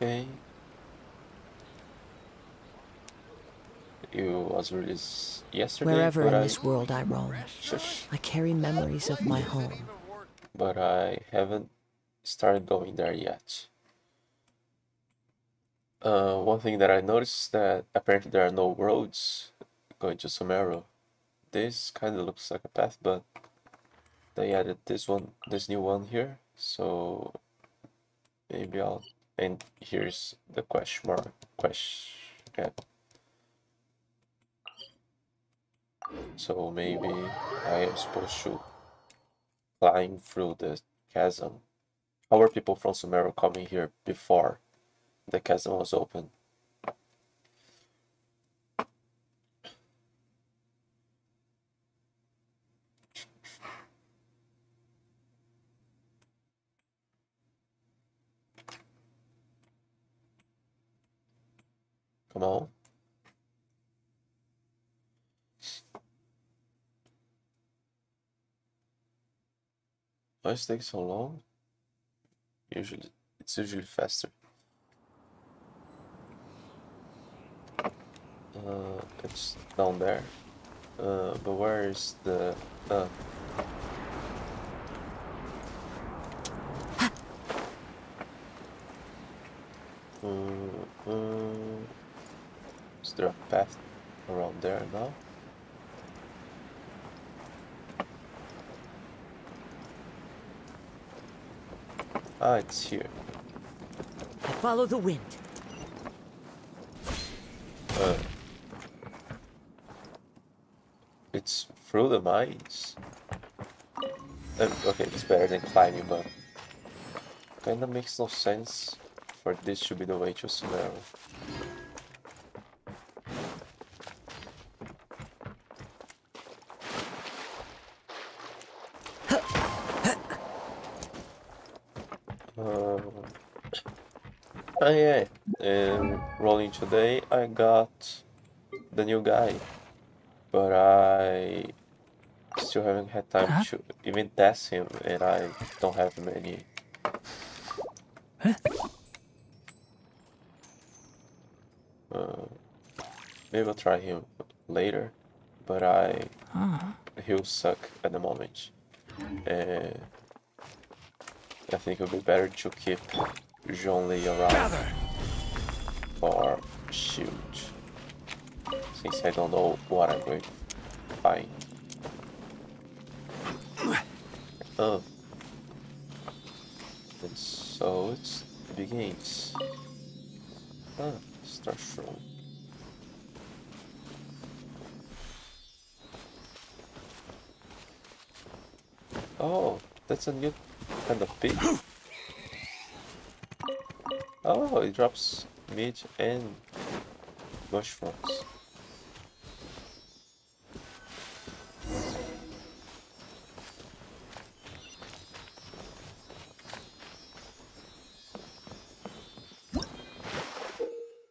Okay. It was released yesterday. Wherever in I, this world I roam, Shush. I carry memories of my home. but I haven't started going there yet. Uh, one thing that I noticed is that apparently there are no roads going to Sumeru. This kind of looks like a path, but they added this one, this new one here, so maybe I'll. And here's the question mark question. So maybe I am supposed to climb through the chasm. How were people from Sumeru coming here before the chasm was open? Why is it so long? Usually, it's usually faster. Uh, it's down there. Uh, but where is the... Uh, uh, uh, is there a path around there now? Ah, it's here. I follow the wind. Uh, it's through the mines. Um, okay, it's better than climbing, but kinda makes no sense for this to be the way to Sumeru. Um, oh yeah, and rolling today I got the new guy, but I still haven't had time Huh? to even test him, and I don't have many. Uh, maybe I'll try him later, but I he'll suck at the moment, and I think it'll be better to keep Zhongli around for shield, since I don't know what I'm going to find. Oh. And so it begins. Ah, strong. Oh, that's a new kind of pig. Oh, it drops meat and mushrooms.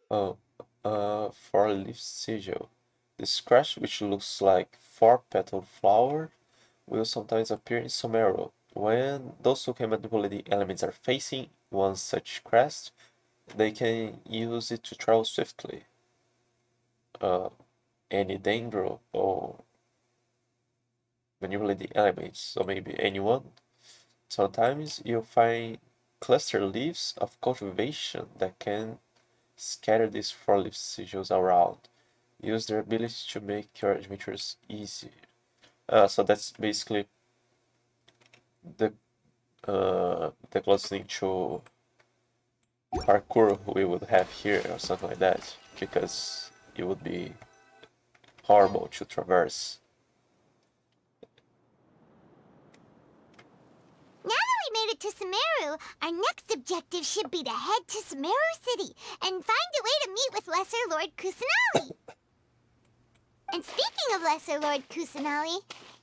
Oh, uh, four leaf sigil. The scratch, which looks like four petal flower, will sometimes appear in Sumeru. When those who can manipulate the elements are facing one such crest, they can use it to travel swiftly. Uh, any danger or manipulate the elements, so maybe anyone. Sometimes you'll find cluster leaves of cultivation that can scatter these four leaf sigils around. Use their ability to make your adventures easier. Uh, so that's basically the uh, the closest thing to parkour we would have here or something like that because it would be horrible to traverse. Now that we made it to Sumeru, our next objective should be to head to Sumeru City and find a way to meet with Lesser Lord Kusanali. and speaking of Lesser Lord Kusanali,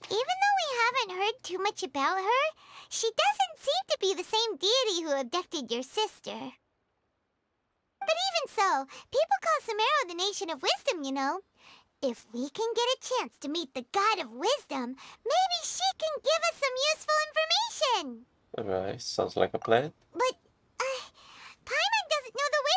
even though we haven't heard too much about her, she doesn't seem to be the same deity who abducted your sister. But even so, people call Sumeru the Nation of Wisdom, you know. If we can get a chance to meet the God of Wisdom, maybe she can give us some useful information. Alright, sounds like a plan. But, uh, Paimon doesn't know the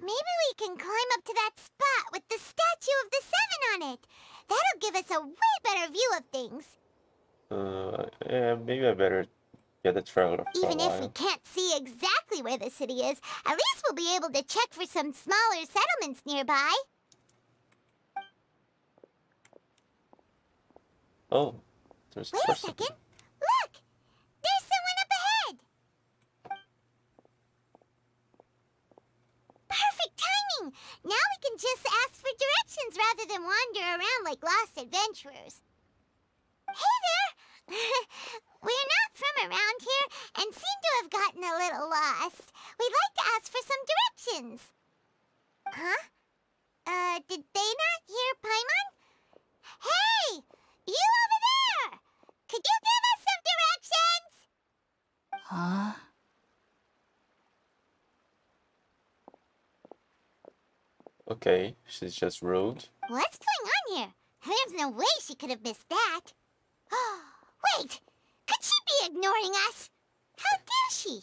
Maybe we can climb up to that spot with the statue of the Seven on it. That'll give us a way better view of things. Uh, yeah, maybe I better get the traveler for Even a if we can't see exactly where the city is, at least we'll be able to check for some smaller settlements nearby. Oh, there's a Wait a person. second. Look! There's someone up ahead! Perfect timing! Now we can just ask for directions rather than wander around like lost adventurers. Hey there! We're not from around here and seem to have gotten a little lost. We'd like to ask for some directions. Huh? Uh, did they not hear Paimon? Hey! You over there! Could you give us some directions? Huh? Okay, she's just rude. What's no way she could have missed that. Oh wait! Could she be ignoring us? How dare she?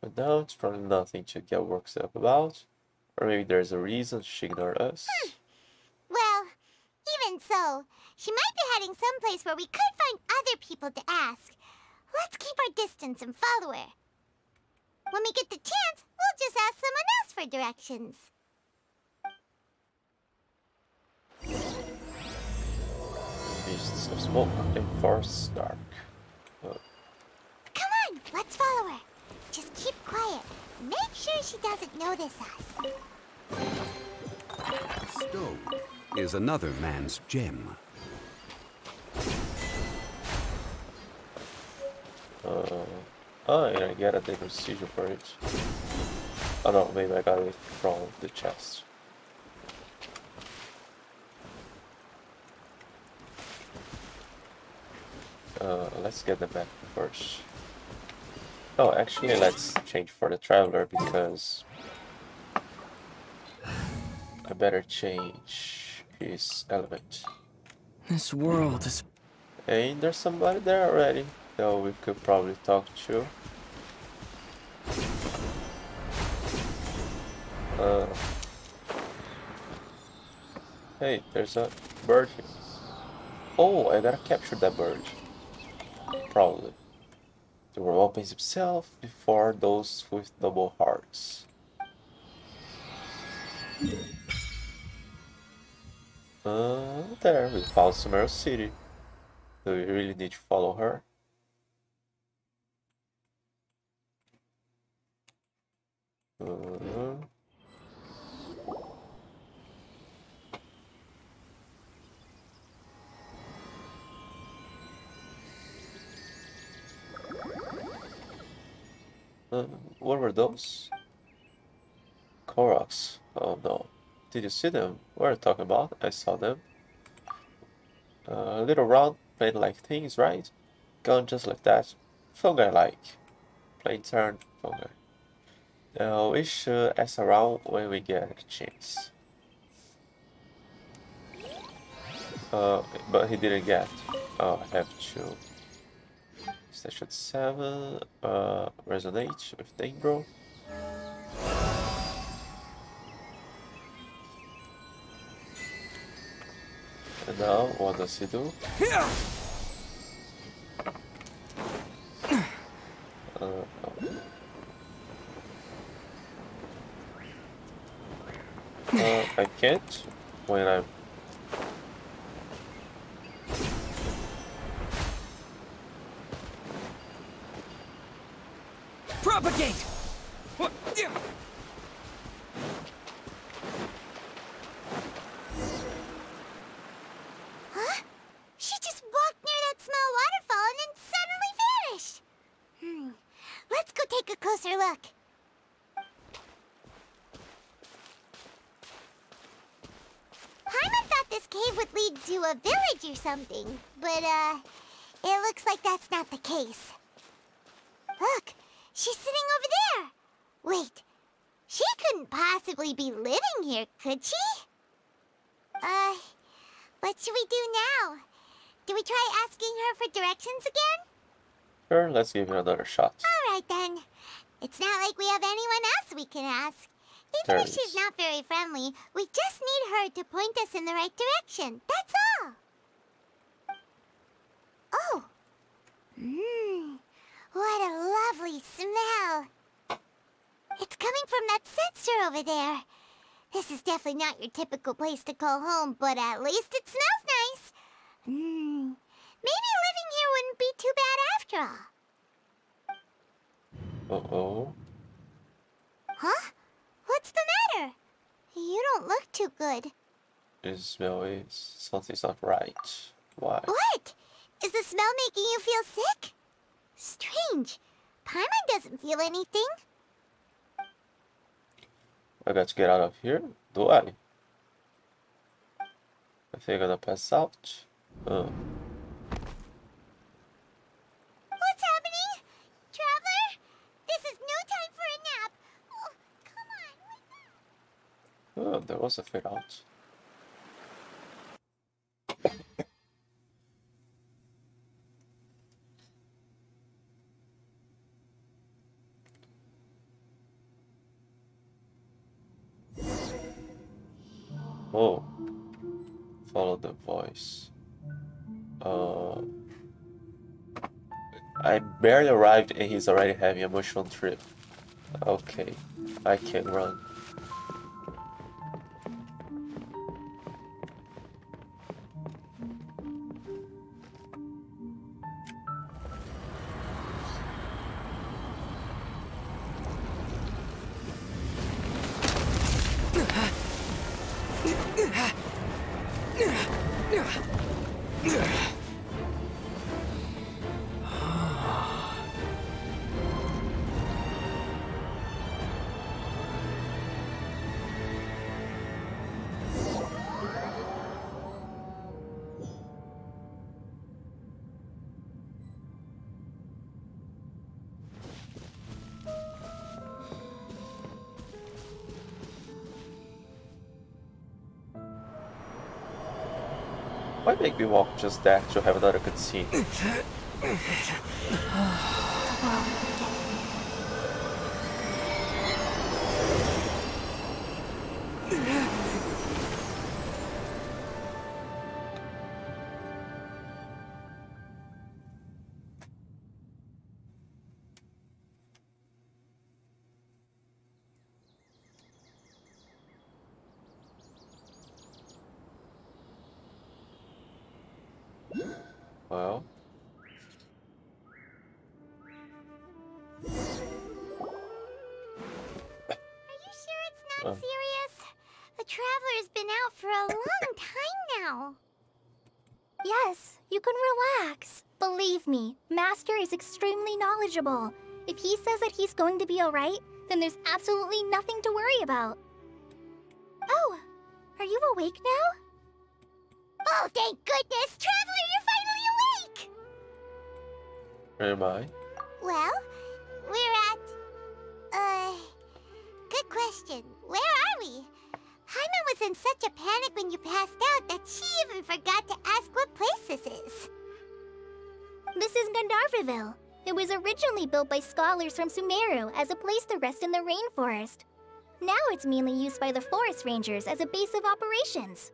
But now it's probably nothing to get worked up about. Or maybe there's a reason she ignored us. Hmm. Well, even so, she might be heading someplace where we could find other people to ask. Let's keep our distance and follow her. When we get the chance, we'll just ask someone else for directions. Mists of smoke forest dark. Uh, Come on, let's follow her. Just keep quiet. Make sure she doesn't notice us. Stone is another man's gem. oh, and I get a different sigil for it. Oh no, maybe I got it from the chest. Uh, let's get the map first. Oh, actually, let's change for the traveler because I better change his element. This world is And there's somebody there already that we could probably talk to. Uh, hey, there's a bird here. Oh, I gotta capture that bird. Probably. The world opens himself before those with double hearts. Uh, there, we found Sumeru City. Do we really need to follow her? Uh, uh, what were those? Koroks. Oh no. Did you see them? What are you talking about? I saw them. Uh, little round plain like things, right? Gone just like that. Fungi like. Plain turn fungi. Uh, we should ask around when we get a chance. Uh, but he didn't get. Oh, I have to. Station 7, uh, resonate with Dendro. And now, what does he do? Uh, uh, I can't when I'm. Propagate. Huh? She just walked near that small waterfall and then suddenly vanished. Hmm. Let's go take a closer look. Paimon thought this cave would lead to a village or something, but, uh, it looks like that's not the case. Look, she's sitting over there. Wait, she couldn't possibly be living here, could she? Uh, what should we do now? Do we try asking her for directions again? Sure, let's give it another shot. All right then. It's not like we have anyone else we can ask. Even if she's not very friendly, we just need her to point us in the right direction. That's all. Oh. Mmm. What a lovely smell. It's coming from that sensor over there. This is definitely not your typical place to call home, but at least it smells nice. Mmm. Maybe living here wouldn't be too bad after all. Uh-oh. Huh? What's the matter? You don't look too good. This smell is something's not right. Why? What? Is the smell making you feel sick? Strange. Paimon doesn't feel anything. I got to get out of here? Do I? I think I'm gonna pass out. Uh, What's happening? Traveler? This is no time for a nap. Oh, come on, wake up. oh, there was a fit out. Barely arrived and he's already having a mushroom trip. Okay, I can run. Make me walk just that to have another cutscene? To be alright, then there's absolutely nothing to worry about. Oh, are you awake now? Oh, thank goodness! Traveler, you're finally awake! where am I? Well, we're at. Uh. Good question. Where are we? Paimon was in such a panic when you passed out that she even forgot to ask what place this is. This is Gandharvaville. It was originally built by scholars from Sumeru as a place to rest in the rainforest. Now it's mainly used by the forest rangers as a base of operations.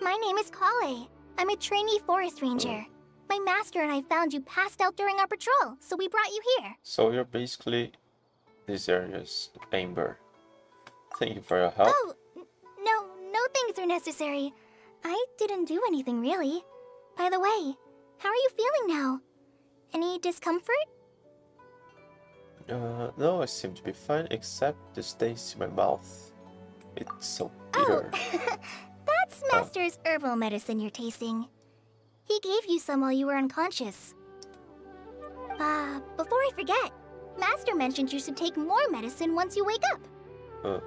My name is Collei. I'm a trainee forest ranger. My master and I found you passed out during our patrol, so we brought you here. So you're basically this area's Amber. Thank you for your help. Oh, no, no things are necessary. I didn't do anything really. By the way, how are you feeling now? Any discomfort? Uh, no, I seem to be fine except this taste in my mouth. It's so bitter. Oh, bitter. that's Master's herbal medicine you're tasting. He gave you some while you were unconscious. Ah, before I forget, Master mentioned you should take more medicine once you wake up. Uh,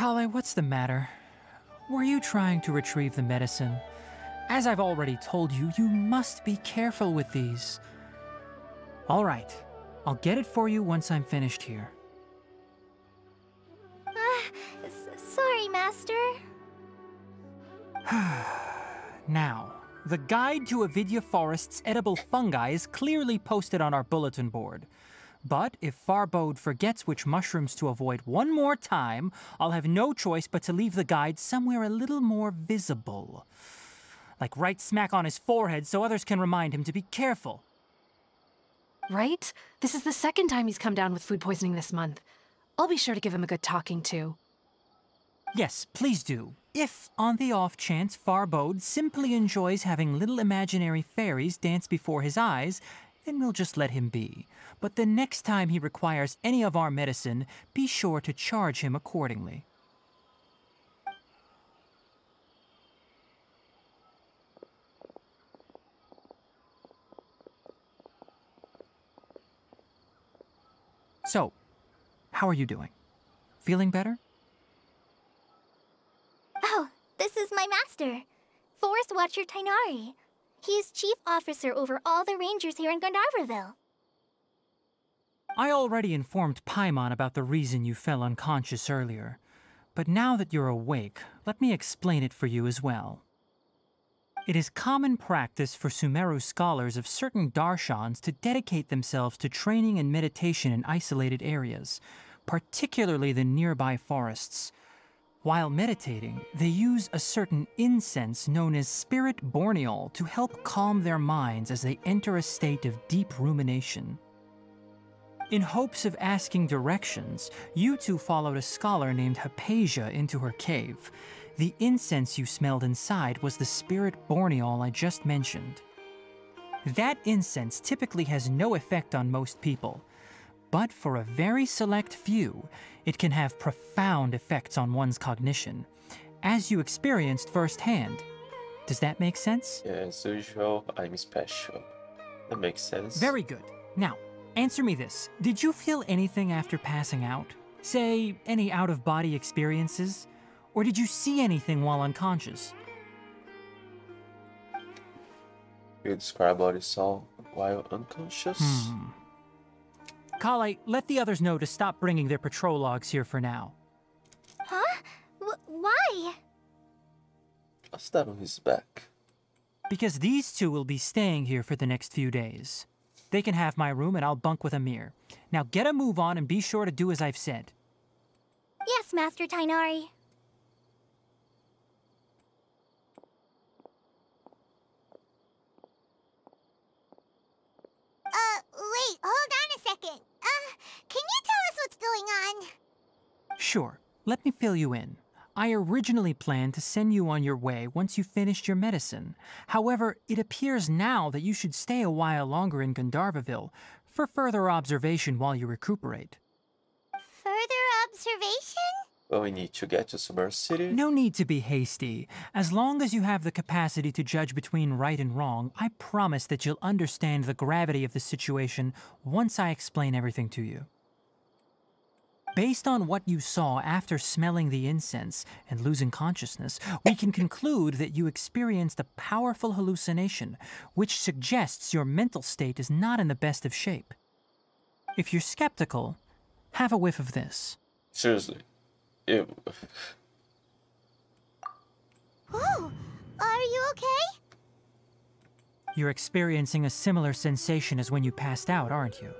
Collei, what's the matter? Were you trying to retrieve the medicine? As I've already told you, you must be careful with these. All right, I'll get it for you once I'm finished here. Ah, sorry, Master? now, the guide to Avidya Forest's edible fungi is clearly posted on our bulletin board. But if Farbode forgets which mushrooms to avoid one more time, I'll have no choice but to leave the guide somewhere a little more visible. Like right smack on his forehead so others can remind him to be careful. Right? This is the second time he's come down with food poisoning this month. I'll be sure to give him a good talking to. Yes, please do. If, on the off chance, Farbode simply enjoys having little imaginary fairies dance before his eyes, then we'll just let him be. But the next time he requires any of our medicine, be sure to charge him accordingly. So, how are you doing? Feeling better? Oh, this is my master, Forest Watcher Tighnari. He is chief officer over all the rangers here in Gandharvaville. I already informed Paimon about the reason you fell unconscious earlier, but now that you're awake, let me explain it for you as well. It is common practice for Sumeru scholars of certain darshans to dedicate themselves to training and meditation in isolated areas, particularly the nearby forests. While meditating, they use a certain incense known as spirit borneol to help calm their minds as they enter a state of deep rumination. In hopes of asking directions, you two followed a scholar named Hypatia into her cave. The incense you smelled inside was the spirit borneol I just mentioned. That incense typically has no effect on most people, but for a very select few, it can have profound effects on one's cognition, as you experienced firsthand. Does that make sense? Yeah, as usual, I'm special. That makes sense. Very good. Now, answer me this. Did you feel anything after passing out? Say, any out of body experiences? Or did you see anything while unconscious? You describe what you saw while unconscious? Hmm. Collei, let the others know to stop bringing their patrol logs here for now. Huh? W why? What's that on his back? Because these two will be staying here for the next few days. They can have my room and I'll bunk with Amir. Now get a move on and be sure to do as I've said. Yes, Master Tighnari. Uh, wait, hold on a second. Uh, can you tell us what's going on? Sure, let me fill you in. I originally planned to send you on your way once you finished your medicine. However, it appears now that you should stay a while longer in Gandharvaville for further observation while you recuperate. Further observation? Well, we need to get to Sumeru City. No need to be hasty. As long as you have the capacity to judge between right and wrong, I promise that you'll understand the gravity of the situation once I explain everything to you. Based on what you saw after smelling the incense and losing consciousness, we can conclude that you experienced a powerful hallucination, which suggests your mental state is not in the best of shape. If you're skeptical, have a whiff of this. Seriously. Ew. Ooh, are you okay? You're experiencing a similar sensation as when you passed out, aren't you?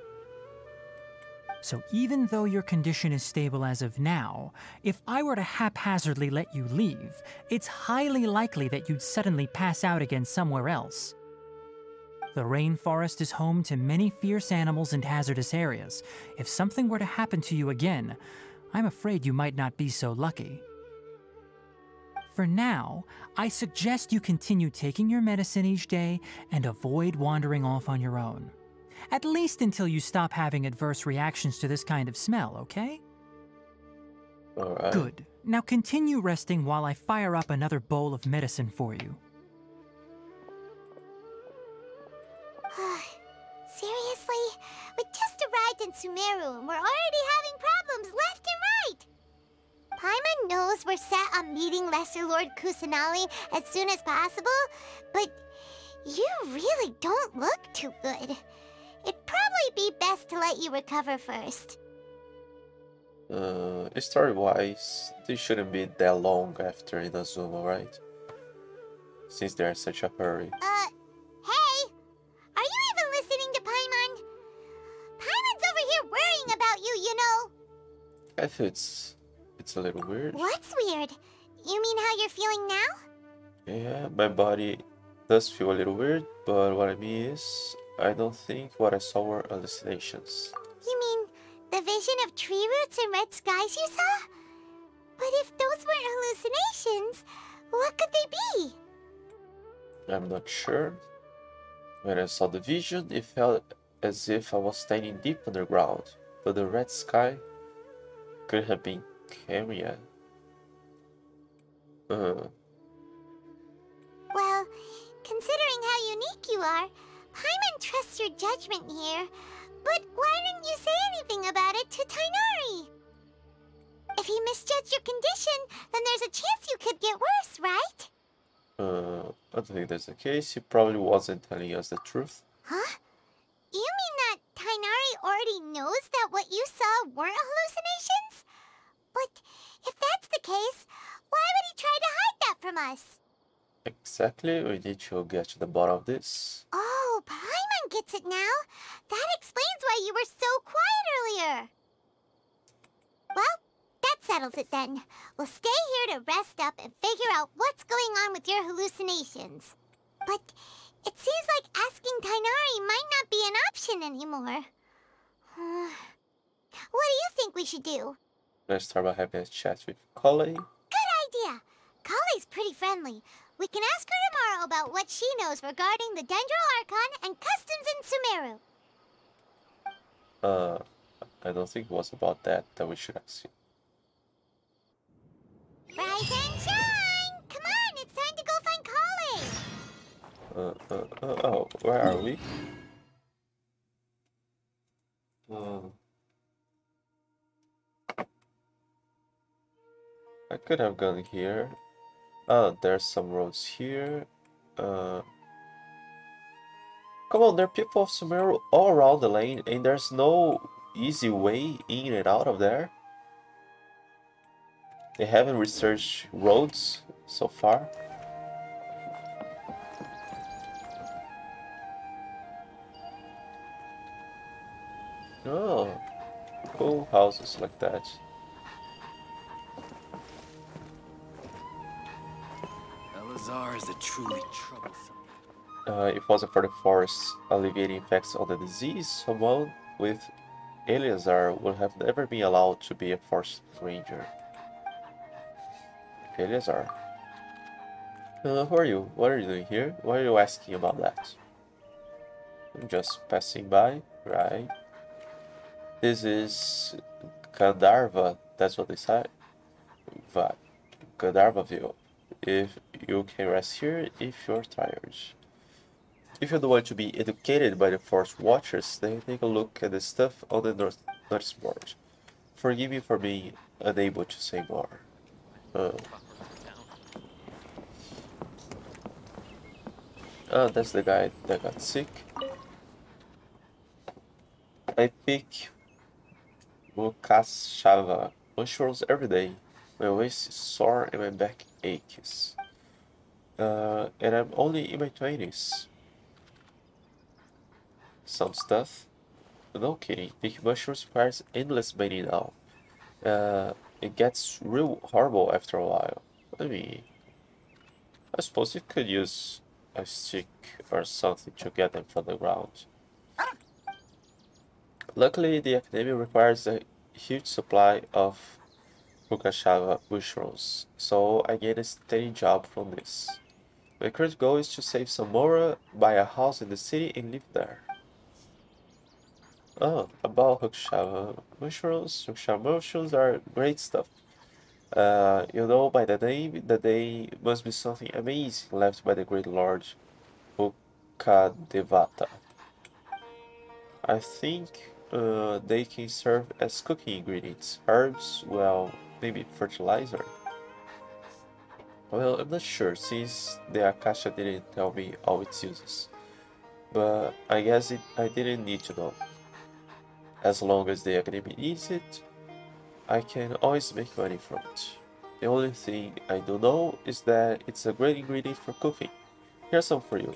So even though your condition is stable as of now, if I were to haphazardly let you leave, it's highly likely that you'd suddenly pass out again somewhere else. The rainforest is home to many fierce animals and hazardous areas. If something were to happen to you again, I'm afraid you might not be so lucky. For now, I suggest you continue taking your medicine each day and avoid wandering off on your own. At least until you stop having adverse reactions to this kind of smell, okay? Alright. Good. Now continue resting while I fire up another bowl of medicine for you. Seriously? We just in Sumeru and we're already having problems left and right! Paimon knows we're set on meeting Lesser Lord Kusanali as soon as possible, but you really don't look too good. It'd probably be best to let you recover first. Uh, story-wise, they shouldn't be that long after Inazuma, right? Since they're in such a hurry. Uh, know! I feel it's it's a little weird. What's weird? You mean how you're feeling now? Yeah, my body does feel a little weird, but what I mean is, I don't think what I saw were hallucinations. You mean the vision of tree roots and red skies you saw? But if those weren't hallucinations, what could they be? I'm not sure. When I saw the vision, it felt as if I was standing deep underground, but the red sky could have been Caria. Uh, Well, considering how unique you are, Paimon trusts your judgment here. But why didn't you say anything about it to Tighnari? If he misjudged your condition, then there's a chance you could get worse, right? uh, I don't think that's the case. He probably wasn't telling us the truth. Huh? You mean that Tighnari already knows that what you saw weren't hallucinations? But if that's the case, why would he try to hide that from us? Exactly, we need to get to the bottom of this. Oh, Paimon gets it now. That explains why you were so quiet earlier. Well, that settles it then. We'll stay here to rest up and figure out what's going on with your hallucinations. But it seems like asking Tighnari might not be an option anymore. what do you think we should do? Let's start by having a chat with Collei. Good idea. Collei's pretty friendly. We can ask her tomorrow about what she knows regarding the Dendro Archon and customs in Sumeru. Uh, I don't think it was about that that we should ask you. Rise Uh, uh, uh, oh, where are we? Um, I could have gone here. Oh, there's some roads here. Uh, come on, there are people of Sumeru all around the lane, and there's no easy way in and out of there. They haven't researched roads so far. Houses like that. Eleazar is a truly troublesome. Uh, if it wasn't for the forest alleviating effects on the disease, someone with Eleazar would have never been allowed to be a forest ranger. Eleazar. Uh, who are you? What are you doing here? Why are you asking about that? I'm just passing by, right? This is Gandharva, that's what they said. Va Gandharvaville. If you can rest here if you're tired. If you don't want to be educated by the Force Watchers, then take a look at the stuff on the north notice board. Forgive me for being unable to say more. Uh, oh, that's the guy that got sick. I pick Rukkhashava mushrooms every day. My waist is sore and my back aches. Uh, and I'm only in my 20s. Some stuff. No kidding, picking mushrooms requires endless money now. Uh, it gets real horrible after a while. I mean, I suppose you could use a stick or something to get them from the ground. Luckily, the academy requires a huge supply of Rukkhashava mushrooms, so I get a steady job from this. My current goal is to save some Mora, buy a house in the city, and live there. Oh, about Rukkhashava mushrooms. Rukkhashava mushrooms are great stuff. Uh, you know by the name that they must be something amazing left by the great lord Rukkhadevata. I think uh, they can serve as cooking ingredients, herbs, well, maybe fertilizer. Well, I'm not sure since the Akasha didn't tell me all its uses. But I guess it, I didn't need to know. As long as the academy needs it, I can always make money from it. The only thing I do know is that it's a great ingredient for cooking. Here's some for you.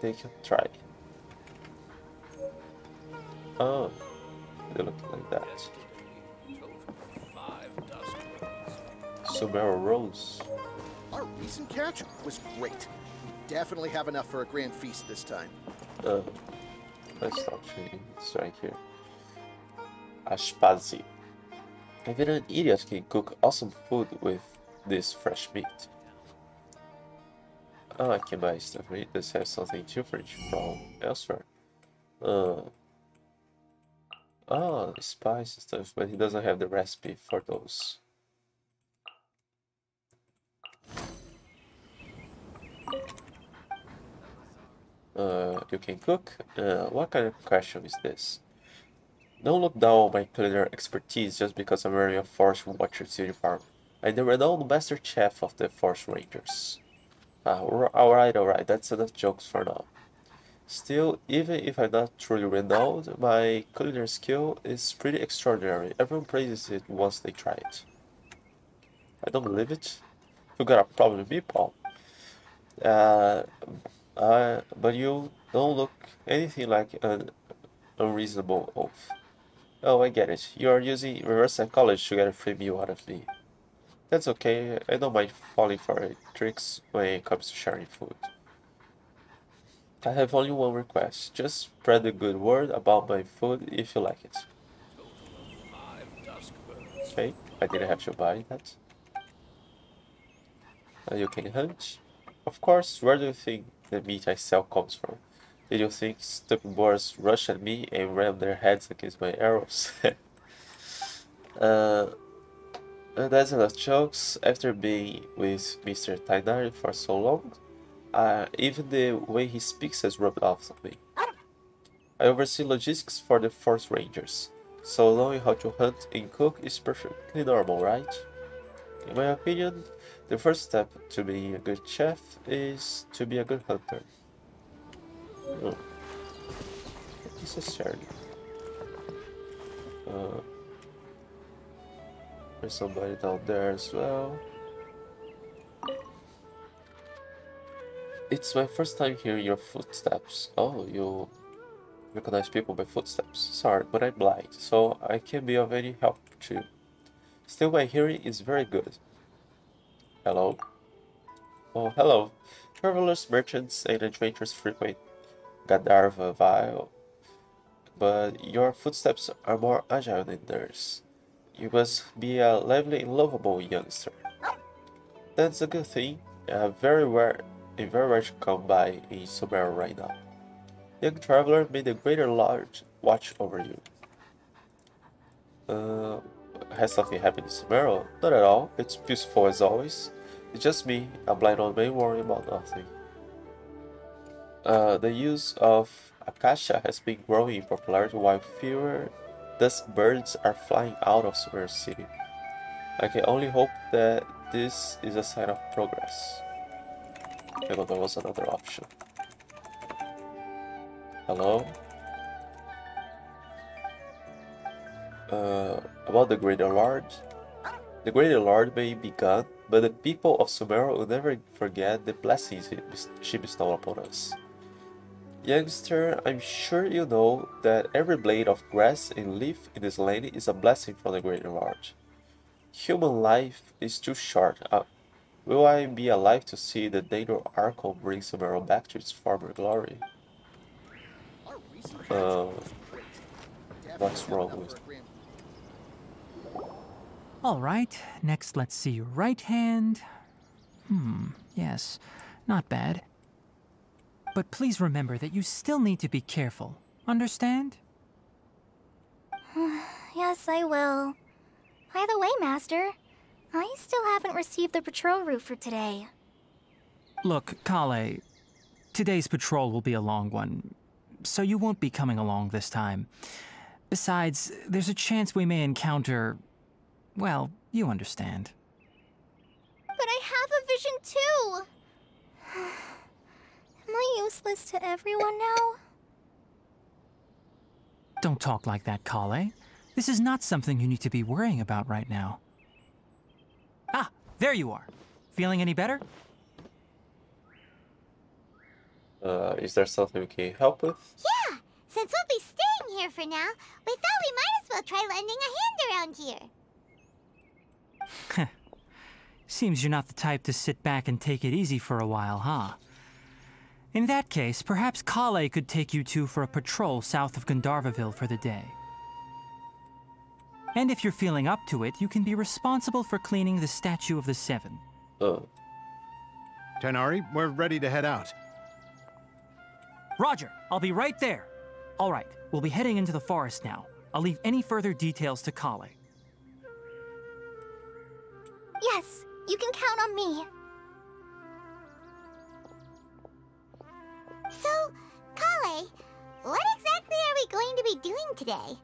Take a try. Oh, they look like that. Sumeru Rose. Our recent catch was great. We definitely have enough for a grand feast this time. Uh, let's stop trading. It's right here. Ashpazi. Even an idiot can cook awesome food with this fresh meat. Oh, I can buy stuff. Maybe this has something different from elsewhere. Uh, oh, spice stuff, but he doesn't have the recipe for those. Uh, you can cook? Uh, what kind of question is this? Don't look down on my culinary expertise just because I'm wearing a Forest Watcher's uniform. I'm the renowned master chef of the Forest Rangers. Ah, alright, alright, that's enough jokes for now. Still, even if I'm not truly renowned, my culinary skill is pretty extraordinary. Everyone praises it once they try it. I don't believe it. You got a problem with me, Paul. Uh, but you don't look anything like an unreasonable oaf. Oh, I get it. You are using reverse psychology to get a free meal out of me. That's okay. I don't mind falling for tricks when it comes to sharing food. I have only one request. Just spread the good word about my food if you like it. Okay, I didn't have to buy that. Uh, you can hunt. Of course, where do you think the meat I sell comes from? Did you think stupid boars rush at me and ram their heads against my arrows? uh, that's enough jokes. After being with Mr. Tighnari for so long, uh, even the way he speaks has rubbed off on me. I oversee logistics for the Forest Rangers, so knowing how to hunt and cook is perfectly normal, right? In my opinion, the first step to being a good chef is to be a good hunter. Oh. Not necessarily. Uh, there's somebody down there as well. It's my first time hearing your footsteps. Oh, you recognize people by footsteps. Sorry, but I'm blind, so I can't be of any help to you. Still, my hearing is very good. Hello? Oh, hello. Travelers, merchants, and adventurers frequent Gandharva Ville, but your footsteps are more agile than theirs. You must be a lively and lovable youngster. That's a good thing. Uh, very rare, very to come by in Sumeru right now. Young traveler, may the Greater Lord watch over you. Uh, has something happened in Sumeru? Not at all. It's peaceful as always. It's just me, a blind old man worrying about nothing. Uh, the use of Akasha has been growing in popularity while fewer dusk birds are flying out of Sumeru City. I can only hope that this is a sign of progress. I thought there was another option. Hello? Uh, about the Great Lord? The Great Lord may be gone, but the people of Sumeru will never forget the blessings she bestowed upon us. Youngster, I'm sure you know that every blade of grass and leaf in this land is a blessing from the Great Lord. Human life is too short. Uh, will I be alive to see the Dendro Archon bring Sumeru back to its former glory? Uh, what's wrong with all right, next let's see your right hand. Hmm, yes, not bad. But please remember that you still need to be careful. Understand? yes, I will. By the way, Master, I still haven't received the patrol route for today. Look, Collei, today's patrol will be a long one, so you won't be coming along this time. Besides, there's a chance we may encounter well, you understand. But I have a vision too! Am I useless to everyone now? Don't talk like that, Collei. This is not something you need to be worrying about right now. There you are. Feeling any better? Uh, is there something we can help with? Yeah, since we'll be staying here for now, we thought we might as well try lending a hand around here. Seems you're not the type to sit back and take it easy for a while, huh? In that case, perhaps Collei could take you two for a patrol south of Gandharva Ville for the day. And if you're feeling up to it, you can be responsible for cleaning the Statue of the Seven. Uh, Tighnari, we're ready to head out. Roger, I'll be right there. All right, we'll be heading into the forest now. I'll leave any further details to Collei. Yes, you can count on me. So, Collei, what exactly are we going to be doing today?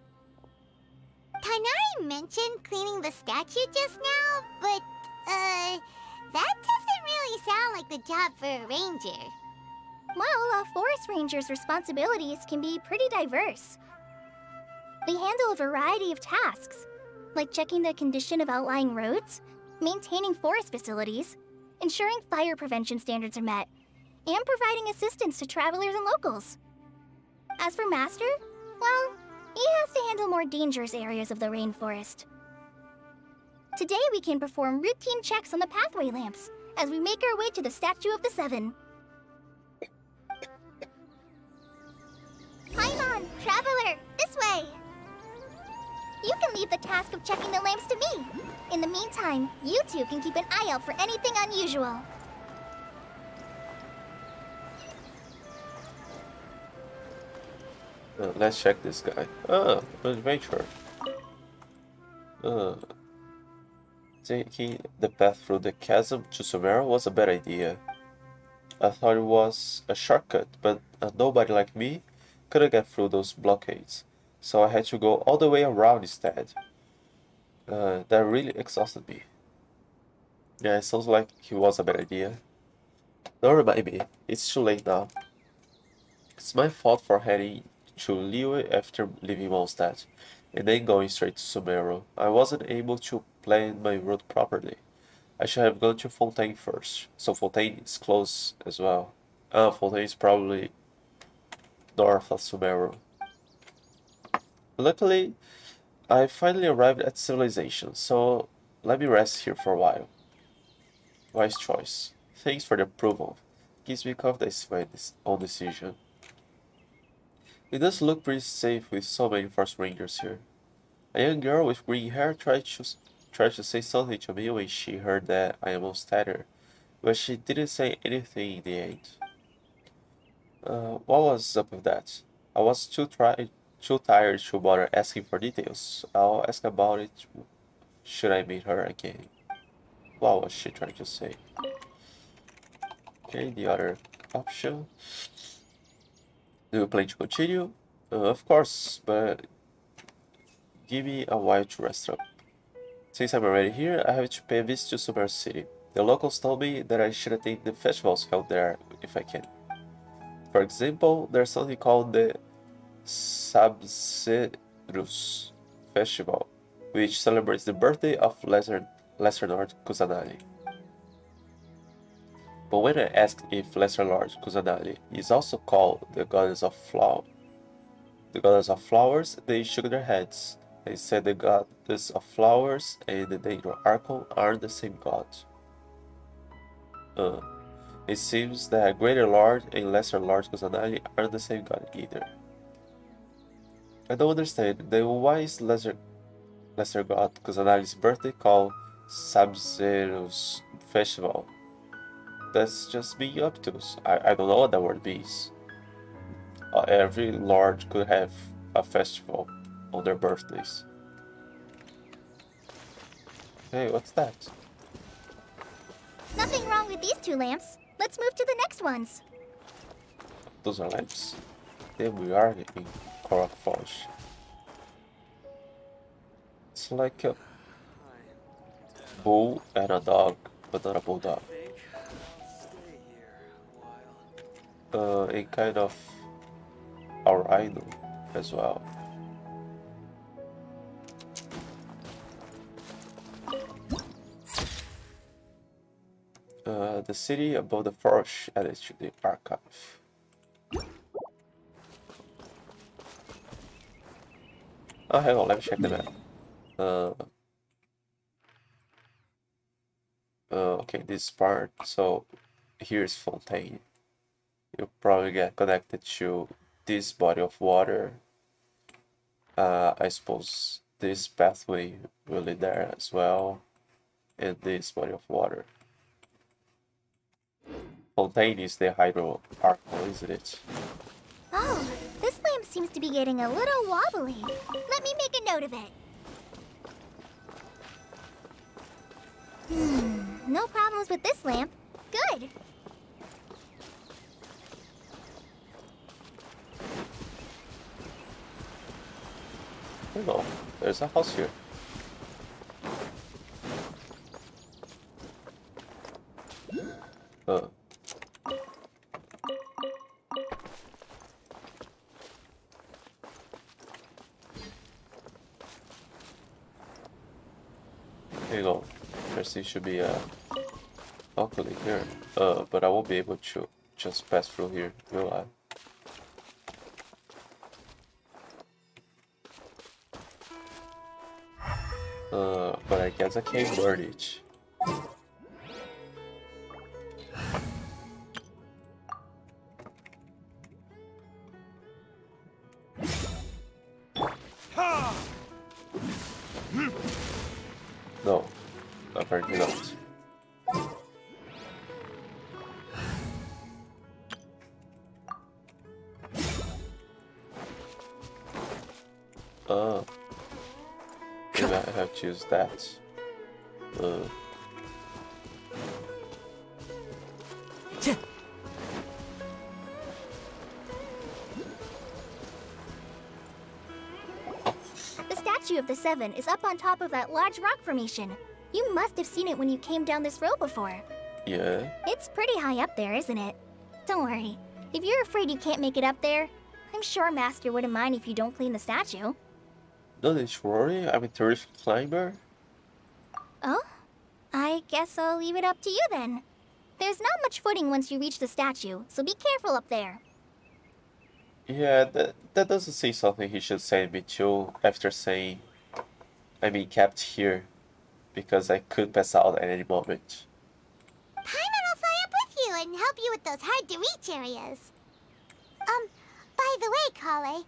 Tighnari mentioned cleaning the statue just now, but, uh, that doesn't really sound like the job for a ranger. Well, a forest ranger's responsibilities can be pretty diverse. They handle a variety of tasks, like checking the condition of outlying roads, maintaining forest facilities, ensuring fire prevention standards are met, and providing assistance to travelers and locals. As for Master, well, he has to handle more dangerous areas of the rainforest. Today we can perform routine checks on the pathway lamps as we make our way to the Statue of the Seven. Paimon, Traveler, this way! You can leave the task of checking the lamps to me. In the meantime, you two can keep an eye out for anything unusual. Uh, let's check this guy. Ah, an adventure. Uh, taking the path through the chasm to Sumeru was a bad idea. I thought it was a shortcut, but uh, nobody like me couldn't get through those blockades, so I had to go all the way around instead. Uh, that really exhausted me. Yeah, it sounds like it was a bad idea. Don't remind me, it's too late now. It's my fault for heading to Liyue after leaving Mondstadt, and then going straight to Sumeru. I wasn't able to plan my route properly. I should have gone to Fontaine first, so Fontaine is close as well. Ah, Fontaine is probably north of Sumeru. Luckily, I finally arrived at civilization, so let me rest here for a while. Wise choice. Thanks for the approval. Gives me confidence in decision. It does look pretty safe with so many forest rangers here. A young girl with green hair tried to tried to say something to me when she heard that I am Mondstadter, but she didn't say anything in the end. Uh, what was up with that? I was too try too tired to bother asking for details. I'll ask about it should I meet her again. What was she trying to say? Okay, the other option. Do you plan to continue? Uh, of course, but give me a while to rest up. Since I'm already here, I have to pay a visit to Sumeru City. The locals told me that I should attend the festivals held there if I can. For example, there's something called the Sabzeruz Festival, which celebrates the birthday of Lesser, Lesser Lord Kusanali. But when I asked if Lesser Lord Kusanali is also called the goddess of flower, the goddess of flowers, they shook their heads. They said the goddess of flowers and the Archon are the same god. Uh, it seems that Greater Lord and Lesser Lord Kusanali aren't the same god either. I don't understand. Then why is Lesser Lesser God Kusanali's birthday called Sabzeruz Festival? That's just being obtuse. I, I don't know what that word means. Uh, every lord could have a festival on their birthdays. Hey, what's that? Nothing wrong with these two lamps. Let's move to the next ones. Those are lamps. Then we are in Korok Forge. It's like a bull and a dog, but not a bulldog. uh, a kind of our idol as well. Uh, the city above the forest added to the archive. Oh, hang on, let me check the map. Uh, uh, okay, this part, so here's Fontaine. You'll probably get connected to this body of water. Uh, I suppose this pathway will lead there as well, and this body of water. Fontaine is the hydro Archon, isn't it? Oh, this lamp seems to be getting a little wobbly. Let me make a note of it. Hmm, no problems with this lamp. Good. Hello, there's a house here. Uh. You go. There should be a balcony here. Uh, but I won't be able to just pass through here, will I? Uh, but I guess I can't burn I have to use that. Uh. The statue of the Seven is up on top of that large rock formation. You must have seen it when you came down this road before. Yeah. It's pretty high up there, isn't it? Don't worry. If you're afraid you can't make it up there, I'm sure Master wouldn't mind if you don't clean the statue. To worry, I'm a terrific climber. Oh? I guess I'll leave it up to you then. There's not much footing once you reach the statue, so be careful up there. Yeah, that, that doesn't seem something he should send me to after saying I'm being kept here because I could pass out at any moment. Paimon will fly up with you and help you with those hard-to-reach areas. Um, by the way, Collei,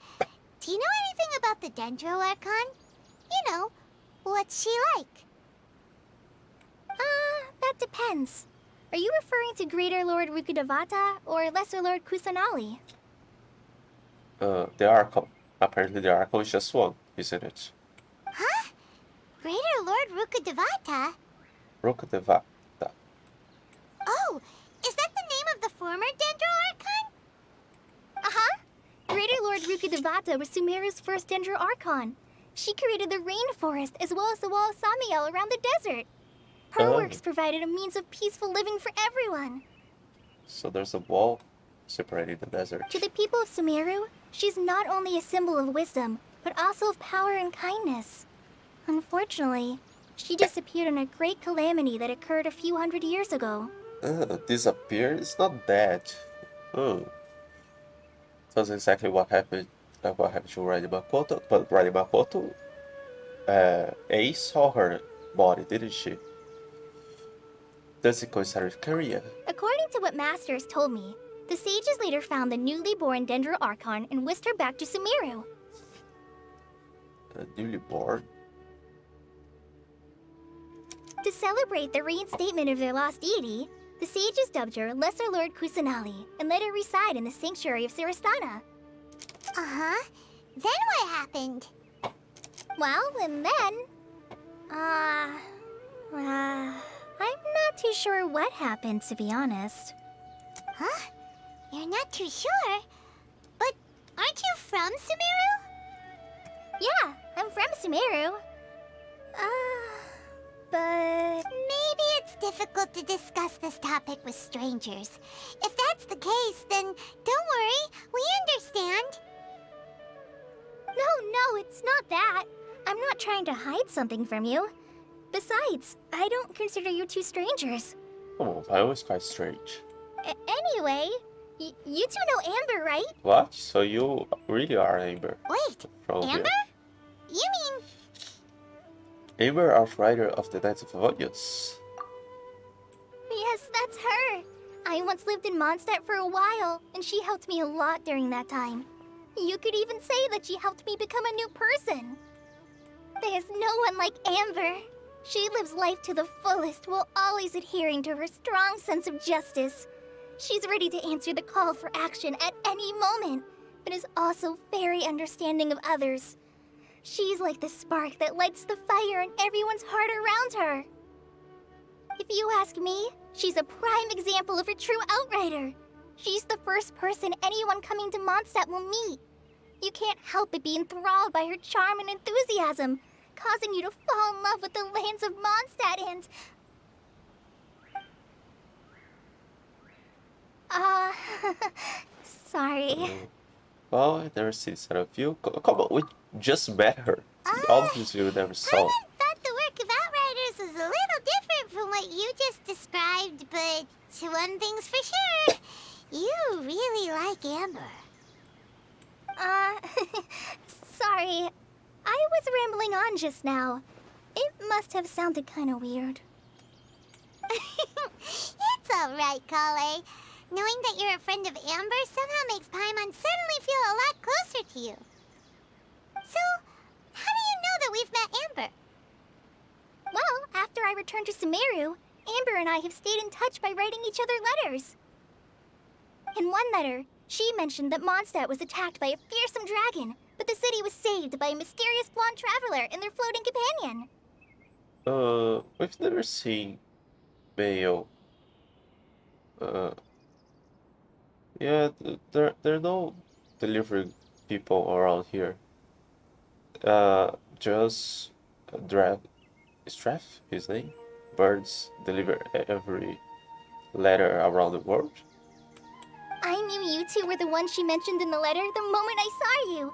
do you know anything about the Dendro Archon? You know, what's she like? Ah, uh, that depends. Are you referring to Greater Lord Rukkhadevata or Lesser Lord Kusanali? Uh, the Archon. Apparently the Archon is just one, isn't it? Huh? Greater Lord Rukkhadevata? Rukkhadevata. Oh, is that the name of the former Dendro Archon? Greater Lord Rukkhadevata was Sumeru's first Dendro Archon. She created the rainforest as well as the wall of Samiel around the desert. Her Oh. works provided a means of peaceful living for everyone. So there's a wall separating the desert. To the people of Sumeru, she's not only a symbol of wisdom, but also of power and kindness. Unfortunately, she disappeared in a great calamity that occurred a few hundred years ago. Uh, disappear? It's not that. Oh. That's exactly what happened. Uh, what happened to Rani Makoto? But Rani Makoto, uh, Ace saw her body, didn't she? Does it coincide with Korea? According to what Masters told me, the sages later found the newly born Dendro Archon and whisked her back to Sumeru. Uh, newly born? To celebrate the reinstatement of their lost deity, the sages dubbed her Lesser Lord Kusanali and let her reside in the sanctuary of Surasthana. Uh-huh. Then what happened? Well, and then... Uh... Uh... I'm not too sure what happened, to be honest. Huh? You're not too sure? But aren't you from Sumeru? Yeah, I'm from Sumeru. Uh... But... Maybe it's difficult to discuss this topic with strangers. If that's the case, then don't worry, we understand. No, no, it's not that. I'm not trying to hide something from you. Besides, I don't consider you two strangers. Oh, I was quite strange. A- anyway, you two know Amber, right? What? So you really are Amber Wait, from Amber? here? You mean Amber, outrider of the Knights of Favonius. Yes, that's her. I once lived in Mondstadt for a while, and she helped me a lot during that time. You could even say that she helped me become a new person. There's no one like Amber. She lives life to the fullest while always adhering to her strong sense of justice. She's ready to answer the call for action at any moment, but is also very understanding of others. She's like the spark that lights the fire in everyone's heart around her. If you ask me, she's a prime example of a true outrider. She's the first person anyone coming to Mondstadt will meet. You can't help but be enthralled by her charm and enthusiasm, causing you to fall in love with the lands of Mondstadt and... Uh... sorry. Well, I never seen this side of you. Come just met her. Obviously, you never saw. Paimon thought the work of Outriders was a little different from what you just described, but one thing's for sure. You really like Amber. Uh... sorry. I was rambling on just now. It must have sounded kinda weird. it's alright, Collei. Knowing that you're a friend of Amber somehow makes Paimon suddenly feel a lot closer to you. So, how do you know that we've met Amber? Well, after I returned to Sumeru, Amber and I have stayed in touch by writing each other letters. In one letter, she mentioned that Mondstadt was attacked by a fearsome dragon, but the city was saved by a mysterious blonde traveler and their floating companion. Uh, we've never seen mail. Uh, yeah, there there are no delivery people around here. Uh, just Draft, Straff, his name. Birds deliver every letter around the world. I knew you two were the ones she mentioned in the letter the moment I saw you.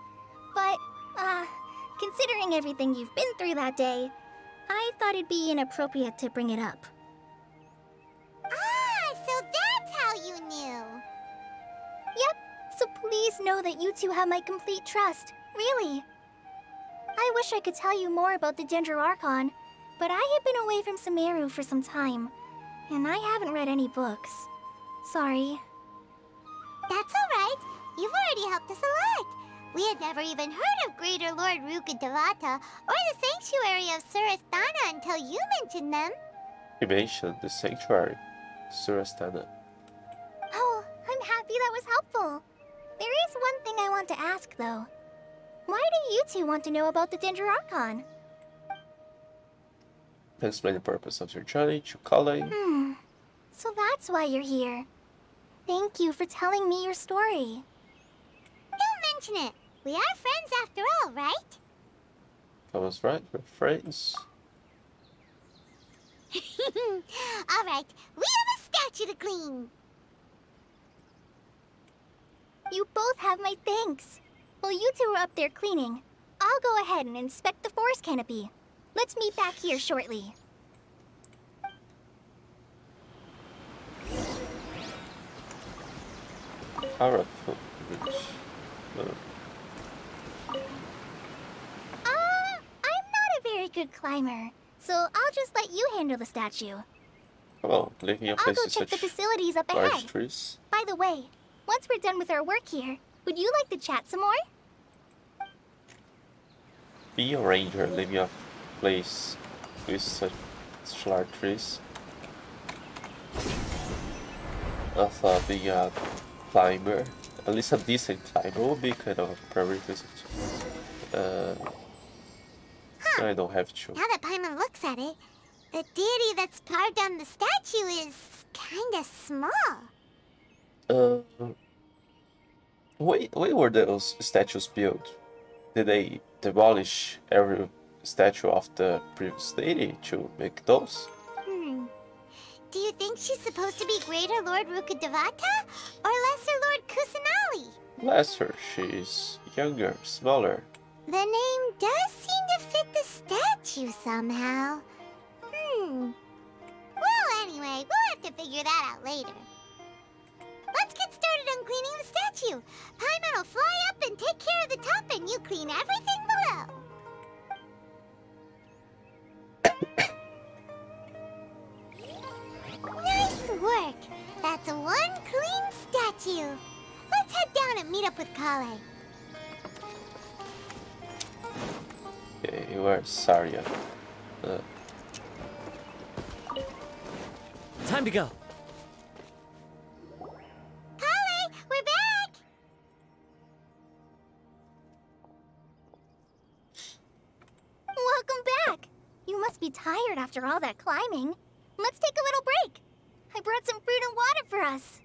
But, uh, considering everything you've been through that day, I thought it'd be inappropriate to bring it up. Ah, so that's how you knew. Yep, so please know that you two have my complete trust. Really. I wish I could tell you more about the Ginger Archon, but I have been away from Sumeru for some time, and I haven't read any books. Sorry. That's alright. You've already helped us a lot. We had never even heard of Greater Lord Rukkhadevata or the Sanctuary of Surasthana until you mentioned them. He mentioned the sanctuary, Surasthana. Oh, I'm happy that was helpful. There is one thing I want to ask, though. Why do you two want to know about the Archon? Explain the purpose of your journey to Collei. Hmm. So that's why you're here. Thank you for telling me your story. Don't mention it. We are friends after all, right? I was right, we're friends. alright, we have a statue to clean. You both have my thanks. While you two are up there cleaning, I'll go ahead and inspect the forest canopy. Let's meet back here shortly. Hara Ridge. Uh, Uh, I'm not a very good climber, so I'll just let you handle the statue. come on, living in I'll go check the facilities up ahead. trees. By the way, once we're done with our work here, would you like to chat some more? Being a ranger living a place with such, large trees. I thought being a climber, at least a decent climber, would be kind of a prerequisite. Uh, I don't have to. Now that Paimon looks at it, the deity that's carved on the statue is kinda small. Uh, when, when were those statues built? Did they demolish every statue of the previous deity to make those? Hmm. Do you think she's supposed to be Greater Lord Rukkhadevata or Lesser Lord Kusanali? Lesser, she's younger, smaller. The name does seem to fit the statue somehow. Hmm. Well, anyway, we'll have to figure that out later. Let's get started on cleaning the statue. Paimon will fly up and take care of the top, and you clean everything below. nice work. That's one clean statue. Let's head down and meet up with Collei. Okay, where's Saria? Uh, Time to go. Tired after all that climbing. Let's take a little break. I brought some fruit and water for us.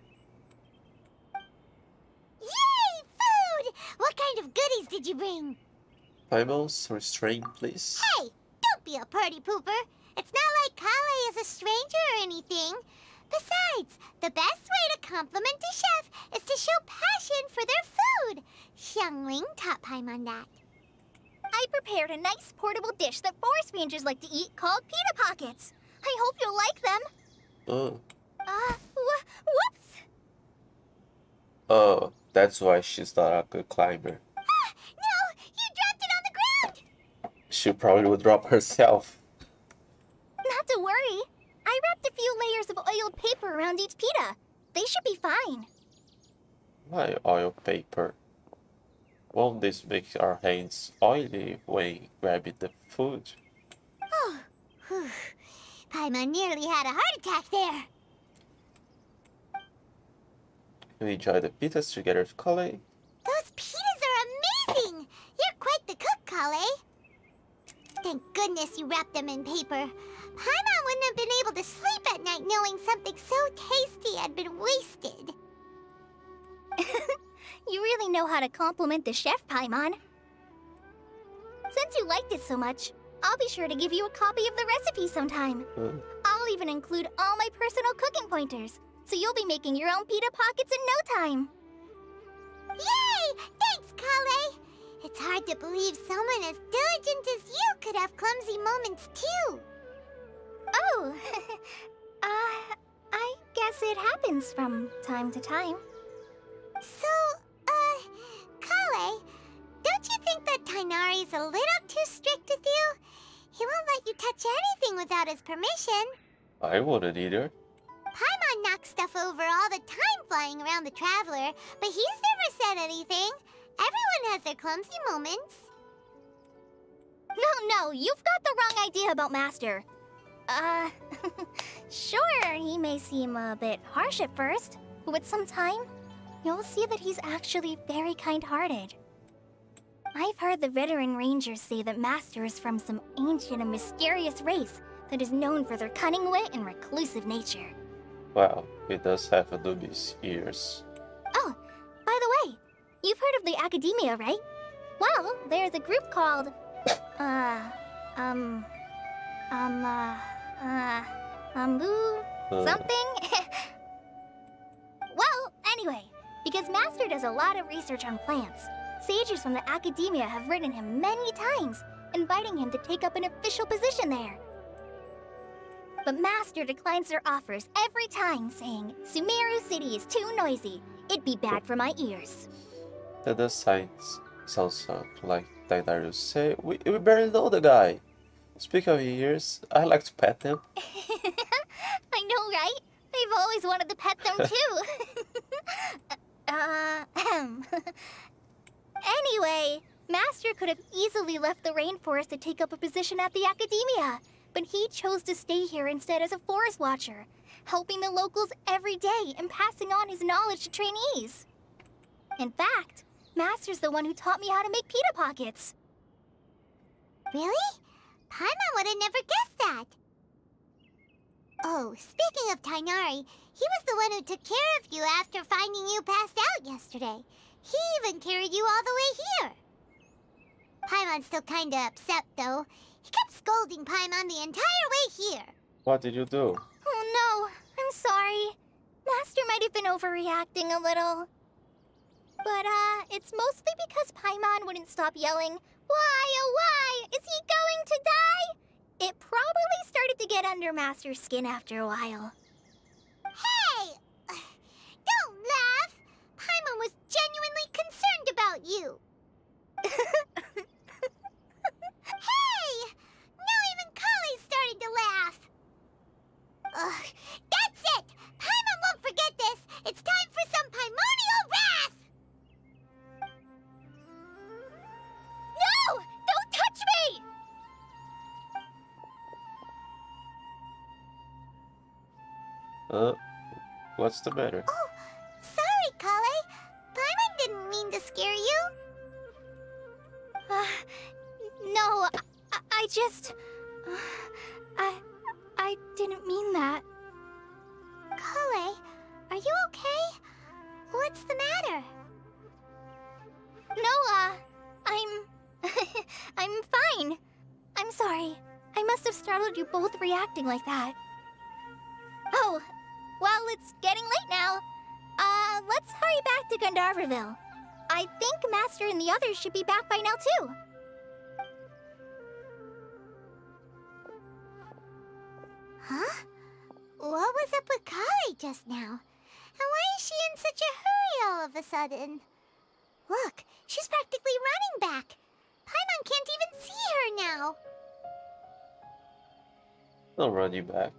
Yay, food! What kind of goodies did you bring? Paimons, restrain, please. Hey, don't be a party pooper. It's not like Collei is a stranger or anything. Besides, the best way to compliment a chef is to show passion for their food. Xiangling taught Paimon that. I prepared a nice portable dish that forest rangers like to eat called pita pockets. I hope you'll like them. Oh, Uh, wh- whoops! oh, that's why she's not a good climber. Ah, no, you dropped it on the ground. She probably would drop herself. Not to worry. I wrapped a few layers of oiled paper around each pita. They should be fine. Why oil paper? Won't this make our hands oily when grabbing the food? Oh, whew. Paimon nearly had a heart attack there. We enjoy the pitas together with Collei? Those pitas are amazing! You're quite the cook, Collei. Thank goodness you wrapped them in paper. Paimon wouldn't have been able to sleep at night knowing something so tasty had been wasted. You really know how to compliment the chef, Paimon. Since you liked it so much, I'll be sure to give you a copy of the recipe sometime. Uh, I'll even include all my personal cooking pointers, so you'll be making your own pita pockets in no time. Yay! Thanks, Collei! It's hard to believe someone as diligent as you could have clumsy moments too. Oh, uh, I guess it happens from time to time. So, uh, Collei, don't you think that Tighnari's a little too strict with you? He won't let you touch anything without his permission. I wouldn't either. Paimon knocks stuff over all the time flying around the Traveler, but he's never said anything. Everyone has their clumsy moments. No, no, you've got the wrong idea about Master. Uh, sure, he may seem a bit harsh at first, but with some time, you'll see that he's actually very kind-hearted. I've heard the veteran rangers say that Master is from some ancient and mysterious race that is known for their cunning wit and reclusive nature. Well, he does have Anubis ears. Oh, by the way, you've heard of the Academia, right? Well, there's a group called, uh, um, um, uh, uh, umbu Uh, something. well, anyway, because Master does a lot of research on plants, sages from the Academia have written him many times, inviting him to take up an official position there. But Master declines their offers every time, saying, Sumeru City is too noisy. It'd be bad for my ears. That does sounds, sounds uh, like Daidarius say. We, we barely know the guy. Speak of ears, I like to pet them. I know, right? I've always wanted to pet them too. uh, anyway, Master could have easily left the rainforest to take up a position at the Academia, but he chose to stay here instead as a forest watcher, helping the locals every day and passing on his knowledge to trainees. In fact, Master's the one who taught me how to make pita pockets. Really? Paimon would have never guessed that. Oh, speaking of Tighnari, he was the one who took care of you after finding you passed out yesterday. He even carried you all the way here. Paimon's still kinda upset, though. He kept scolding Paimon the entire way here. What did you do? Oh no, I'm sorry. Master might have been overreacting a little. But, uh, it's mostly because Paimon wouldn't stop yelling, Why, oh why, is he going to die? It probably started to get under Master's skin after a while. Hey! Don't laugh! Paimon was genuinely concerned about you. hey! Now even Collei's starting to laugh. Ugh, that's it! Paimon won't forget this! It's time for some Paimonial wrath! Uh, what's the matter? Oh, sorry, Collei. Paimon didn't mean to scare you. Uh, no, I, I just... I... I didn't mean that. Collei, are you okay? What's the matter? No, uh, I'm... I'm fine. I'm sorry. I must have startled you both reacting like that. Oh, well, it's getting late now. Uh, let's hurry back to Gandharva Ville. I think Master and the others should be back by now, too. Huh? What was up with Collei just now? And why is she in such a hurry all of a sudden? Look, she's practically running back. Paimon can't even see her now. I'll run you back.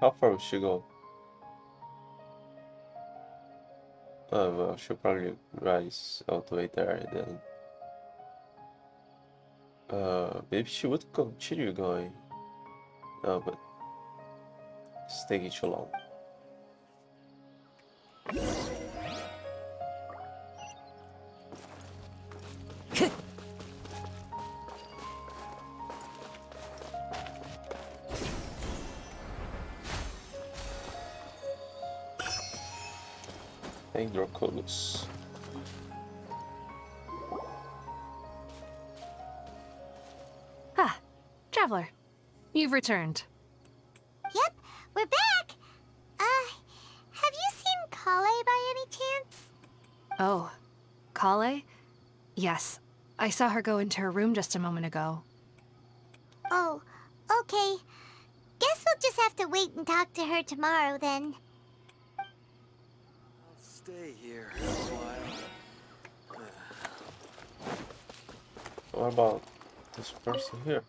How far will she go? Oh, well, she'll probably rise all the way there then... Uh, maybe she would continue going. No, but... It's taking too long. Androculus. Ah, Traveler. You've returned. Yep, we're back. Uh, have you seen Collei by any chance? Oh, Collei? Yes, I saw her go into her room just a moment ago. Oh, okay. Guess we'll just have to wait and talk to her tomorrow then. Stay here. What about this person here?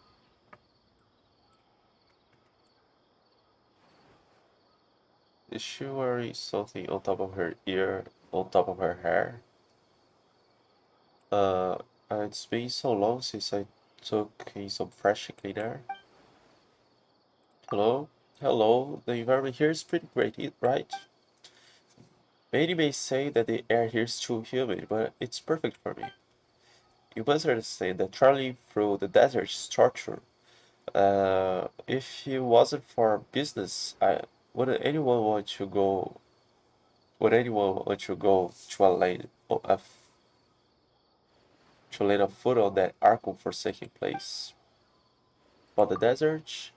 Is she wearing something on top of her ear, on top of her hair? Uh, it's been so long since I took in some fresh clean air. Hello? Hello, the environment here is pretty great, right? Many may say that the air here is too humid, but it's perfect for me. You must understand that traveling through the desert is torture. Uh, if it wasn't for business, I wouldn't anyone want to go. Would anyone want to go to a lane of to a foot on that Archon forsaken place? But the desert,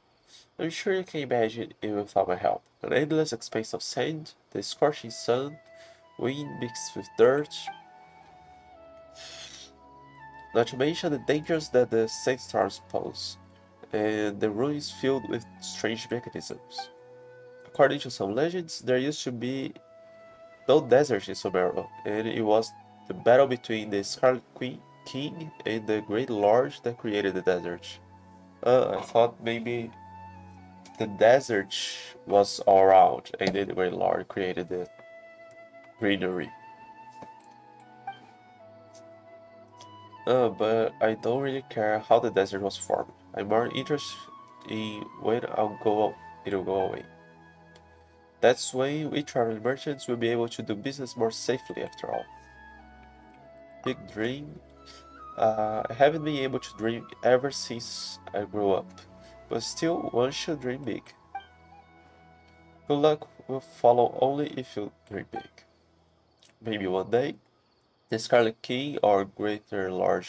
I'm sure you can imagine it without my help. An endless expanse of sand, the scorching sun, wind mixed with dirt, not to mention the dangers that the sandstorms pose, and the ruins filled with strange mechanisms. According to some legends, there used to be no desert in Sumeru, and it was the battle between the Scarlet Queen King and the Great Lord that created the desert. Uh, I thought maybe the desert was all around, and then the Lord created the greenery. Uh, but I don't really care how the desert was formed. I'm more interested in when I'll go it'll go away. That's when we travel merchants will be able to do business more safely after all. Big dream. Uh, I haven't been able to dream ever since I grew up, but still one should dream big. Good luck will follow only if you dream big. Maybe one day the Scarlet King or Greater Lord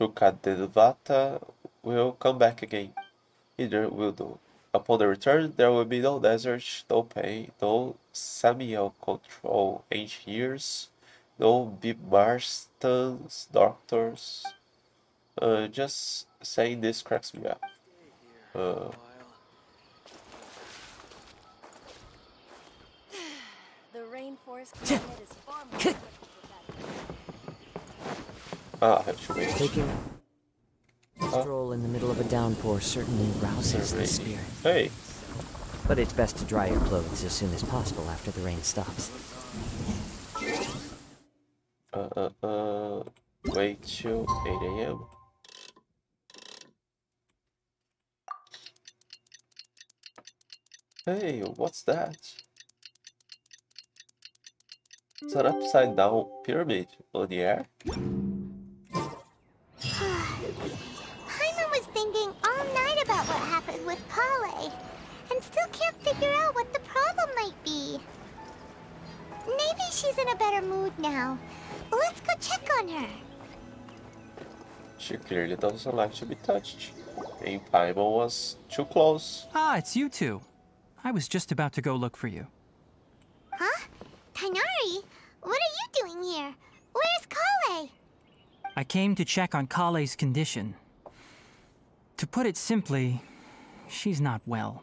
Rukkhadevata will come back again. Either will do. Upon the return, there will be no desert, no pain, no Samuel control engineers, no Bib Marstons doctors. Uh, just saying this cracks me up. Uh, The rainforest climate is far more ah, I have to. Taking a stroll in the middle of a downpour certainly rouses the spirit. Hey, But it's best to dry your clothes as soon as possible after the rain stops. uh, uh, uh, wait till 8 a.m. Hey, what's that? It's an upside down pyramid on the air? Paimon was thinking all night about what happened with Collei, and still can't figure out what the problem might be. Maybe she's in a better mood now. Let's go check on her. She clearly doesn't like to be touched. And Paimon was too close. Ah, it's you two. I was just about to go look for you. Huh? Tighnari? What are you doing here? Where's Collei? I came to check on Collei's condition. To put it simply, she's not well.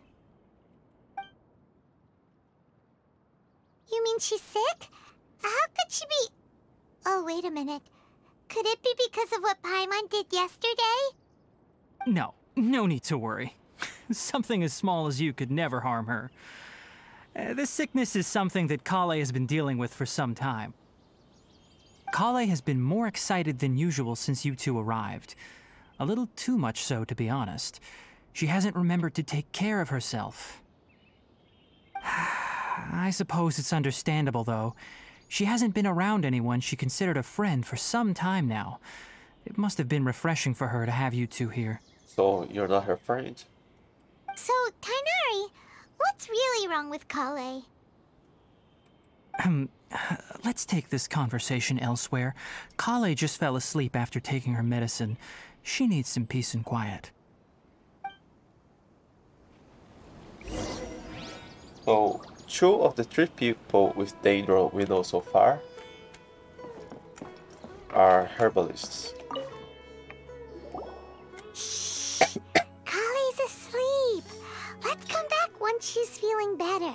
You mean she's sick? How could she be... Oh, wait a minute. Could it be because of what Paimon did yesterday? No, no need to worry. something as small as you could never harm her. Uh, this sickness is something that Collei has been dealing with for some time. Collei has been more excited than usual since you two arrived. A little too much so, to be honest. She hasn't remembered to take care of herself. I suppose it's understandable, though. She hasn't been around anyone she considered a friend for some time now. It must have been refreshing for her to have you two here. So, you're not her friend? So, Tighnari, what's really wrong with Collei? Um, let's take this conversation elsewhere. Collei just fell asleep after taking her medicine. She needs some peace and quiet. So, two of the three people with Dendro we know so far are herbalists. Collei's back she's feeling better.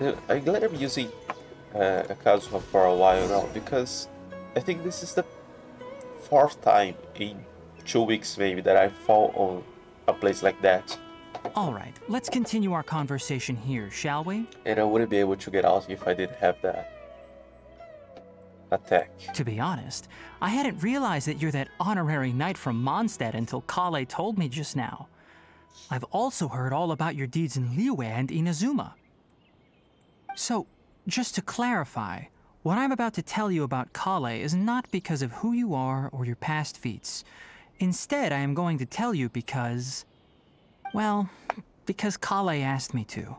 Yeah, I'm glad I'm using uh, Kazuha for a while now because I think this is the fourth time in two weeks maybe that I fall on a place like that. All right, let's continue our conversation here, shall we? And I wouldn't be able to get out if I didn't have that attack. To be honest, I hadn't realized that you're that honorary knight from Mondstadt until Collei told me just now. I've also heard all about your deeds in Liyue and Inazuma. So, just to clarify, what I'm about to tell you about Collei is not because of who you are or your past feats. Instead, I am going to tell you because... Well, because Collei asked me to.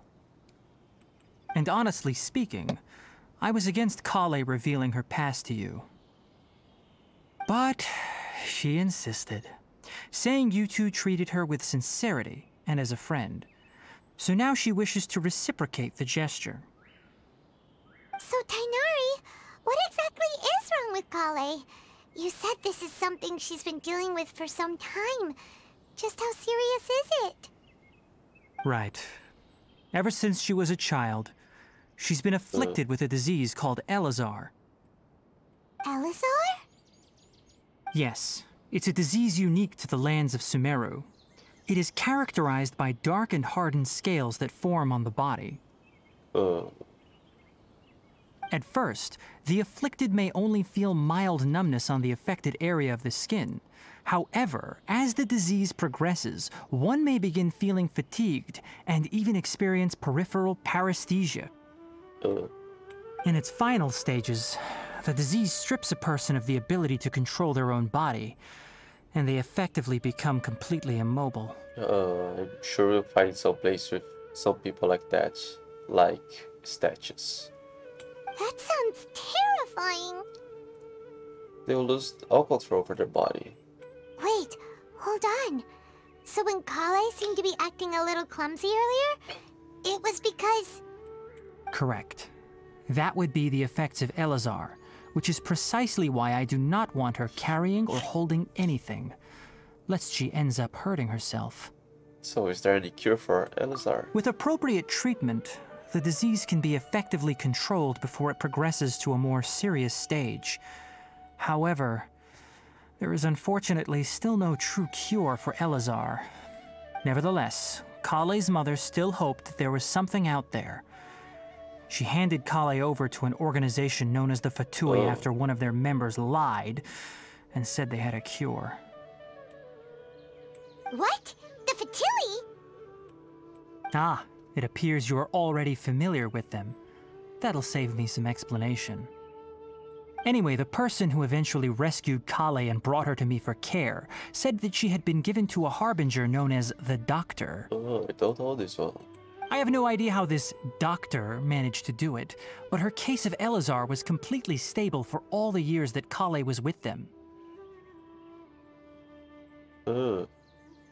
And honestly speaking, I was against Collei revealing her past to you. But she insisted, saying you two treated her with sincerity and as a friend. So now she wishes to reciprocate the gesture. So, Tighnari, what exactly is wrong with Collei? You said this is something she's been dealing with for some time. Just how serious is it? Right. Ever since she was a child, she's been afflicted with a disease called Eleazar. Eleazar? Yes, it's a disease unique to the lands of Sumeru. It is characterized by dark and hardened scales that form on the body. Uh, At first, the afflicted may only feel mild numbness on the affected area of the skin. However, as the disease progresses, one may begin feeling fatigued and even experience peripheral paresthesia. In its final stages, the disease strips a person of the ability to control their own body, and they effectively become completely immobile. uh, I'm sure we'll find some place with some people like that, like statues. That sounds terrifying. They'll lose all control over their body. Wait, hold on. So when Collei seemed to be acting a little clumsy earlier, it was because... Correct. That would be the effects of Eleazar, which is precisely why I do not want her carrying or holding anything, lest she ends up hurting herself. So is there any cure for Eleazar? With appropriate treatment, the disease can be effectively controlled before it progresses to a more serious stage. However, There is unfortunately still no true cure for Eleazar. Nevertheless, Collei's mother still hoped that there was something out there. She handed Collei over to an organization known as the Fatui Oh. after one of their members lied and said they had a cure. What? The Fatui? Ah, it appears you are already familiar with them. That'll save me some explanation. Anyway, the person who eventually rescued Collei and brought her to me for care said that she had been given to a harbinger known as the Doctor. Oh, I don't know this one. I have no idea how this doctor managed to do it, but her case of Eleazar was completely stable for all the years that Collei was with them. Uh,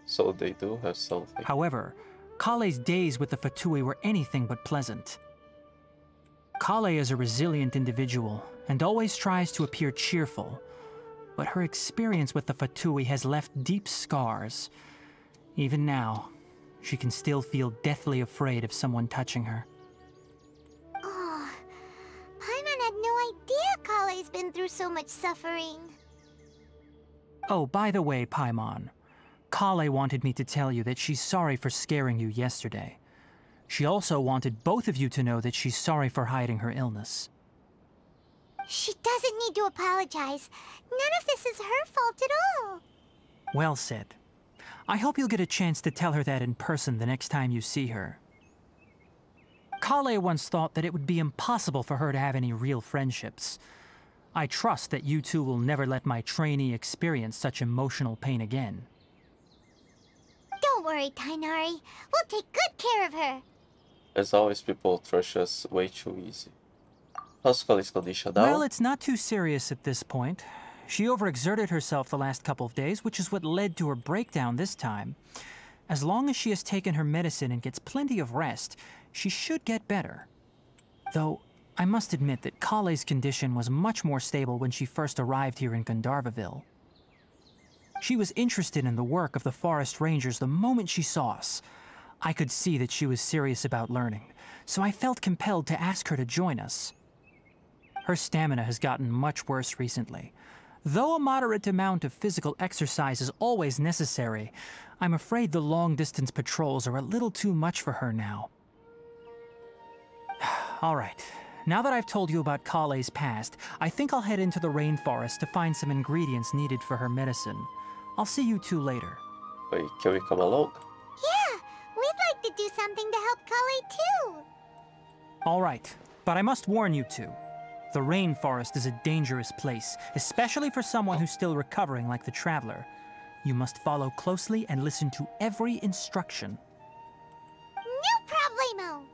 so they do have something. However, Collei's days with the Fatui were anything but pleasant. Collei is a resilient individual and always tries to appear cheerful, but her experience with the Fatui has left deep scars. Even now, she can still feel deathly afraid of someone touching her. Oh, Paimon had no idea Collei's been through so much suffering. Oh, by the way, Paimon, Collei wanted me to tell you that she's sorry for scaring you yesterday. She also wanted both of you to know that she's sorry for hiding her illness. She doesn't need to apologize. None of this is her fault at all. Well said. I hope you'll get a chance to tell her that in person the next time you see her. Collei once thought that it would be impossible for her to have any real friendships. I trust that you two will never let my trainee experience such emotional pain again. Don't worry, Tighnari. We'll take good care of her. As always, people trash us way too easy. How's Collei's condition now? Well, it's not too serious at this point. She overexerted herself the last couple of days, which is what led to her breakdown this time. As long as she has taken her medicine and gets plenty of rest, she should get better. Though, I must admit that Collei's condition was much more stable when she first arrived here in Gandharvaville. She was interested in the work of the forest rangers the moment she saw us. I could see that she was serious about learning, so I felt compelled to ask her to join us. Her stamina has gotten much worse recently. Though a moderate amount of physical exercise is always necessary, I'm afraid the long distance patrols are a little too much for her now. All right, now that I've told you about Collei's past, I think I'll head into the rainforest to find some ingredients needed for her medicine. I'll see you two later. Wait, can we come along? Yeah, we'd like to do something to help Collei too. All right, but I must warn you two. The rainforest is a dangerous place, especially for someone who's still recovering like the Traveler. You must follow closely and listen to every instruction. No problemo. Oh.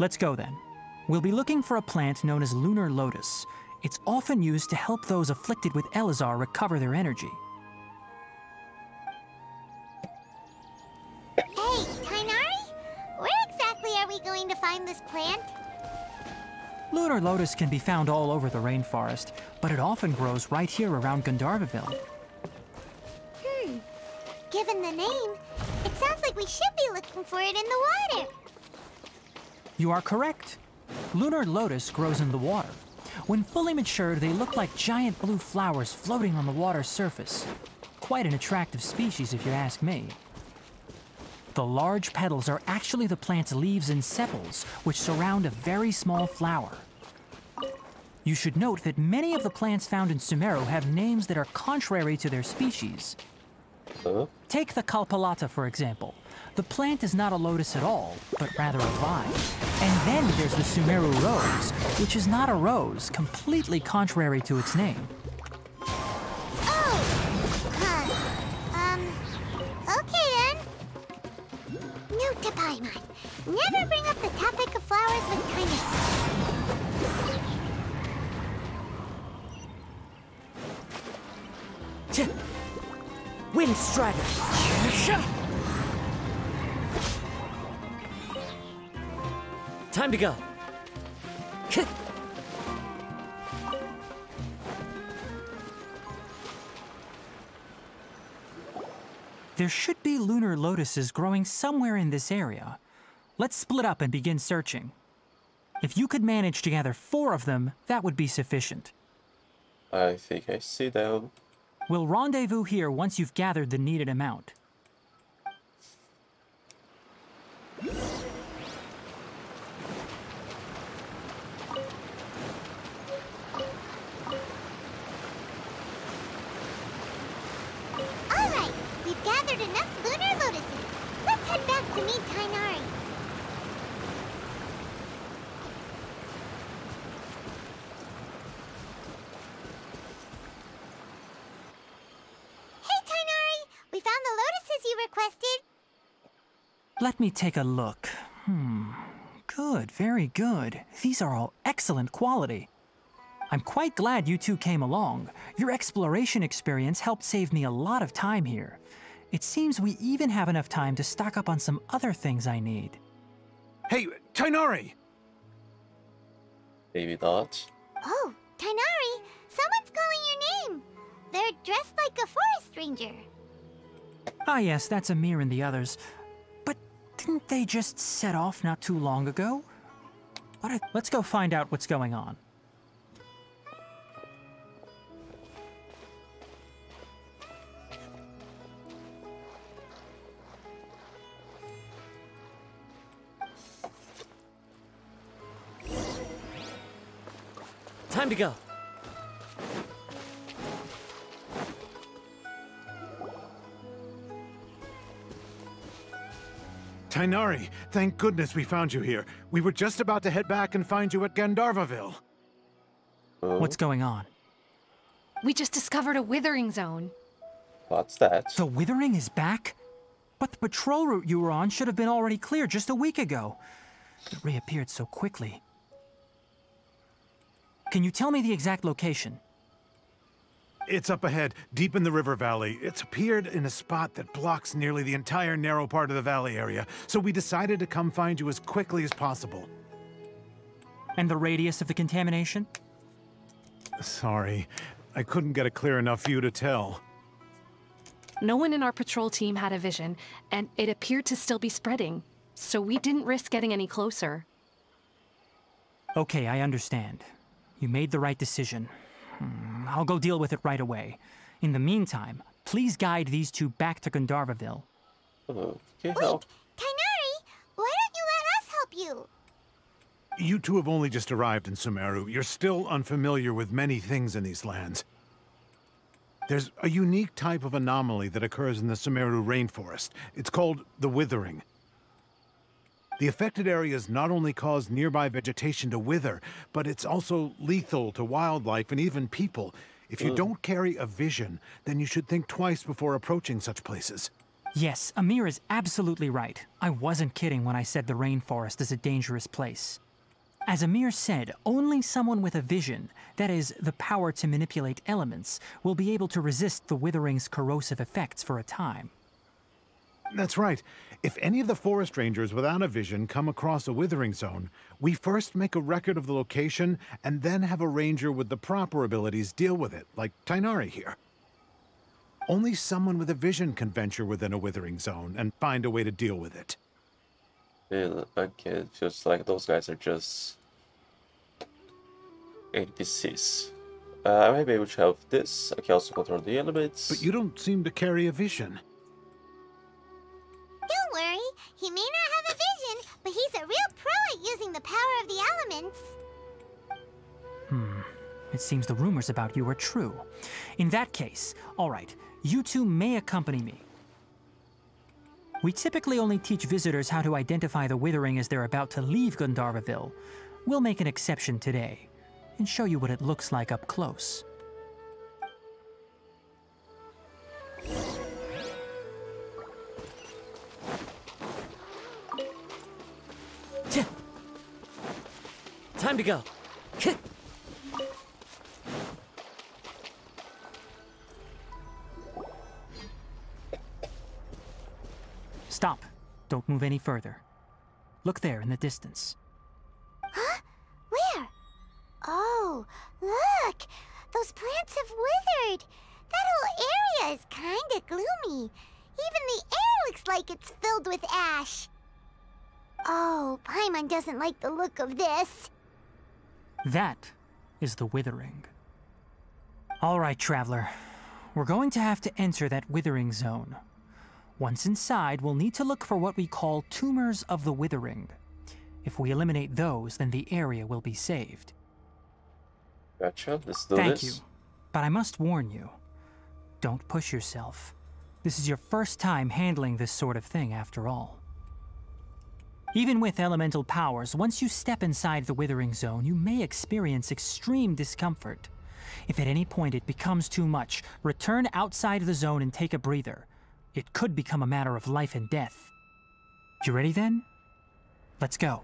Let's go then. We'll be looking for a plant known as lunar lotus. It's often used to help those afflicted with Eleazar recover their energy. Find this plant? Lunar lotus can be found all over the rainforest, but it often grows right here around Gandharvaville. Hmm. Given the name, it sounds like we should be looking for it in the water. You are correct. Lunar lotus grows in the water. When fully matured, they look like giant blue flowers floating on the water's surface. Quite an attractive species, if you ask me. The large petals are actually the plant's leaves and sepals, which surround a very small flower. You should note that many of the plants found in Sumeru have names that are contrary to their species. Huh? Take the Kalpalata, for example. The plant is not a lotus at all, but rather a vine. And then there's the Sumeru rose, which is not a rose, completely contrary to its name. Oh! Huh. Um, okay Note to Paimon. Never bring up the topic of flowers with kindness. Wind Strider! Time to go. There should be lunar lotuses growing somewhere in this area. Let's split up and begin searching. If you could manage to gather four of them, that would be sufficient. I think I see them. We'll rendezvous here once you've gathered the needed amount. All right, we've gathered enough lunar lotuses. Let's head back to meet Tighnari. Hey, Tighnari! We found the requested. Let me take a look. Hmm. Good, very good. These are all excellent quality. I'm quite glad you two came along. Your exploration experience helped save me a lot of time here. It seems we even have enough time to stock up on some other things I need. Hey, Tighnari! Baby not. Oh, Tighnari! Someone's calling your name. They're dressed like a forest ranger. Ah, yes, that's Amir and the others. But didn't they just set off not too long ago? What Let's go find out what's going on. Time to go. Tighnari, thank goodness we found you here. We were just about to head back and find you at Gandharvaville. Uh-huh. What's going on? We just discovered a withering zone. What's that? The Withering is back? But the patrol route you were on should have been already clear just a week ago. It reappeared so quickly. Can you tell me the exact location? It's up ahead, deep in the river valley. It's appeared in a spot that blocks nearly the entire narrow part of the valley area, so we decided to come find you as quickly as possible. And the radius of the contamination? Sorry, I couldn't get a clear enough view to tell. No one in our patrol team had a vision, and it appeared to still be spreading. So we didn't risk getting any closer. Okay, I understand. You made the right decision. Hmm, I'll go deal with it right away. In the meantime, please guide these two back to Gandharvaville. Okay, Wait, help. Tighnari, why don't you let us help you? You two have only just arrived in Sumeru. You're still unfamiliar with many things in these lands. There's a unique type of anomaly that occurs in the Sumeru rainforest. It's called the Withering. The affected areas not only cause nearby vegetation to wither, but it's also lethal to wildlife and even people. If you Ugh. don't carry a vision, then you should think twice before approaching such places. Yes, Amir is absolutely right. I wasn't kidding when I said the rainforest is a dangerous place. As Amir said, only someone with a vision, that is, the power to manipulate elements, will be able to resist the withering's corrosive effects for a time. That's right. If any of the forest rangers without a vision come across a withering zone, we first make a record of the location and then have a ranger with the proper abilities deal with it, like Tighnari here. Only someone with a vision can venture within a withering zone and find a way to deal with it. Yeah, okay, it feels like those guys are just NPCs. Uh, I may be able to help this. I can also control the elements. But you don't seem to carry a vision. Don't worry, he may not have a vision, but he's a real pro at using the power of the elements. Hmm. It seems the rumors about you are true. In that case, all right, you two may accompany me. We typically only teach visitors how to identify the withering as they're about to leave Gandharvaville. We'll make an exception today and show you what it looks like up close. Time to go. Stop. Don't move any further. Look there in the distance. Huh? Where? Oh, look! Those plants have withered! That whole area is kinda gloomy. Even the air looks like it's filled with ash. Oh, Paimon doesn't like the look of this. That is the withering. All right, traveler. We're going to have to enter that withering zone. Once inside, we'll need to look for what we call tumors of the withering. If we eliminate those, then the area will be saved. Gotcha. Let's do Thank this. you. But I must warn you don't push yourself. This is your first time handling this sort of thing, after all. Even with elemental powers, once you step inside the withering zone, you may experience extreme discomfort. If at any point it becomes too much, return outside the zone and take a breather. It could become a matter of life and death. You ready then? Let's go.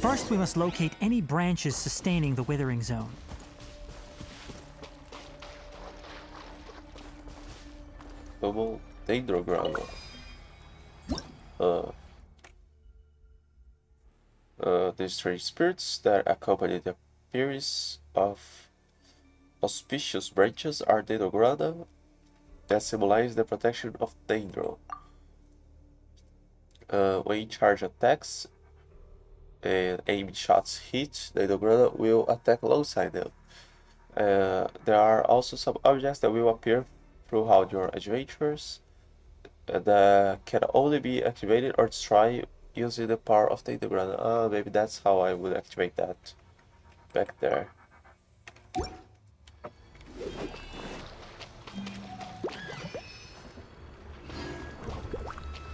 First, we must locate any branches sustaining the withering zone. Double Dendrograna. Uh, uh, the strange spirits that accompany the appearance of auspicious branches are Dendrograna that symbolize the protection of Dendro. Uh, when charge attacks and aimed shots hit, the Dendrograna will attack alongside them. Uh, there are also some objects that will appear throughout your adventures uh, that can only be activated or destroyed using the power of the Dendrograna. Uh, maybe that's how I would activate that back there.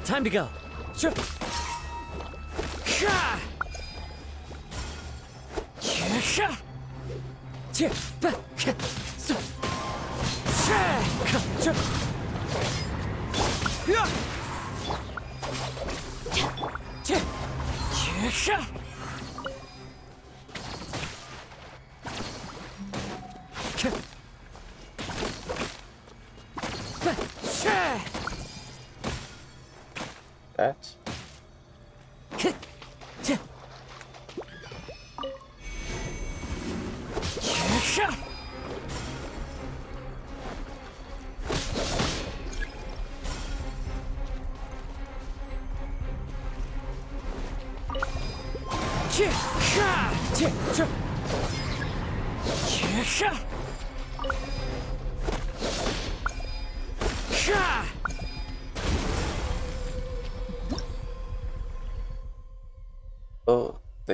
Time to go. Ha! Ha! 这看这月切绝杀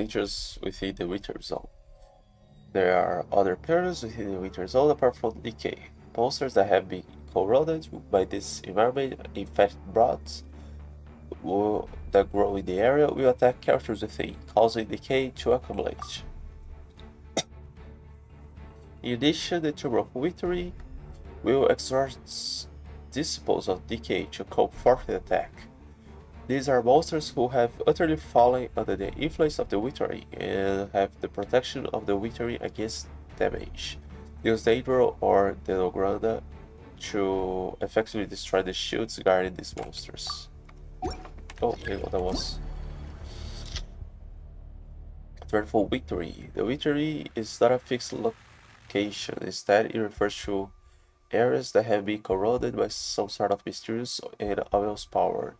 Dangers within the winter zone. There are other perils within the winter zone apart from decay. Monsters that have been corroded by this environment, infected broths will, that grow in the area will attack characters within, causing decay to accumulate. In addition, the Tumor of Witchery will exert disciples of decay to cope forth the attack. These are monsters who have utterly fallen under the influence of the Witchery and have the protection of the Witchery against damage. Use Dendro or Dendrograna to effectively destroy the shields guarding these monsters. Oh, okay, what that was. Dreadful Victory. The Victory is not a fixed location, instead it refers to areas that have been corroded by some sort of mysterious and obvious power.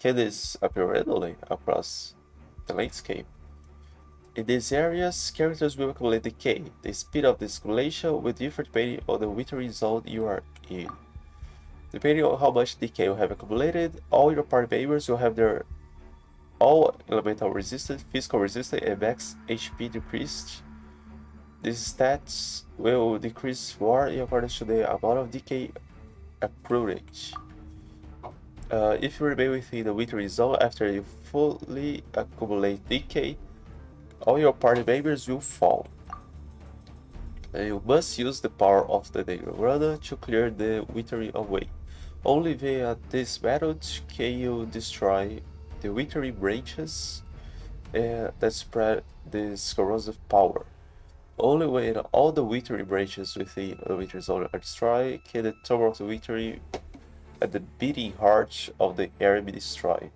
This appear randomly across the landscape? In these areas, characters will accumulate decay. The speed of this accumulation will differ depending on the wintry zone you are in. Depending on how much decay you have accumulated, all your party members will have their all elemental resistance, physical resistance, and max HP decreased. These stats will decrease more in accordance to the amount of decay accrued. Uh, if you remain within the wintry zone after you fully accumulate decay, all your party members will fall. And you must use the power of the Negrona to clear the wintry away. Only via this method can you destroy the wintry branches uh, that spread this corrosive power. Only when all the wintry branches within the wintry zone are destroyed can the Tower of the Wintry at the beating heart of the area be destroyed.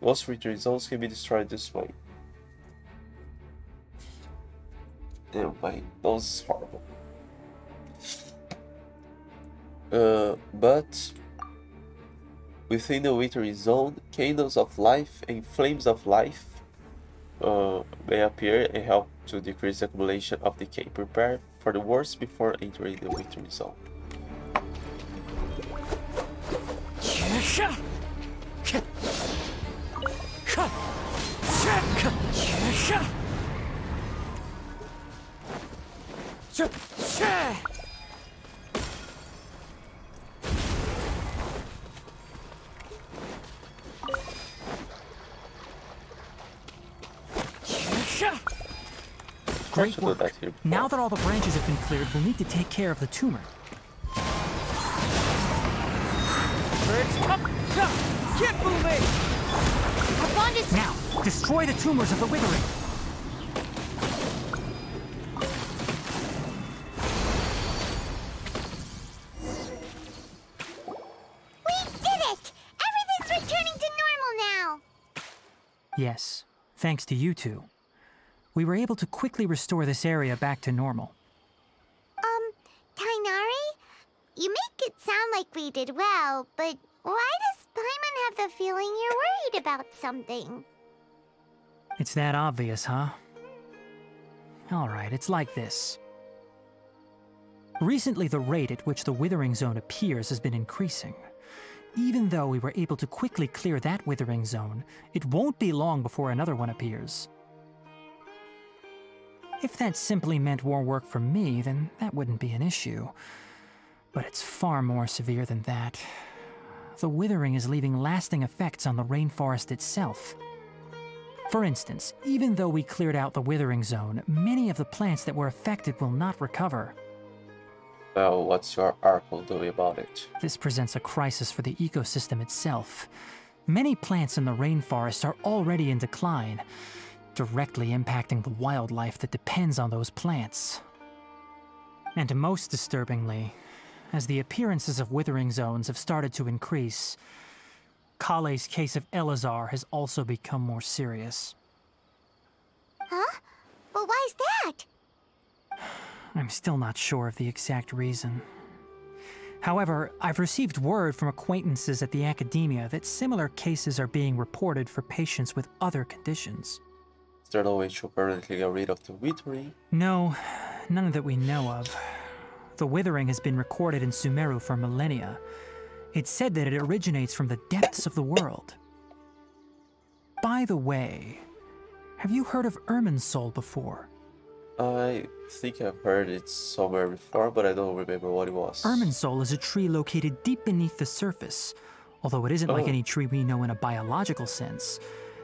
Most wintry zones can be destroyed this way. My, those is horrible. Uh, but within the wintry zone, candles of life and flames of life uh, may appear and help to decrease the accumulation of decay. Prepare for the worst before entering the wintering zone. Great work. Now that all the branches have been cleared, we'll need to take care of the tumor. Now, destroy the tumors of the withering. We did it! Everything's returning to normal now! Yes, thanks to you two. We were able to quickly restore this area back to normal. Um, Tighnari? You make it sound like we did well, but why does Paimon have the feeling you're worried about something? It's that obvious, huh? Alright, it's like this. Recently, the rate at which the withering zone appears has been increasing. Even though we were able to quickly clear that withering zone, it won't be long before another one appears. If that simply meant more work for me, then that wouldn't be an issue. But it's far more severe than that. The withering is leaving lasting effects on the rainforest itself. For instance, even though we cleared out the withering zone, many of the plants that were affected will not recover. Well, what's your Arkle doing about it? This presents a crisis for the ecosystem itself. Many plants in the rainforest are already in decline, directly impacting the wildlife that depends on those plants. And most disturbingly, as the appearances of withering zones have started to increase, Collei's case of Eleazar has also become more serious. Huh? But why's that? I'm still not sure of the exact reason. However, I've received word from acquaintances at the academia that similar cases are being reported for patients with other conditions. Is there no way to permanently get rid of the withering? No, none that we know of. The withering has been recorded in Sumeru for millennia. It's said that it originates from the depths of the world. By the way, have you heard of Irminsul before? I think I've heard it somewhere before, but I don't remember what it was. Irminsul is a tree located deep beneath the surface. Although it isn't like Oh. any tree we know in a biological sense,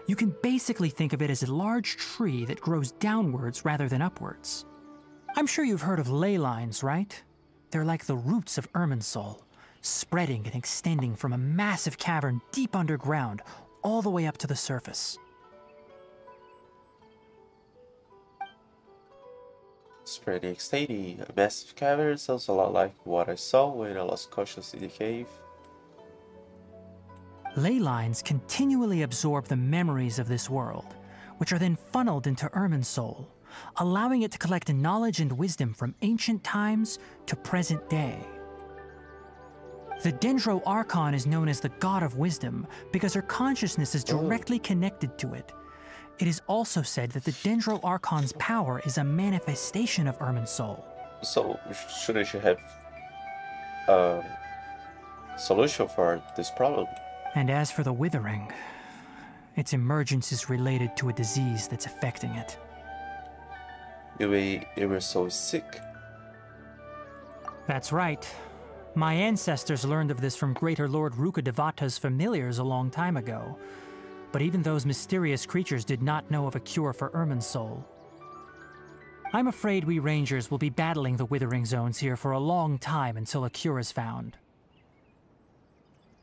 you can basically think of it as a large tree that grows downwards rather than upwards. I'm sure you've heard of ley lines, right? They're like the roots of Irminsul, spreading and extending from a massive cavern deep underground all the way up to the surface. Spreading extending. A massive cavern sounds a lot like what I saw when I lost consciousness in the cave. Ley lines continually absorb the memories of this world, which are then funneled into Irminsul, allowing it to collect knowledge and wisdom from ancient times to present day. The Dendro Archon is known as the God of Wisdom because her consciousness is oh. directly connected to it. It is also said that the Dendro Archon's power is a manifestation of Irminsul. So, shouldn't you have a solution for this problem? And as for the Withering, its emergence is related to a disease that's affecting it. You mean you were so sick? That's right. My ancestors learned of this from Greater Lord Rukkhadevata's familiars a long time ago. But even those mysterious creatures did not know of a cure for Irminsul. I'm afraid we rangers will be battling the Withering Zones here for a long time until a cure is found.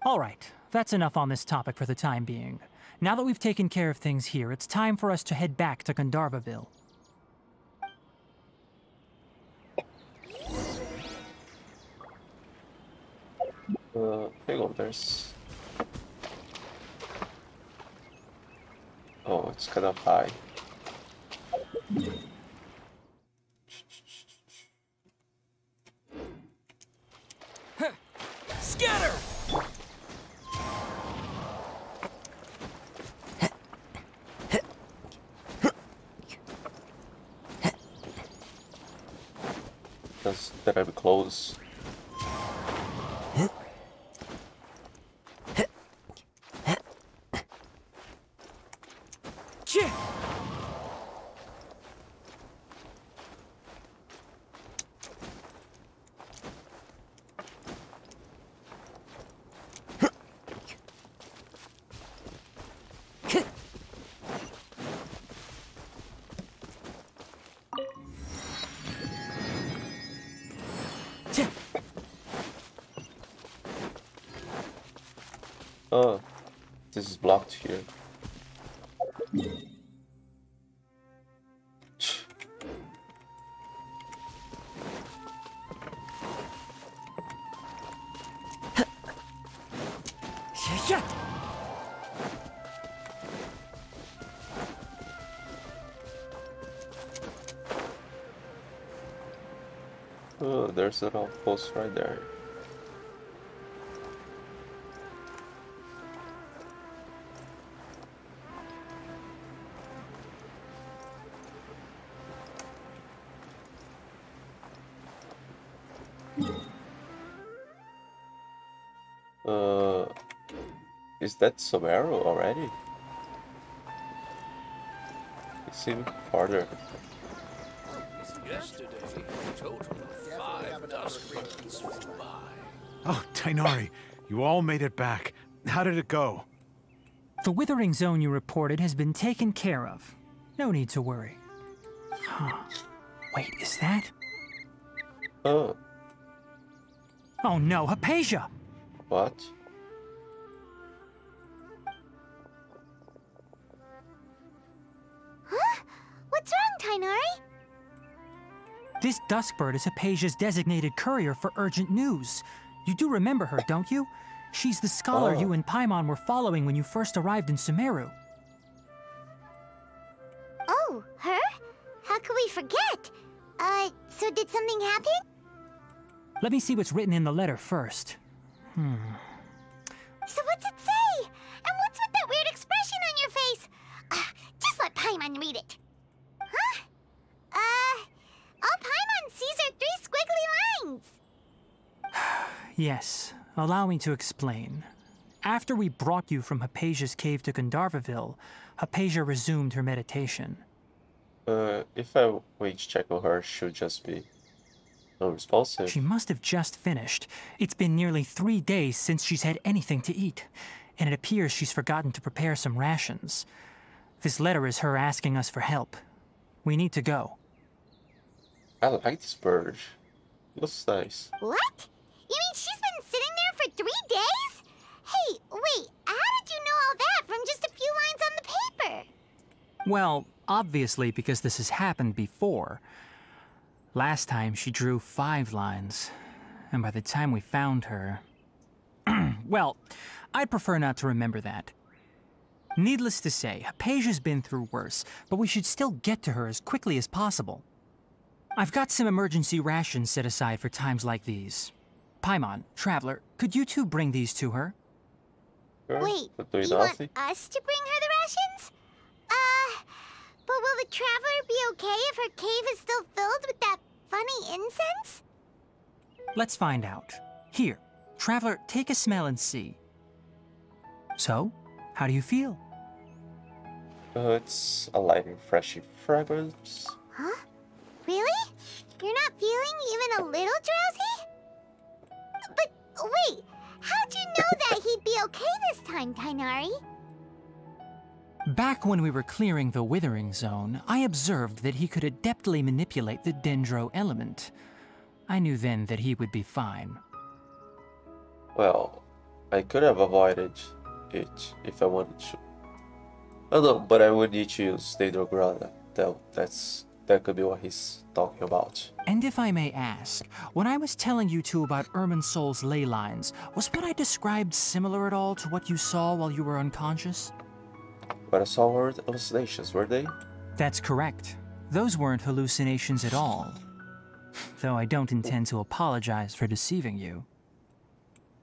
Alright, that's enough on this topic for the time being. Now that we've taken care of things here, it's time for us to head back to Gandharvaville. the freeloaders. Oh, it's kind of high. Scatter! That's that I'm close. There's an outpost right there. Uh, is that Sumeru already? It seemed farther. Yesterday, a Oh, Tighnari, you all made it back. How did it go? The withering zone you reported has been taken care of. No need to worry. Huh. Wait, is that? Oh, Oh no, Hypatia! what? This Duskbird is Hypatia's designated courier for urgent news. You do remember her, don't you? She's the scholar Oh. you and Paimon were following when you first arrived in Sumeru. Oh, her? How could we forget? Uh, so did something happen? Let me see what's written in the letter first. Hmm. So what's it say? And what's with that weird expression on your face? Uh, just let Paimon read it. Huh? Uh, all Paimon sees are three squiggly lines. Yes, allow me to explain. After we brought you from Hypatia's cave to Gandharvaville, Hypatia resumed her meditation. Uh, if I wait to check on her, she'll just be unresponsive. She must have just finished. It's been nearly three days since she's had anything to eat, and it appears she's forgotten to prepare some rations. This letter is her asking us for help. We need to go. I like this bird. Looks nice. What? You mean she's been sitting there for three days? Hey, wait, how did you know all that from just a few lines on the paper? Well, obviously because this has happened before. Last time she drew five lines, and by the time we found her. well, I'd prefer not to remember that. Needless to say, Hypatia's been through worse, but we should still get to her as quickly as possible. I've got some emergency rations set aside for times like these. Paimon, Traveler, could you two bring these to her? Sure, Wait, but you want us to bring her the rations? Uh, but will the traveler be okay if her cave is still filled with that funny incense? Let's find out. Here, Traveler, take a smell and see. So, how do you feel? Uh, it's a light and freshy fragrance. Huh? Really? You're not feeling even a little drowsy? But wait, how'd you know that he'd be okay this time, Tighnari? Back when we were clearing the Withering Zone, I observed that he could adeptly manipulate the Dendro element. I knew then that he would be fine. Well, I could have avoided it if I wanted to. Oh no, but I would need to use Dendrograna. That, that's, that could be what he's talking about. And if I may ask, when I was telling you two about Irminsul's ley lines, was what I described similar at all to what you saw while you were unconscious? But I saw were hallucinations, were they? That's correct. Those weren't hallucinations at all. Though I don't intend to apologize for deceiving you.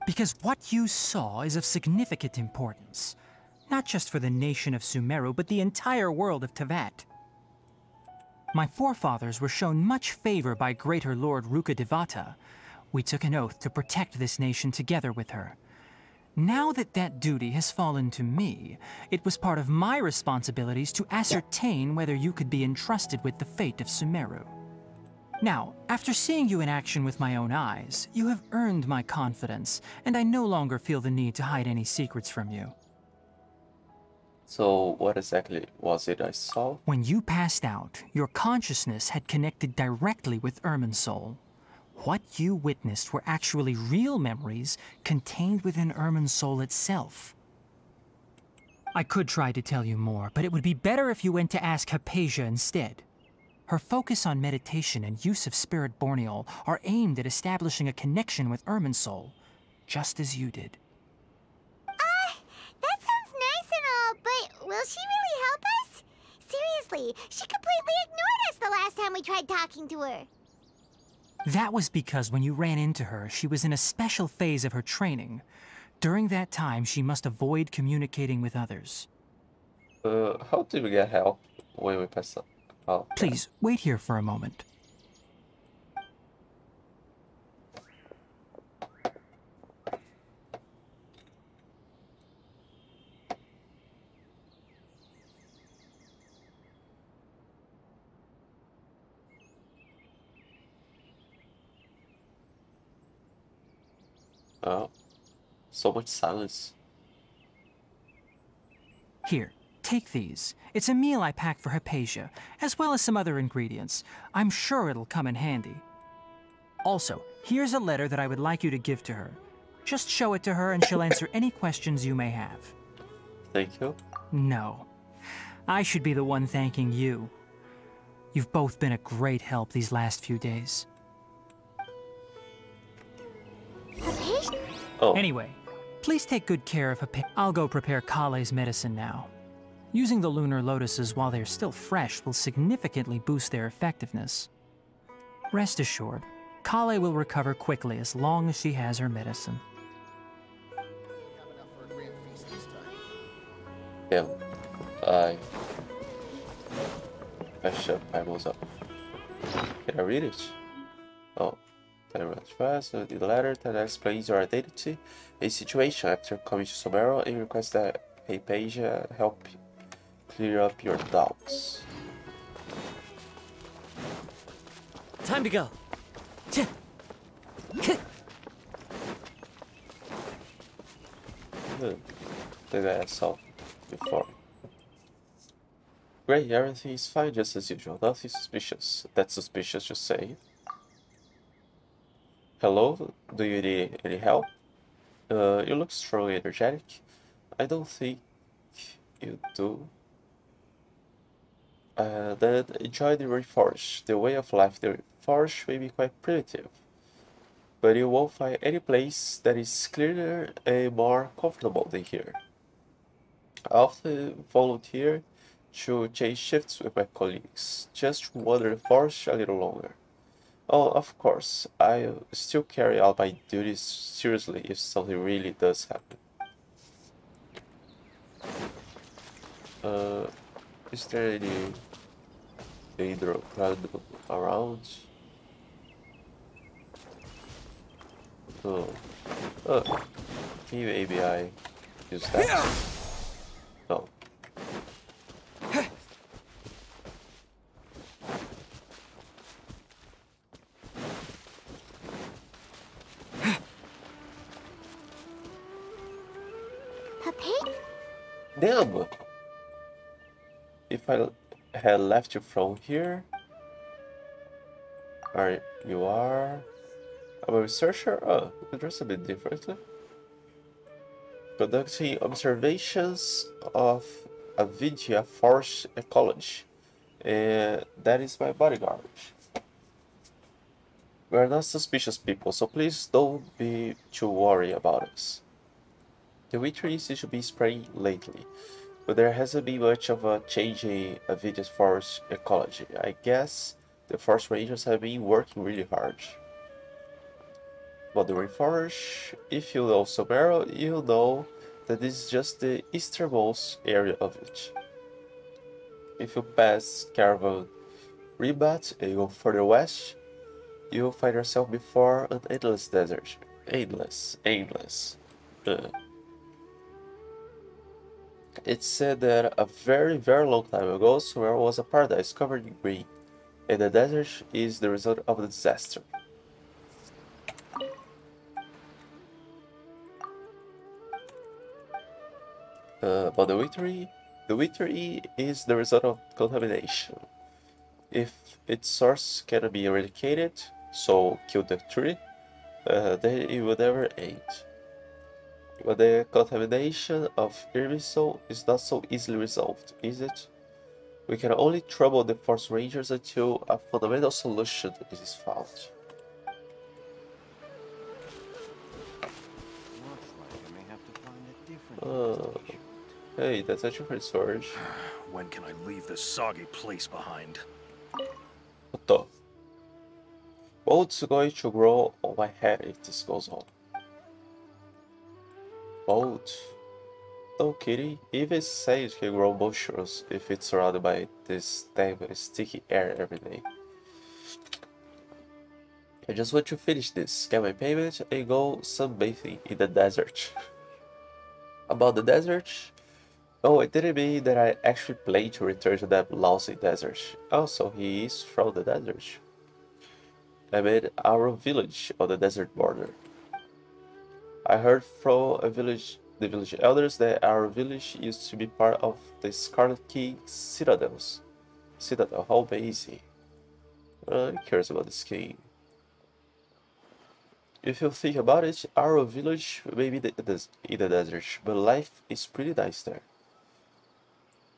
Because what you saw is of significant importance. Not just for the nation of Sumeru, but the entire world of Teyvat. My forefathers were shown much favor by Greater Lord Rukkhadevata. We took an oath to protect this nation together with her. Now that that duty has fallen to me, it was part of my responsibilities to ascertain whether you could be entrusted with the fate of Sumeru. Now, after seeing you in action with my own eyes, you have earned my confidence, and I no longer feel the need to hide any secrets from you. So, what exactly was it I saw? When you passed out, your consciousness had connected directly with Irminsul. What you witnessed were actually real memories contained within Irminsul itself. I could try to tell you more, but it would be better if you went to ask Hypatia instead. Her focus on meditation and use of Spirit Borneol are aimed at establishing a connection with Irminsul, just as you did. Ah, that sounds nice and all, but will she really help us? Seriously, she completely ignored us the last time we tried talking to her. That was because when you ran into her, she was in a special phase of her training. During that time, she must avoid communicating with others. Uh, how did we get help when we passed out? Oh, Please, wait here for a moment. Oh, so much silence. Here, take these. It's a meal I packed for Hypatia, as well as some other ingredients. I'm sure it'll come in handy. Also, here's a letter that I would like you to give to her. Just show it to her and she'll answer any questions you may have. Thank you. No. I should be the one thanking you. You've both been a great help these last few days. Oh. Anyway, please take good care of Hypa- I'll go prepare Collei's medicine now. Using the lunar lotuses while they're still fresh will significantly boost their effectiveness. Rest assured, Collei will recover quickly as long as she has her medicine. Yeah, I. I shut Bibles up. Can I read it? Oh, then runs fast. So the letter that explains your identity, a situation after coming to Sumeru, and request that Hypatia help clear up your doubts. Time to go. Hmm. Think I saw before. Great, everything is fine just as usual. Nothing suspicious. That's suspicious, just say. Hello, do you need any help? Uh, you look strong and energetic. I don't think you do. Uh, then enjoy the Reforge. The way of life the Reforge may be quite primitive, but you won't find any place that is cleaner and more comfortable than here. I often volunteer to change shifts with my colleagues, just to wander the forest a little longer. Oh, of course, I still carry out my duties seriously if something really does happen. Uh, is there any danger crowd around? Oh, uh, can you ABI use that? No. Damn! If I had left you from here... Are you are... I'm a researcher? Oh, you dress a bit differently. Conducting observations of Avidya forest ecology. And that is my bodyguard. We are not suspicious people, so please don't be too worried about us. The winter seems to be spraying lately, but there hasn't been much of a change in Avidya's forest ecology. I guess the forest rangers have been working really hard. About the rainforest, if you know Sumeru, you know that this is just the easternmost area of it. If you pass Caravan Ribat and go further west, you'll find yourself before an endless desert. Endless, endless. It's said that a very, very long time ago, Sumeru was a paradise covered in green, and the desert is the result of a disaster. Uh, but the victory, the victory is the result of contamination. If its source cannot be eradicated, so kill the tree, uh, then it will never end. But the contamination of Irminsul is not so easily resolved, is it? We can only trouble the Forest Rangers until a fundamental solution is found. Uh, hey, that's a different sword. when can I leave this soggy place behind? What the? What's going to grow on my head if this goes on? Bolt. No kidding, even sage can grow mushrooms if it's surrounded by this damn sticky air every day. I just want to finish this, get my payment, and go sunbathing in the desert. About the desert, oh, it didn't mean that I actually plan to return to that lousy desert. Oh, also, he is from the desert. I made our village on the desert border. I heard from a village, the village elders that our village used to be part of the Scarlet King citadels. Citadel, how amazing. Uh, I'm curious about this king. If you think about it, our village may be the, the, in the desert, but life is pretty nice there.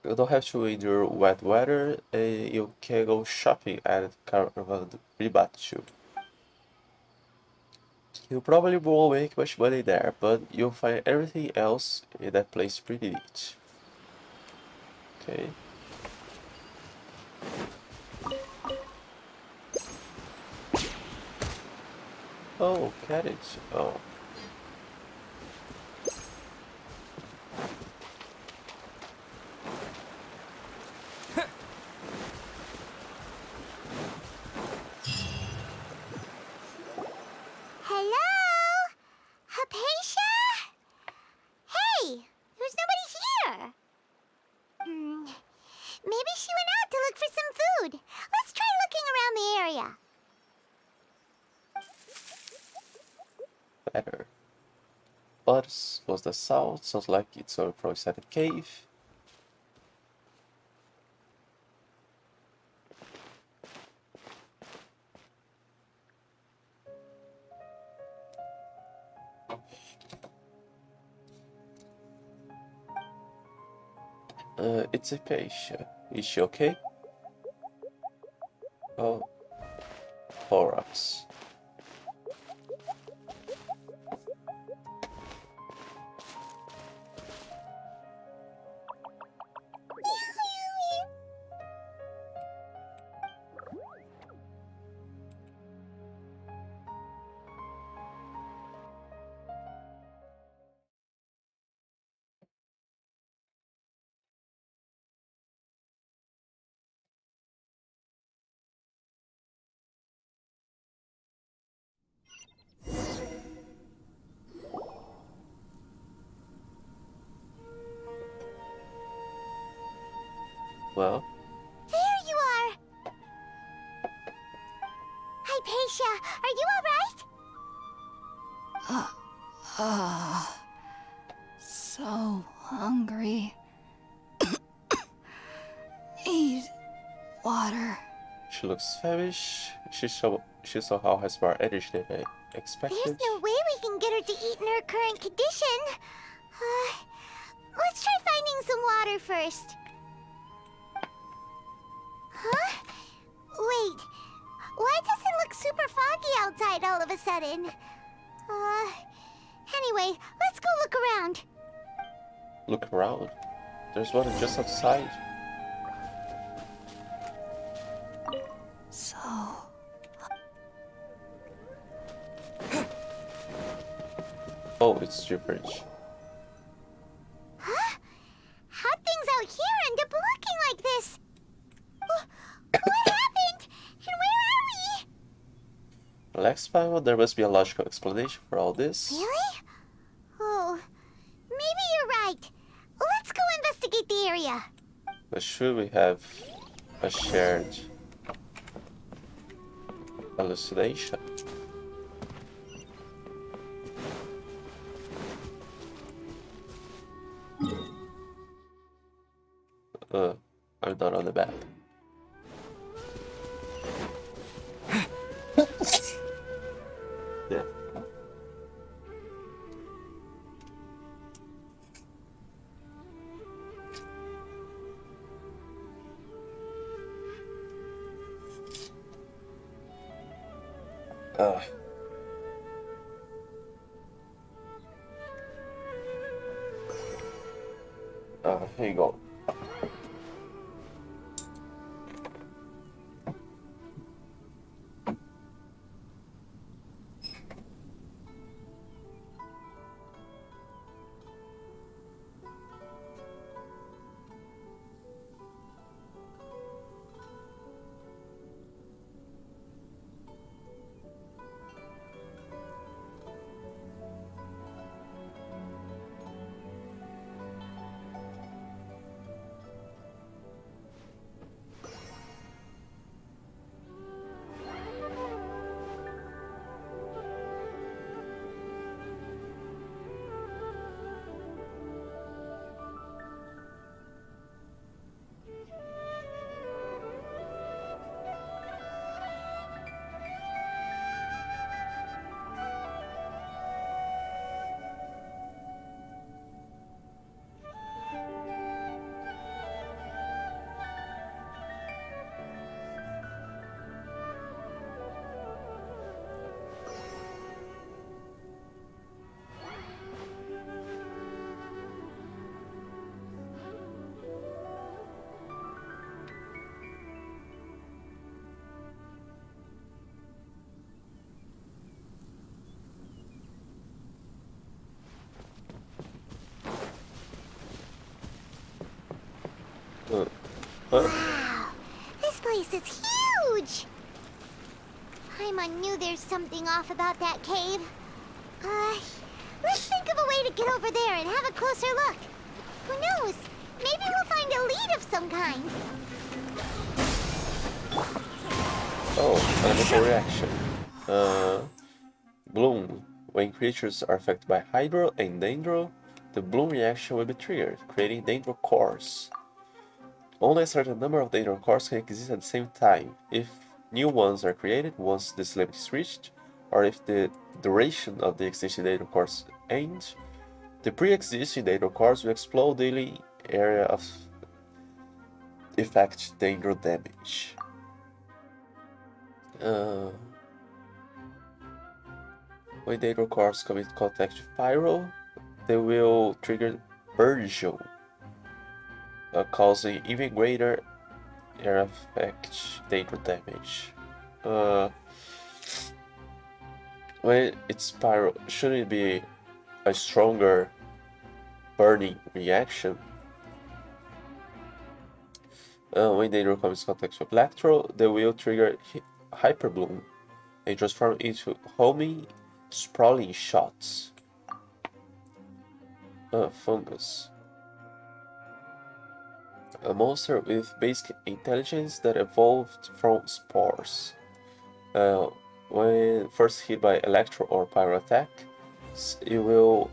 You don't have to endure wet weather, and you can go shopping at Caravan Ribat. You probably won't make much money there, but you'll find everything else in that place pretty neat. Okay. Oh, carriage. Oh. Hello? Hypatia? Hey, there's nobody here. Hmm. Maybe she went out to look for some food. Let's try looking around the area. better. But was the south, sounds like it's a inside the cave. Uh, it's a patient. Is she okay? Oh, Clorox. Looks famished. She show she somehow has more energy than I expected. There's no way we can get her to eat in her current condition. Uh, let's try finding some water first. Huh? Wait. Why does it look super foggy outside all of a sudden? Uh, anyway, let's go look around. Look around. There's water just outside. Oh, it's gibberish. Huh? How things out here end up looking like this? Oh, what, happened? And where are we? Relax, Pavel. There must be a logical explanation for all this. Really? Oh, maybe you're right. Let's go investigate the area. But should we have a shared hallucination? Wow, this place is huge! Paimon knew there's something off about that cave. Uh, let's think of a way to get over there and have a closer look. Who knows? Maybe we'll find a lead of some kind. oh, animal reaction. Uh, bloom. When creatures are affected by Hydro and Dendro, the bloom reaction will be triggered, creating Dendro cores. Only a certain number of Dendro cores can exist at the same time. If new ones are created once this limit is reached, or if the duration of the existing Dendro cores ends, the pre-existing Dendro cores will explode daily area of effect Dendro damage. Uh, when Dendro cores come into contact with Pyro, they will trigger Burgeon, uh, causing even greater air effect Dendro damage. Uh, when it's spiral, shouldn't it be a stronger burning reaction? Uh, when Dendro comes in contact with Electro, they will trigger Hyper Bloom and transform into homing, sprawling shots. Uh, fungus. A monster with basic intelligence that evolved from spores. Uh, when first hit by Electro or Pyro attack, it will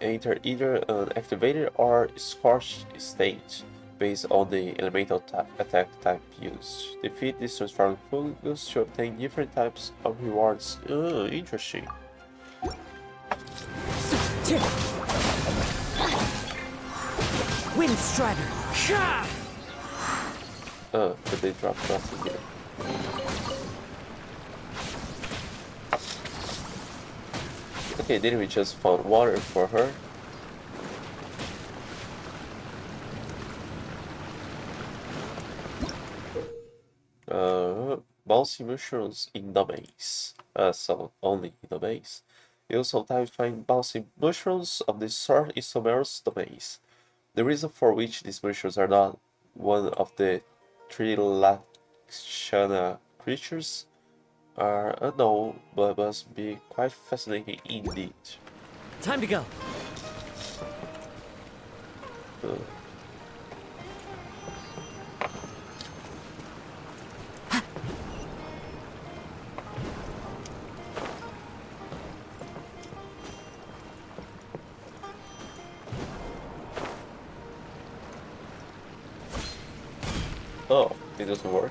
enter either an activated or scorched state based on the elemental attack type used. Defeat this transformed fungus to obtain different types of rewards. Uh, interesting. Wind Uh, but they drop nothing here. Okay, didn't we just found water for her? Uh, bouncy mushrooms in the maze. Uh, so only in the maze. You'll sometimes find bouncy mushrooms of this sort in Sumeru's domains. The reason for which these mushrooms are not one of the Trilakshana creatures are unknown, but must be quite fascinating indeed. Time to go. Uh, doesn't work.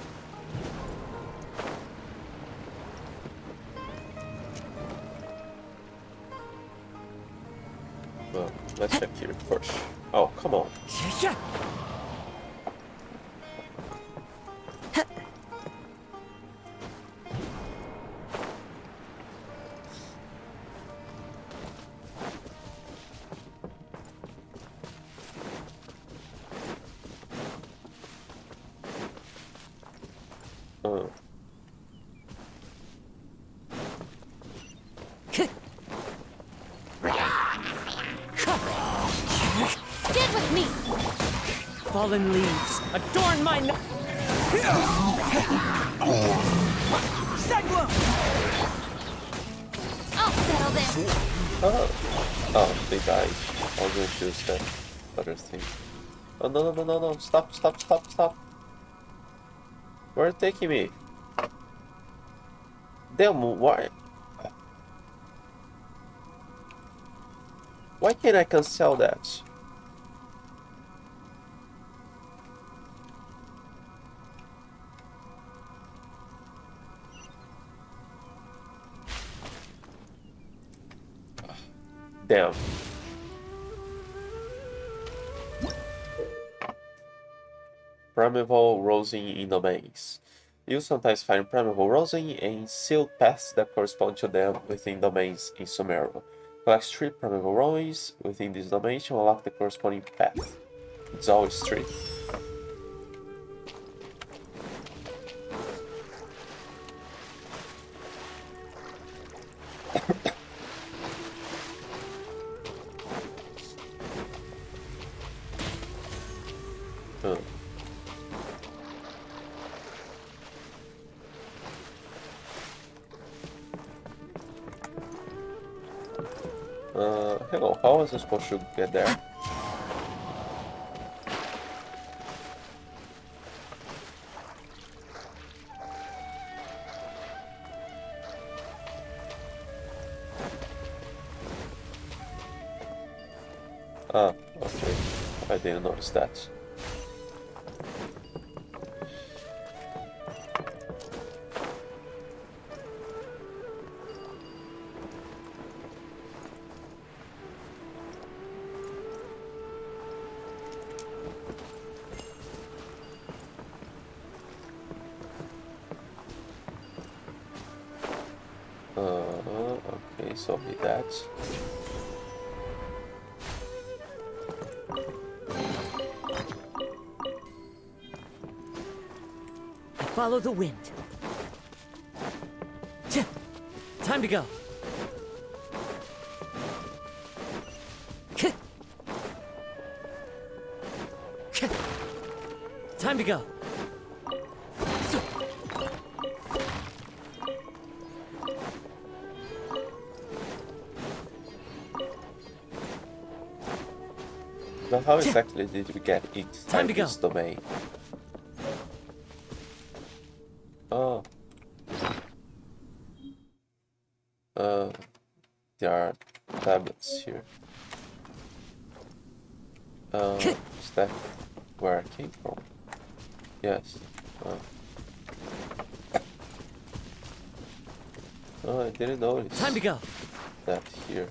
Fallen leaves adorn my. No- I'll settle this! oh, oh, they died. I was going to use that other thing. Oh, no, no, no, no, no. Stop, stop, stop, stop. Where are you taking me? Damn, why? Why can't I cancel that? Damn. Primeval Rosing in the domains. You sometimes find Primeval Rosing in sealed paths that correspond to them within domains in Sumeru. Collect three Primeval Rosings within this domain to unlock the corresponding path. It's always three. Supposed to get there? Ah, okay. I didn't notice that. Follow the wind. Time to go. Time to go. But how exactly did we get inside Time to go. this domain? Oh. Uh, there are tablets here. Uh, is that where I came from? Yes. Uh. Oh, I didn't notice. Time to go. That here.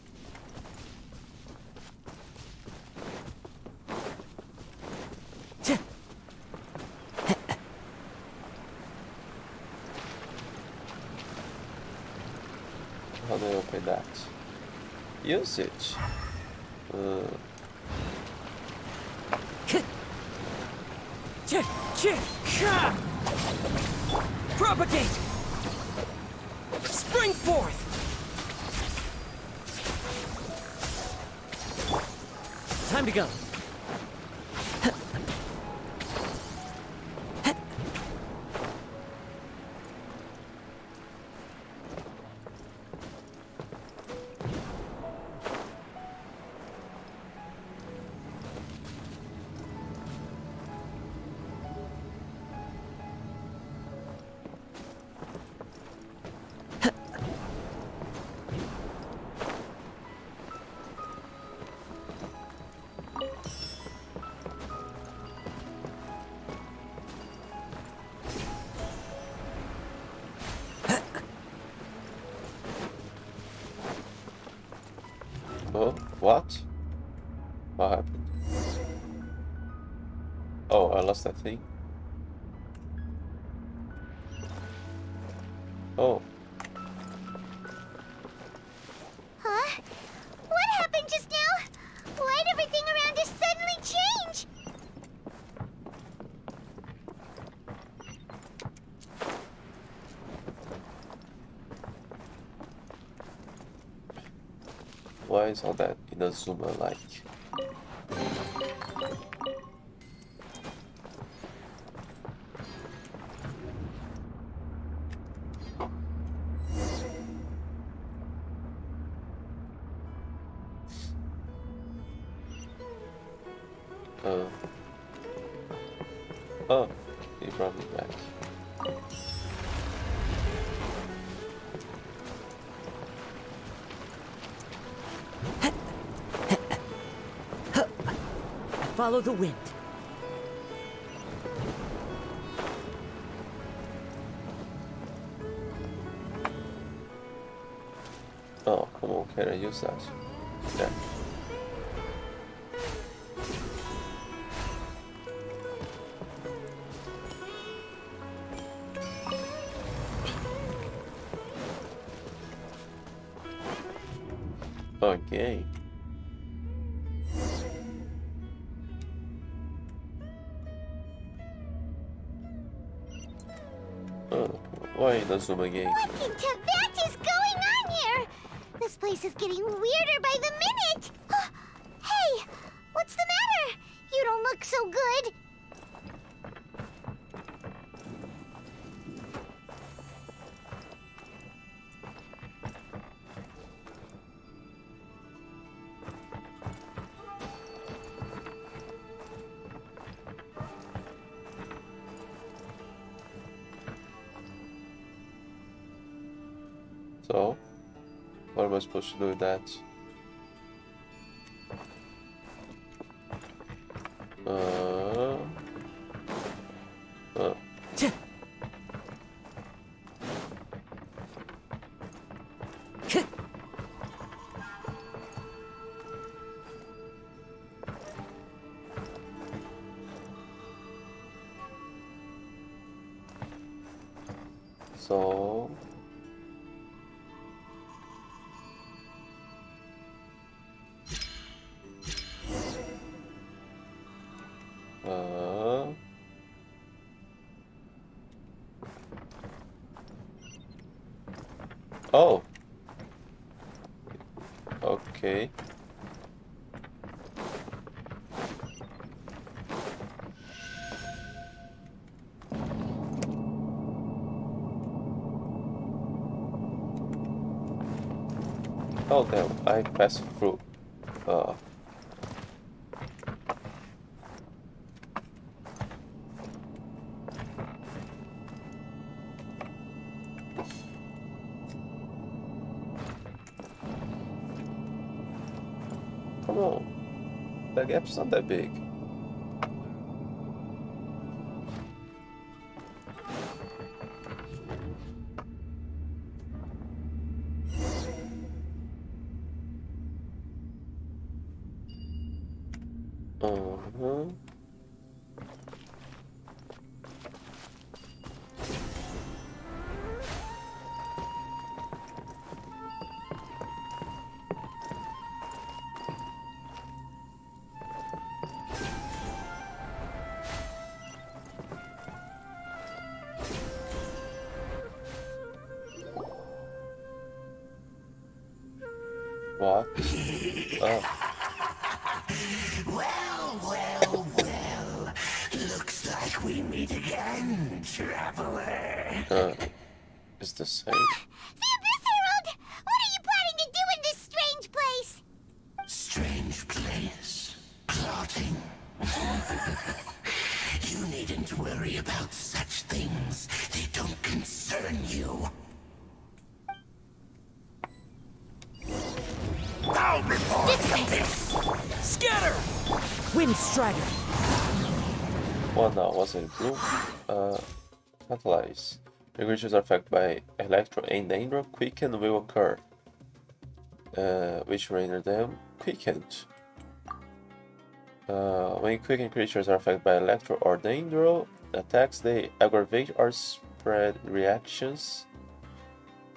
How do I open that? Use I thing. Oh. Huh? What happened just now? Why'd everything around us suddenly change? Why is all that Inazuma like? Follow the wind. Oh, come on, can I use that? The zoom again? What in Teyvat is going on here? This place is getting weirder by the minute. Supposed to do that? Okay. Oh damn, I passed through. The not that big. What? Oh. Well, well, well. Looks like we meet again, traveler. Uh, it's the same. The Abyss Herald! What are you planning to do in this strange place? Strange place. Plotting. you needn't worry about such things. They don't concern you. Strider! What now? Was it blue? Uh, catalyze. The creatures are affected by electro and dendro quicken will occur. uh, which render them quickened. Uh, when quickened creatures are affected by electro or dendro attacks, they aggravate or spread reactions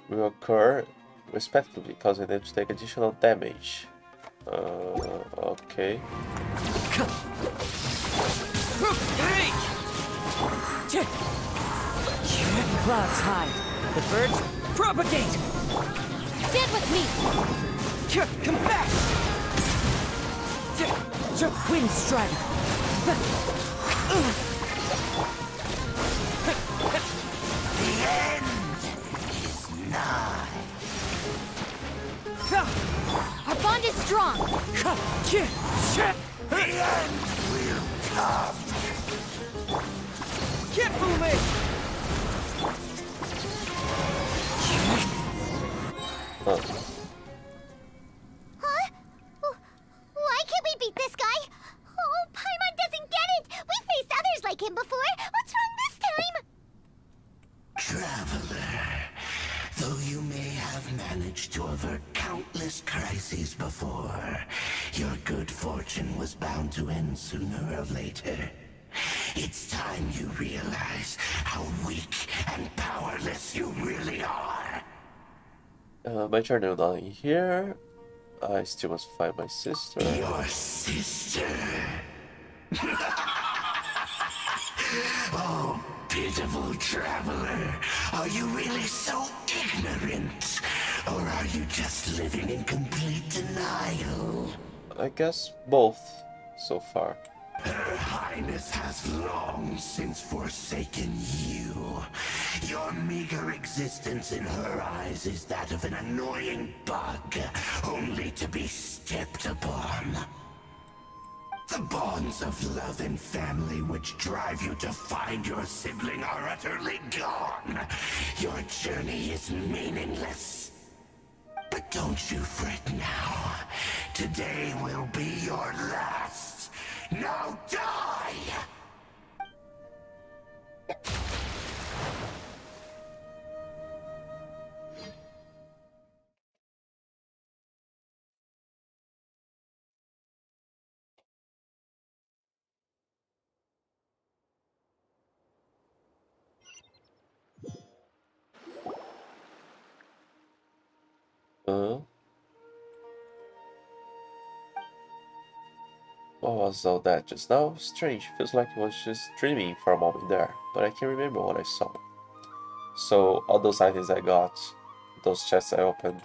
will occur respectively, causing them to take additional damage. Uh, okay. Clouds high. The birds propagate. Stand with me! Come back! Wind strike. The end is nigh. Bond is strong! The end will come. Oh. My journal not in here. I still must find my sister. Your sister. oh, pitiful traveler. Are you really so ignorant? Or are you just living in complete denial? I guess both so far. Her Highness has long since forsaken you. Your meager existence in her eyes is that of an annoying bug, only to be stepped upon. The bonds of love and family which drive you to find your sibling are utterly gone. Your journey is meaningless. But don't you fret now. Today will be your last. Now die! Was all that just now? Strange, feels like I was just dreaming for a moment there, but I can't remember what I saw. So, all those items I got, those chests I opened,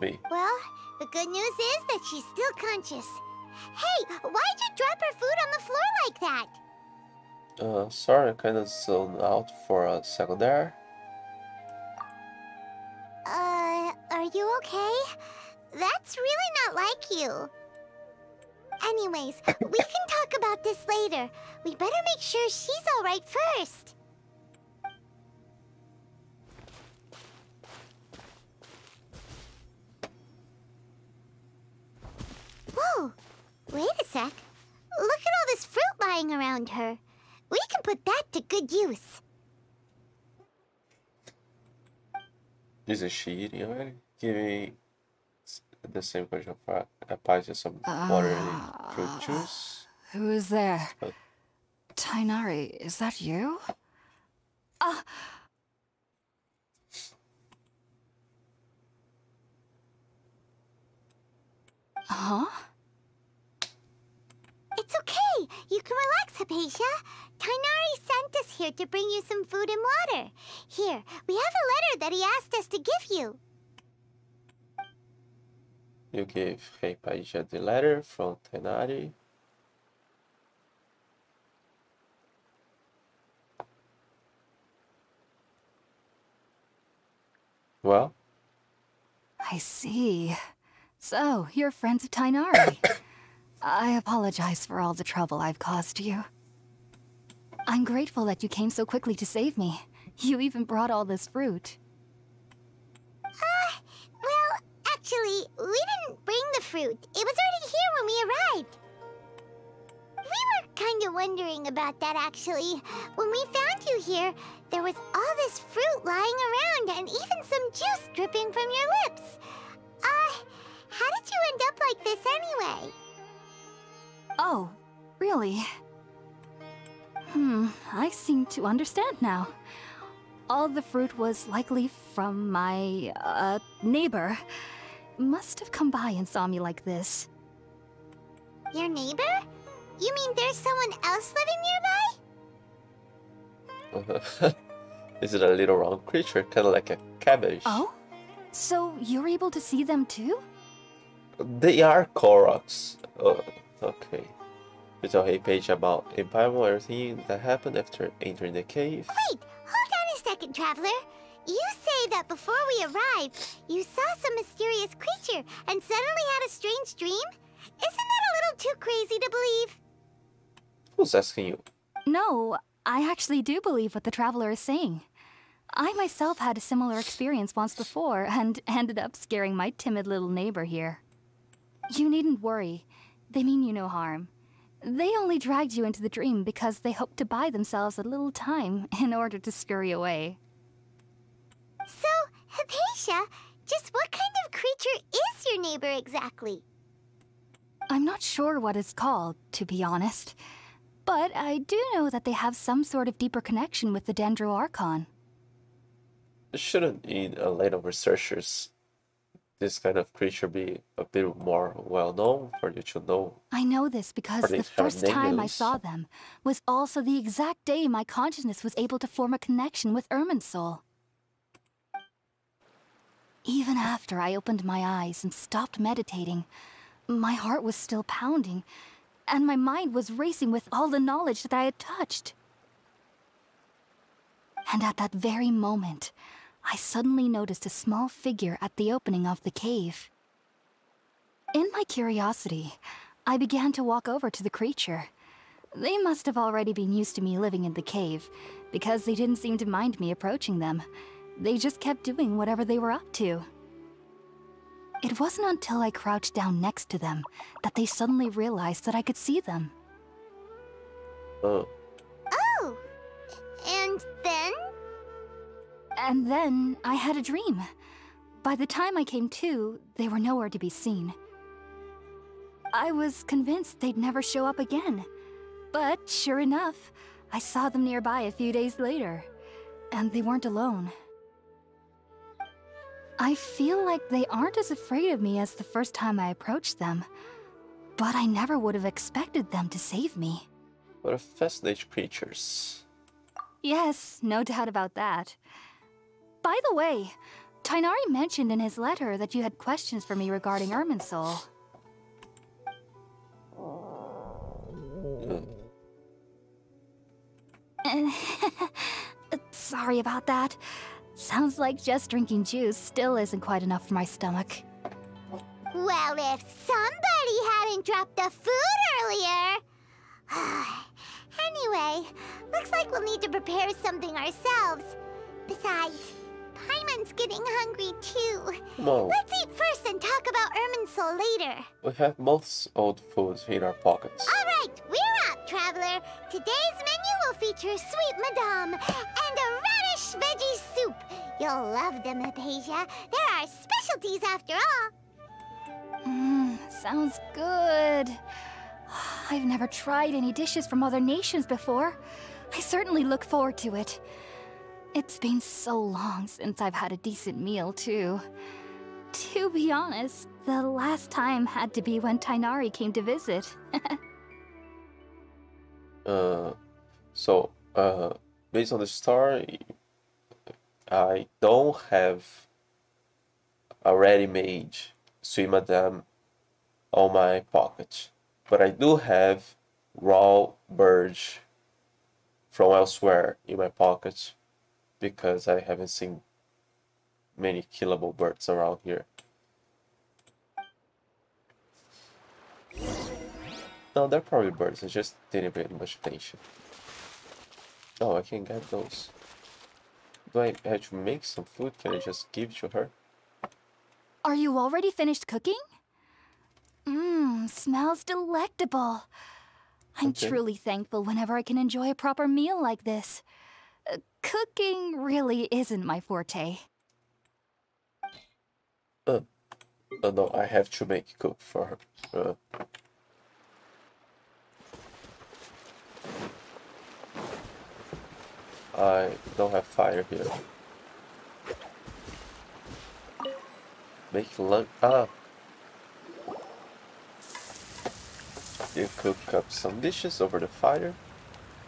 me. Well, the good news is that she's still conscious. Hey, why'd you drop her food on the floor like that? Uh, sorry, I kinda zoned out for a second there. Uh, are you okay? That's really not like you. Anyways, we can talk about this later. We better make sure she's alright first. Whoa! Wait a sec. Look at all this fruit lying around her. We can put that to good use. Isn't she eating already? Give me the same question for a pie and some watery fruit juice. Who is there? Uh. Tighnari, is that you? Ah! Huh? It's okay. You can relax, Hypatia. Tighnari sent us here to bring you some food and water. Here, we have a letter that he asked us to give you. You gave Hypatia the letter from Tighnari. Well, I see. So, you're friends of Tighnari. I apologize for all the trouble I've caused you. I'm grateful that you came so quickly to save me. You even brought all this fruit. Uh, well, actually, we didn't bring the fruit. It was already here when we arrived. We were kind of wondering about that, actually. When we found you here, there was all this fruit lying around and even some juice dripping from your lips. How did you end up like this anyway? Oh, really? Hmm, I seem to understand now. All the fruit was likely from my, uh, neighbor. Must have come by and saw me like this. Your neighbor? You mean there's someone else living nearby? Is it a little round creature, kind of like a cabbage? Oh? So you're able to see them too? They are Koroks. Uh, okay. We tell Hey Page about Empire everything that happened after entering the cave. Wait, hold on a second, Traveler. You say that before we arrived, you saw some mysterious creature and suddenly had a strange dream? Isn't that a little too crazy to believe? Who's asking you? No, I actually do believe what the Traveler is saying. I myself had a similar experience once before and ended up scaring my timid little neighbor here. You needn't worry. They mean you no harm. They only dragged you into the dream because they hoped to buy themselves a little time in order to scurry away. So, Hypatia, just what kind of creature is your neighbor exactly? I'm not sure what it's called, to be honest. But I do know that they have some sort of deeper connection with the Dendro Archon. Shouldn't need a line of researchers this kind of creature be a bit more well known for you to know? I know this because the first time I saw them was also the exact day my consciousness was able to form a connection with Irminsul. Even after I opened my eyes and stopped meditating, my heart was still pounding, and my mind was racing with all the knowledge that I had touched. And at that very moment, I suddenly noticed a small figure at the opening of the cave. In my curiosity, I began to walk over to the creature. They must have already been used to me living in the cave, because they didn't seem to mind me approaching them. They just kept doing whatever they were up to. It wasn't until I crouched down next to them that they suddenly realized that I could see them. Oh. Oh! And then? And then I had a dream. By the time I came to, they were nowhere to be seen. I was convinced they'd never show up again. But sure enough, I saw them nearby a few days later. And they weren't alone. I feel like they aren't as afraid of me as the first time I approached them. But I never would have expected them to save me. What a fascinating creatures. Yes, no doubt about that. By the way, Tighnari mentioned in his letter that you had questions for me regarding Irminsul. Sorry about that. Sounds like just drinking juice still isn't quite enough for my stomach. Well, if somebody hadn't dropped the food earlier... anyway, looks like we'll need to prepare something ourselves. Besides, Paimon's getting hungry too. Whoa. Let's eat first and talk about Irminsul later. We have most old foods in our pockets. All right, we're up, Traveler. Today's menu will feature Sweet Madame and a radish veggie soup. You'll love them, Hypatia. They're our specialties after all. Mmm, sounds good. I've never tried any dishes from other nations before. I certainly look forward to it. It's been so long since I've had a decent meal, too. To be honest, the last time had to be when Tighnari came to visit. uh, so, uh, based on the story, I don't have a ready-made Sweet Madame on my pocket, but I do have raw bird from elsewhere in my pocket because I haven't seen many killable birds around here. No, they're probably birds, I just didn't pay much attention. Oh, I can get those. Do I have to make some food? Can I just give to her? Are you already finished cooking? Mmm, smells delectable. I'm Okay. truly thankful whenever I can enjoy a proper meal like this. Uh, cooking really isn't my forte. Uh, uh, no, I have to make cook for her. Uh, I don't have fire here. Make lunch. Ah. You cook up some dishes over the fire.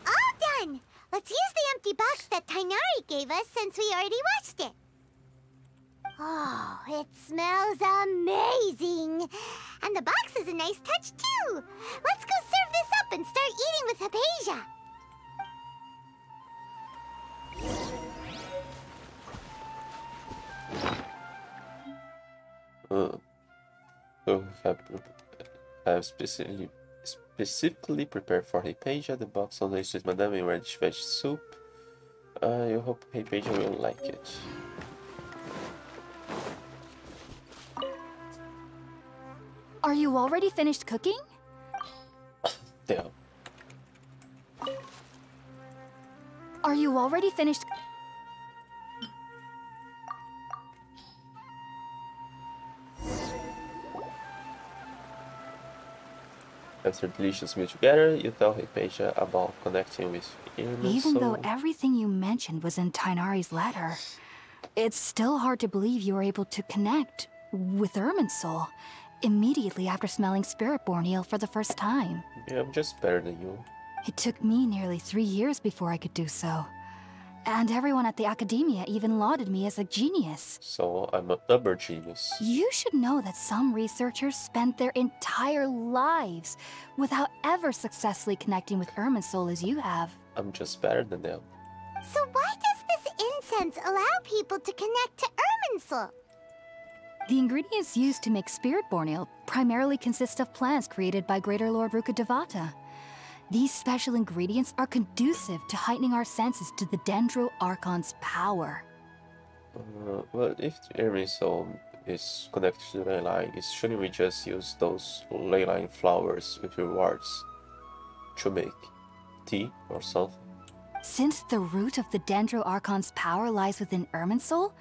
All done! Let's use the empty box that Tighnari gave us since we already washed it. Oh, it smells amazing! And the box is a nice touch, too! Let's go serve this up and start eating with Hypatia! Uh, who have, have specifically, specifically prepared for Hypatia the box on the with Madame veg soup. Uh, I hope Hypatia will like it. Are you already finished cooking? Damn. Are you already finished? After delicious meal together, you tell Hypatia about connecting with Even though everything you mentioned was in Tighnari's letter, it's still hard to believe you were able to connect with Irminsul immediately after smelling Spiritborn eel for the first time. Yeah, I'm just better than you. It took me nearly three years before I could do so. And everyone at the Academia even lauded me as a genius. So I'm a uber genius. You should know that some researchers spend their entire lives without ever successfully connecting with Irminsul as you have. I'm just better than them. So why does this incense allow people to connect to Irminsul? The ingredients used to make Spiritborn ale primarily consist of plants created by Greater Lord Rukkhadevata. These special ingredients are conducive to heightening our senses to the Dendro Archon's power. Uh, well, if Irminsul is connected to the ley line, shouldn't we just use those ley line flowers with rewards to make tea or something? Since the root of the Dendro Archon's power lies within Irminsul,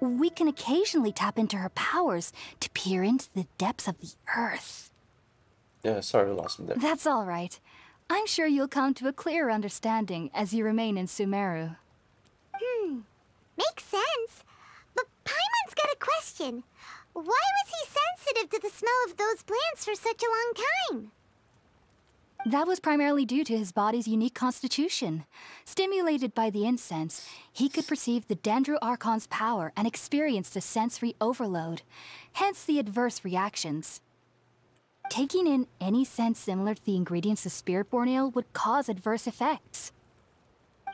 we can occasionally tap into her powers to peer into the depths of the earth. Yeah, sorry, I lost me there. That's all right. I'm sure you'll come to a clearer understanding as you remain in Sumeru. Hmm, makes sense. But Paimon's got a question. Why was he sensitive to the smell of those plants for such a long time? That was primarily due to his body's unique constitution. Stimulated by the incense, he could perceive the Dendro Archon's power and experienced a sensory overload, hence the adverse reactions. Taking in any scent similar to the ingredients of Spiritborn Ale would cause adverse effects.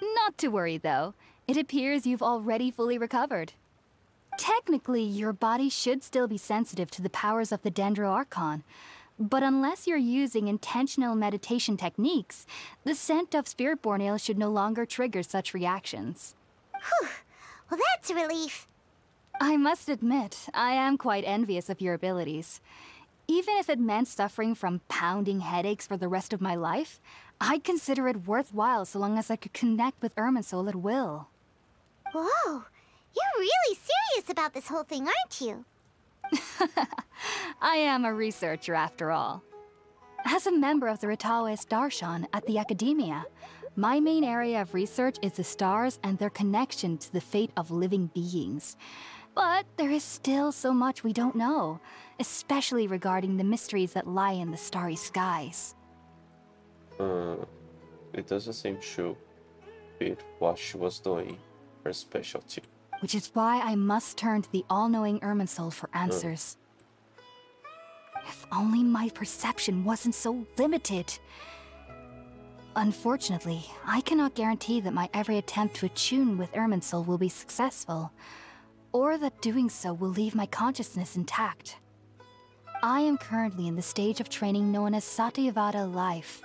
Not to worry, though. It appears you've already fully recovered. Technically, your body should still be sensitive to the powers of the Dendro Archon, but unless you're using intentional meditation techniques, the scent of Spiritborn Ale should no longer trigger such reactions. Whew. Well, that's a relief. I must admit, I am quite envious of your abilities. Even if it meant suffering from pounding headaches for the rest of my life, I'd consider it worthwhile so long as I could connect with Irminsul at will. Whoa, you're really serious about this whole thing, aren't you? I am a researcher after all. As a member of the Rtawahist Darshan at the Academia, my main area of research is the stars and their connection to the fate of living beings. But there is still so much we don't know, especially regarding the mysteries that lie in the starry skies. Uh, it doesn't seem to fit what she was doing, her specialty. Which is why I must turn to the all-knowing Irminsul for answers. If only my perception wasn't so limited. Unfortunately, I cannot guarantee that my every attempt to attune with Irminsul will be successful, or that doing so will leave my consciousness intact. I am currently in the stage of training known as Satyavada life,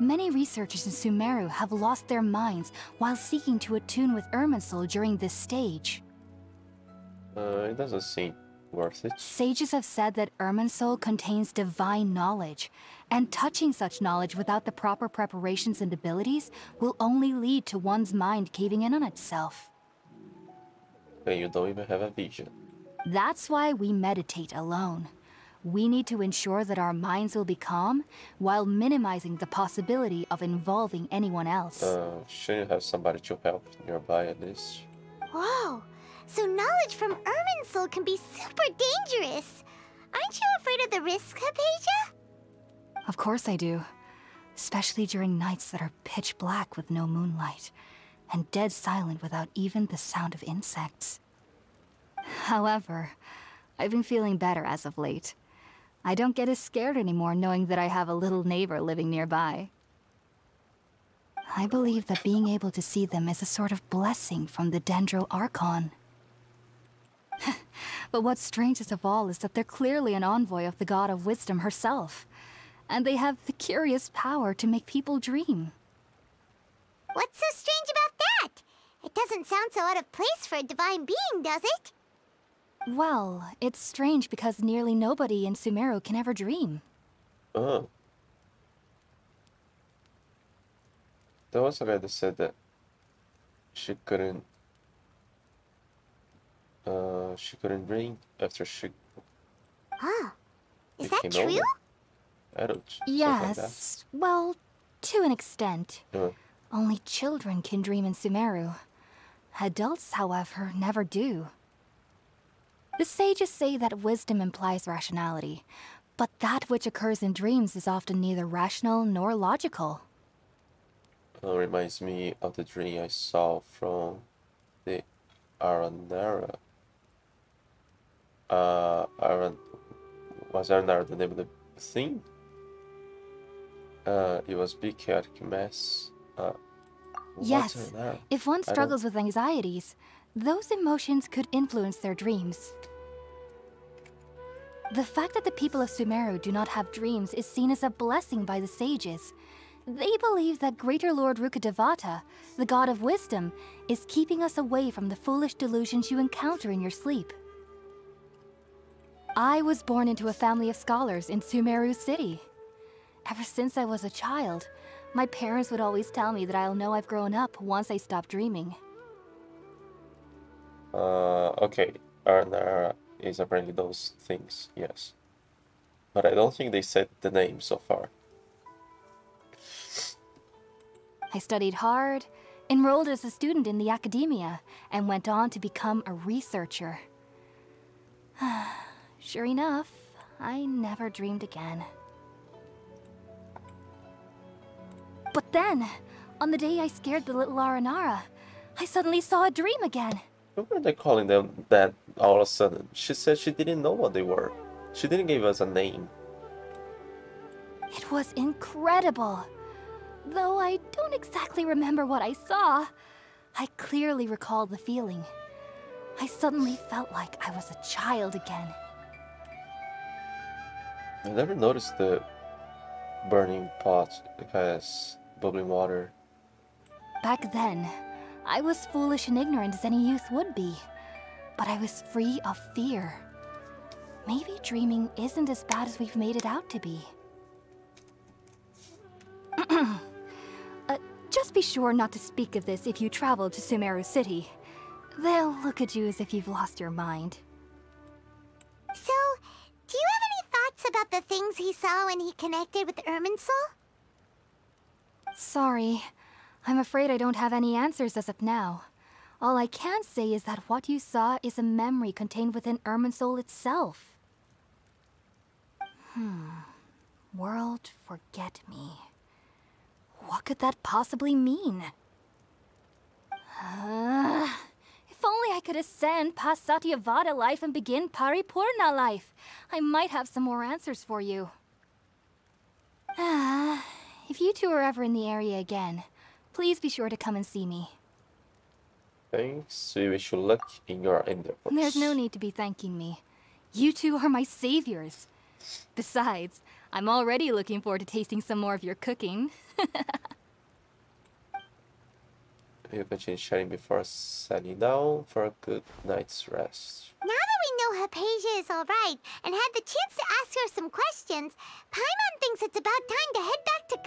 Many researchers in Sumeru have lost their minds while seeking to attune with Irminsul during this stage. Uh, it doesn't seem worth it. Sages have said that Irminsul contains divine knowledge, and touching such knowledge without the proper preparations and abilities will only lead to one's mind caving in on itself. And you don't even have a vision. That's why we meditate alone. We need to ensure that our minds will be calm while minimizing the possibility of involving anyone else. Uh, shouldn't you have somebody to help nearby at least? Whoa! So knowledge from Irminsul can be super dangerous. Aren't you afraid of the risks, Hypatia? Of course I do. Especially during nights that are pitch black with no moonlight, and dead silent without even the sound of insects. However, I've been feeling better as of late. I don't get as scared anymore knowing that I have a little neighbor living nearby. I believe that being able to see them is a sort of blessing from the Dendro Archon. but what's strangest of all is that they're clearly an envoy of the God of Wisdom herself. And they have the curious power to make people dream. What's so strange? It doesn't sound so out of place for a divine being, does it? Well, it's strange because nearly nobody in Sumeru can ever dream. Oh. There was a guy that said that she couldn't uh she couldn't dream after she Huh. Is that true? older. I don't something like. Yes, well, to an extent. Uh, Only children can dream in Sumeru. Adults, however, never do. The sages say that wisdom implies rationality, but that which occurs in dreams is often neither rational nor logical. uh, reminds me of the dream I saw from the Aranara. Uh, Aran was Aranara the name of the thing? Uh, it was big chaotic mess. Uh, yes, if one struggles with anxieties, those emotions could influence their dreams. The fact that the people of Sumeru do not have dreams is seen as a blessing by the sages. They believe that Greater Lord Rukkhadevata, the god of wisdom, is keeping us away from the foolish delusions you encounter in your sleep. I was born into a family of scholars in Sumeru City. Ever since I was a child, my parents would always tell me that I'll know I've grown up once I stop dreaming. Uh, okay, Aranara is apparently those things, yes. But I don't think they said the name so far. I studied hard, enrolled as a student in the academia, and went on to become a researcher. sure enough, I never dreamed again. But then, on the day I scared the little Aranara, I suddenly saw a dream again. Why were they calling them that all of a sudden? She said she didn't know what they were. She didn't give us a name. It was incredible. Though I don't exactly remember what I saw, I clearly recall the feeling. I suddenly felt like I was a child again. I never noticed the burning pot has bubbling water. Back then, I was foolish and ignorant as any youth would be. But I was free of fear. Maybe dreaming isn't as bad as we've made it out to be. uh, just be sure not to speak of this if you travel to Sumeru City. They'll look at you as if you've lost your mind. So, do you have any thoughts about the things he saw when he connected with Irminsul? Sorry. I'm afraid I don't have any answers as of now. All I can say is that what you saw is a memory contained within Irminsul itself. Hmm. World forget me. What could that possibly mean? Uh, if only I could ascend past Satyavada life and begin Paripurna life, I might have some more answers for you. Ah, if you two are ever in the area again, please be sure to come and see me. Thanks. We wish you luck in your endeavors. There's no need to be thanking me. You two are my saviors. Besides, I'm already looking forward to tasting some more of your cooking. You continue chatting before settling down for a good night's rest. Now that we know Hypatia is alright and had the chance to ask her some questions, Paimon thinks it's about time to head back to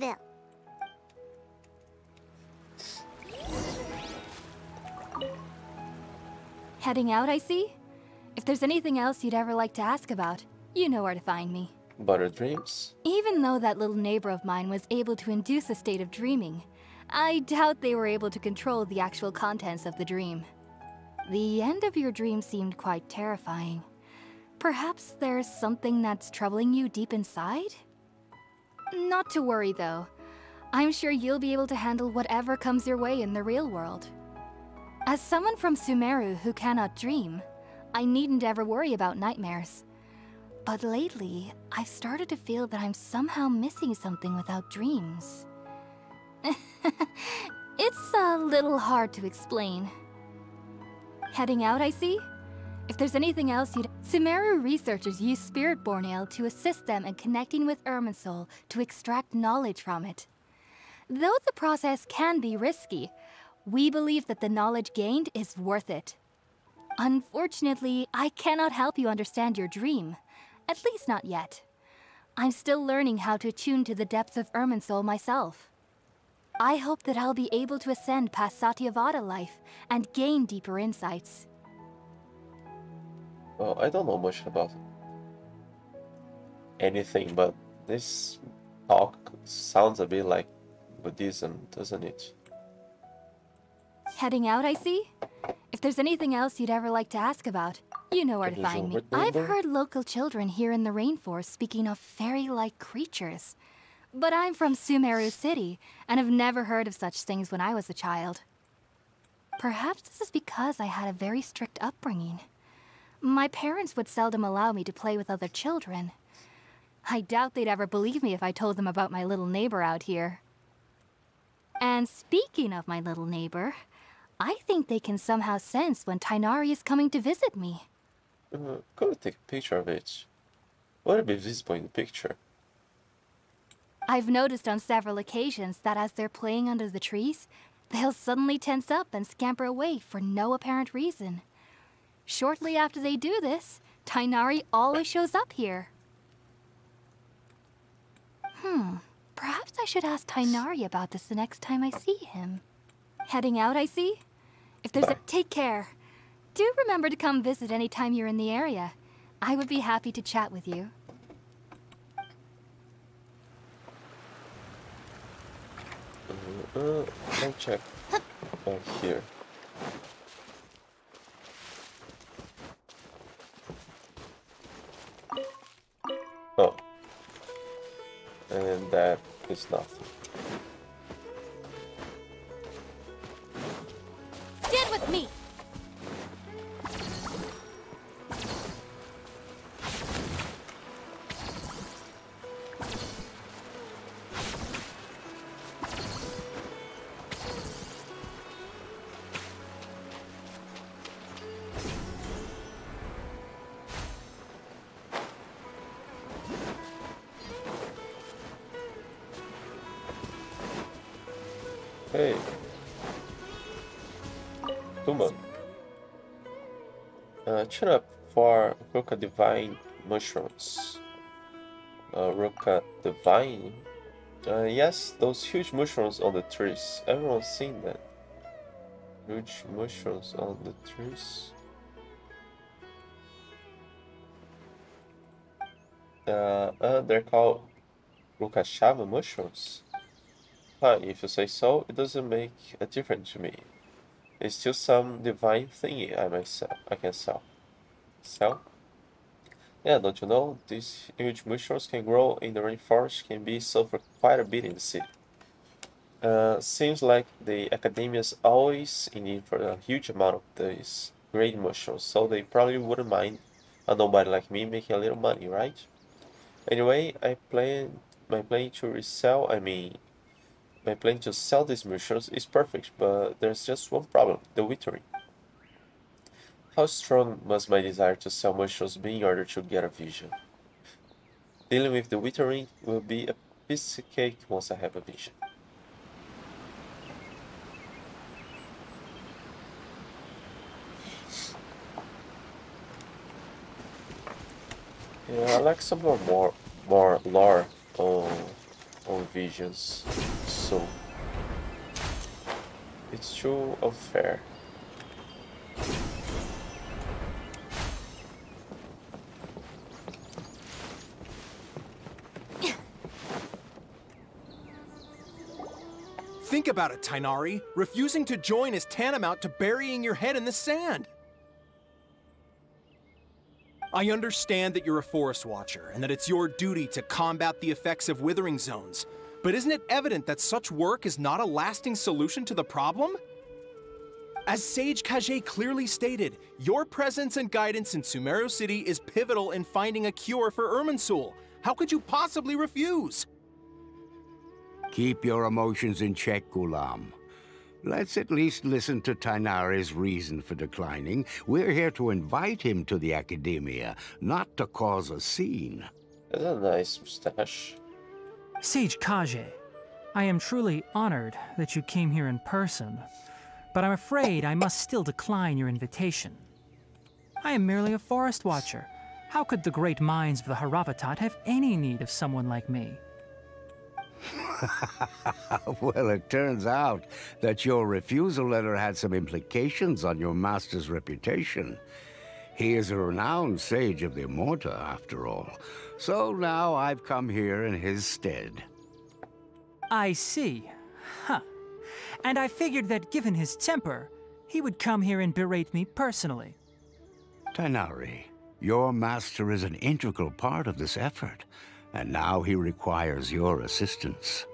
Gandharvaville. Heading out, I see? If there's anything else you'd ever like to ask about, you know where to find me. Butter dreams? Even though that little neighbor of mine was able to induce a state of dreaming, I doubt they were able to control the actual contents of the dream. The end of your dream seemed quite terrifying. Perhaps there's something that's troubling you deep inside? Not to worry, though. I'm sure you'll be able to handle whatever comes your way in the real world. As someone from Sumeru who cannot dream, I needn't ever worry about nightmares. But lately, I've started to feel that I'm somehow missing something without dreams. it's a little hard to explain. Heading out, I see? If there's anything else you'd... Sumeru researchers use Spiritborn Ale to assist them in connecting with Irminsul to extract knowledge from it. Though the process can be risky, we believe that the knowledge gained is worth it. Unfortunately, I cannot help you understand your dream. At least not yet. I'm still learning how to attune to the depths of Irminsul myself. I hope that I'll be able to ascend past Satyavada life and gain deeper insights. Well, I don't know much about anything, but this talk sounds a bit like Buddhism, doesn't it? Heading out, I see? If there's anything else you'd ever like to ask about, you know where to find me. I've heard local children here in the rainforest speaking of fairy-like creatures. But I'm from Sumeru City, and have never heard of such things when I was a child. Perhaps this is because I had a very strict upbringing. My parents would seldom allow me to play with other children. I doubt they'd ever believe me if I told them about my little neighbor out here. And speaking of my little neighbor, I think they can somehow sense when Tighnari is coming to visit me. Uh, go take a picture of it. Would it be visible in the picture? I've noticed on several occasions that as they're playing under the trees, they'll suddenly tense up and scamper away for no apparent reason. Shortly after they do this, Tighnari always shows up here. Hmm, perhaps I should ask Tighnari about this the next time I see him. Heading out, I see? If there's a... Take care. Do remember to come visit anytime you're in the area. I would be happy to chat with you. Uh, I'll check back here. Oh. And that is nothing. Tune up for Ruka Divine mushrooms. Uh, Ruka Divine? Uh, yes, those huge mushrooms on the trees. Everyone's seen that. Huge mushrooms on the trees. Uh, uh, they're called Rukkhashava mushrooms. Huh, if you say so, it doesn't make a difference to me. It's still some divine thingy I sell. I can sell. Sell? Yeah, don't you know? These huge mushrooms can grow in the rainforest, can be sold for quite a bit in the city. Uh, seems like the academia's always in need for a huge amount of these great mushrooms, so they probably wouldn't mind a nobody like me making a little money, right? Anyway, I plan my plan to resell, I mean, my plan to sell these mushrooms is perfect, but there's just one problem, the withering. How strong must my desire to sell mushrooms be in order to get a vision? Dealing with the Withering will be a piece of cake once I have a vision. Yeah, I like some more more, lore on on visions. So it's too unfair. Think about it, Tighnari. Refusing to join is tantamount to burying your head in the sand. I understand that you're a Forest Watcher, and that it's your duty to combat the effects of withering zones. But isn't it evident that such work is not a lasting solution to the problem? As Sage Kage clearly stated, your presence and guidance in Sumeru City is pivotal in finding a cure for Irminsul. How could you possibly refuse? Keep your emotions in check, Gulam. Let's at least listen to Tighnari's reason for declining. We're here to invite him to the Academia, not to cause a scene. That's a nice mustache. Sage Kage, I am truly honored that you came here in person, but I'm afraid I must still decline your invitation. I am merely a forest watcher. How could the great minds of the Haravatat have any need of someone like me? well, it turns out that your refusal letter had some implications on your master's reputation. He is a renowned sage of the Amurta, after all. So now I've come here in his stead. I see. Huh. And I figured that given his temper, he would come here and berate me personally. Tighnari, your master is an integral part of this effort and now he requires your assistance.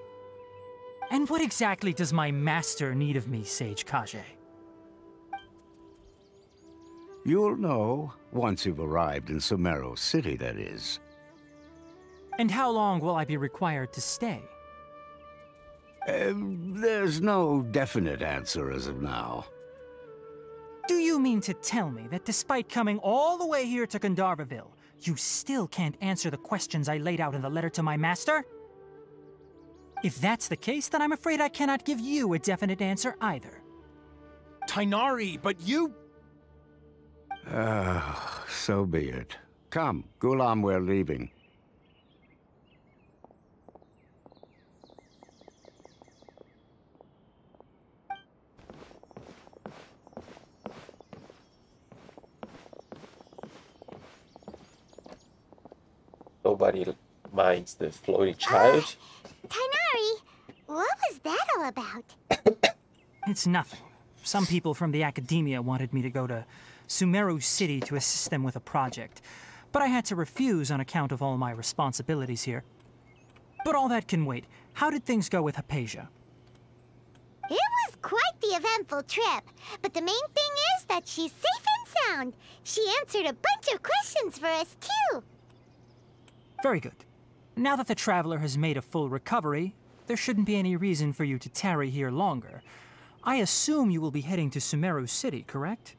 And what exactly does my master need of me, Sage Kage? You'll know, once you've arrived in Sumeru City, that is. And how long will I be required to stay? Uh, there's no definite answer as of now. Do you mean to tell me that despite coming all the way here to Gandharvaville, you still can't answer the questions I laid out in the letter to my master? If that's the case, then I'm afraid I cannot give you a definite answer either. Tighnari, but you... Ah, uh, so be it. Come, Gulam, we're leaving. Nobody minds the floating child. Uh, Tighnari, what was that all about? it's nothing. Some people from the academia wanted me to go to Sumeru City to assist them with a project, but I had to refuse on account of all my responsibilities here. But all that can wait. How did things go with Hypatia? It was quite the eventful trip, but the main thing is that she's safe and sound. She answered a bunch of questions for us, too. Very good. Now that the Traveler has made a full recovery, there shouldn't be any reason for you to tarry here longer. I assume you will be heading to Sumeru City, correct?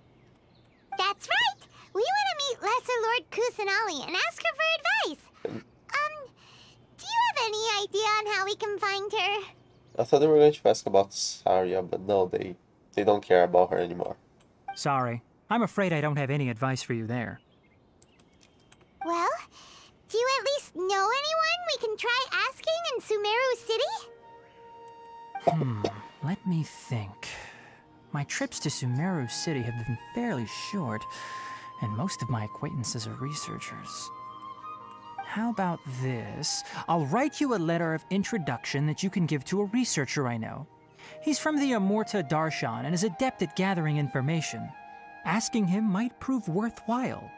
That's right! We want to meet Lesser Lord Kusanali and ask her for advice. Um, do you have any idea on how we can find her? I thought they were going to ask about Saria, but no, they, they don't care about her anymore. Sorry. I'm afraid I don't have any advice for you there. Well, do you at least know anyone we can try asking in Sumeru City? Hmm, let me think. My trips to Sumeru City have been fairly short, and most of my acquaintances are researchers. How about this? I'll write you a letter of introduction that you can give to a researcher I know. He's from the Amurta Darshan and is adept at gathering information. Asking him might prove worthwhile.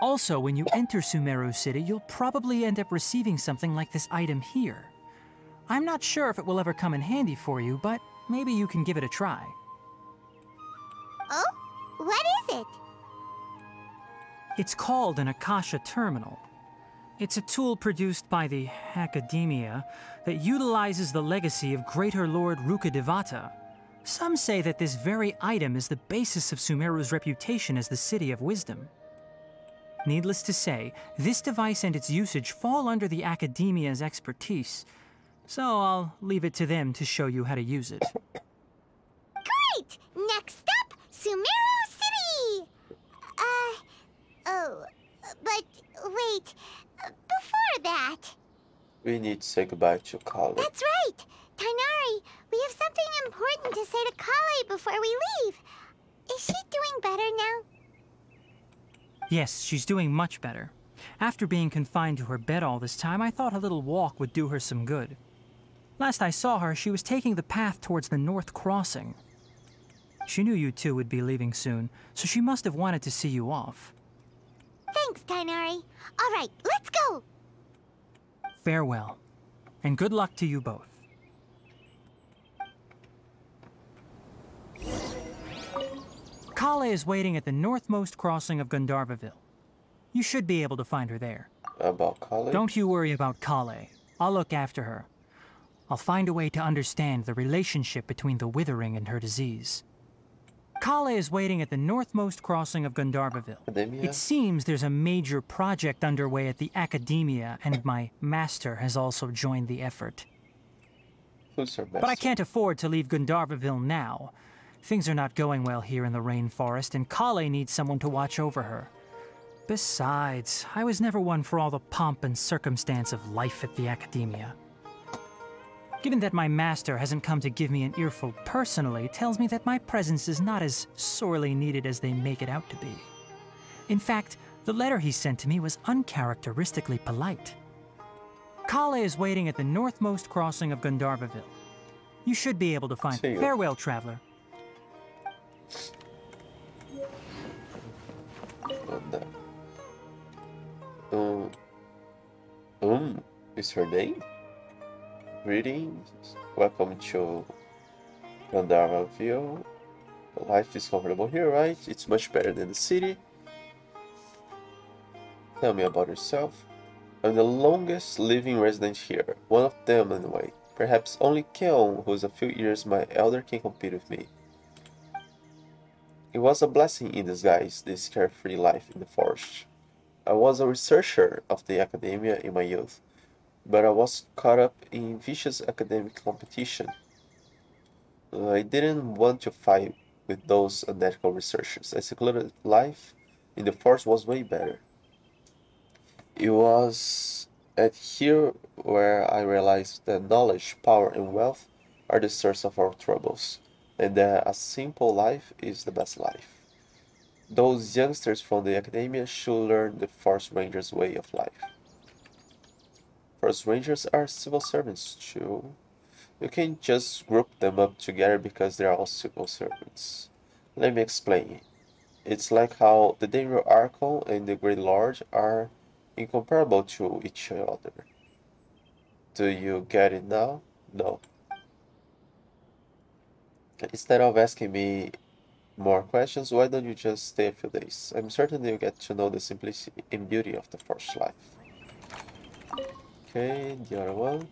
Also, when you enter Sumeru City, you'll probably end up receiving something like this item here. I'm not sure if it will ever come in handy for you, but maybe you can give it a try. Oh? What is it? It's called an Akasha Terminal. It's a tool produced by the Academia that utilizes the legacy of Greater Lord Rukkhadevata. Some say that this very item is the basis of Sumeru's reputation as the City of Wisdom. Needless to say, this device and its usage fall under the Academia's expertise, so I'll leave it to them to show you how to use it. Great! Next up, Sumeru City! Uh, oh, but wait, before that... We need to say goodbye to Collei. That's right! Tighnari, we have something important to say to Collei before we leave. Is she doing better now? Yes, she's doing much better. After being confined to her bed all this time, I thought a little walk would do her some good. Last I saw her, she was taking the path towards the North Crossing. She knew you two would be leaving soon, so she must have wanted to see you off. Thanks, Tighnari. All right, let's go! Farewell, and good luck to you both. Collei is waiting at the northmost crossing of Gandharvaville. You should be able to find her there. About Collei? Don't you worry about Collei. I'll look after her. I'll find a way to understand the relationship between the withering and her disease. Collei is waiting at the northmost crossing of Gandharvaville. Academia? It seems there's a major project underway at the Academia, and my master has also joined the effort. But I can't afford to leave Gandharvaville now. Things are not going well here in the rainforest, and Collei needs someone to watch over her. Besides, I was never one for all the pomp and circumstance of life at the Academia. Given that my master hasn't come to give me an earful personally, tells me that my presence is not as sorely needed as they make it out to be. In fact, the letter he sent to me was uncharacteristically polite. Collei is waiting at the northmost crossing of Gandharvaville. You should be able to find. Farewell, traveler. What the? Um, um, is her name? Greetings. Welcome to Gandharvaville. Life is comfortable here, right? It's much better than the city. Tell me about yourself. I'm the longest living resident here, one of them anyway. Perhaps only Keon, who's a few years my elder, can compete with me. It was a blessing in disguise, this carefree life in the forest. I was a researcher of the academia in my youth, but I was caught up in vicious academic competition. I didn't want to fight with those unethical researchers. A secluded life in the forest was way better. It was at here where I realized that knowledge, power, and wealth are the source of our troubles, that uh, a simple life is the best life. Those youngsters from the academia should learn the Forest Rangers' way of life. Forest Rangers are civil servants too. You can't just group them up together because they are all civil servants. Let me explain. It's like how the Daimyo Archon and the Great Lord are incomparable to each other. Do you get it now? No. Instead of asking me more questions, why don't you just stay a few days? I'm certain you'll get to know the simplicity and beauty of the forest life. Okay, the other one.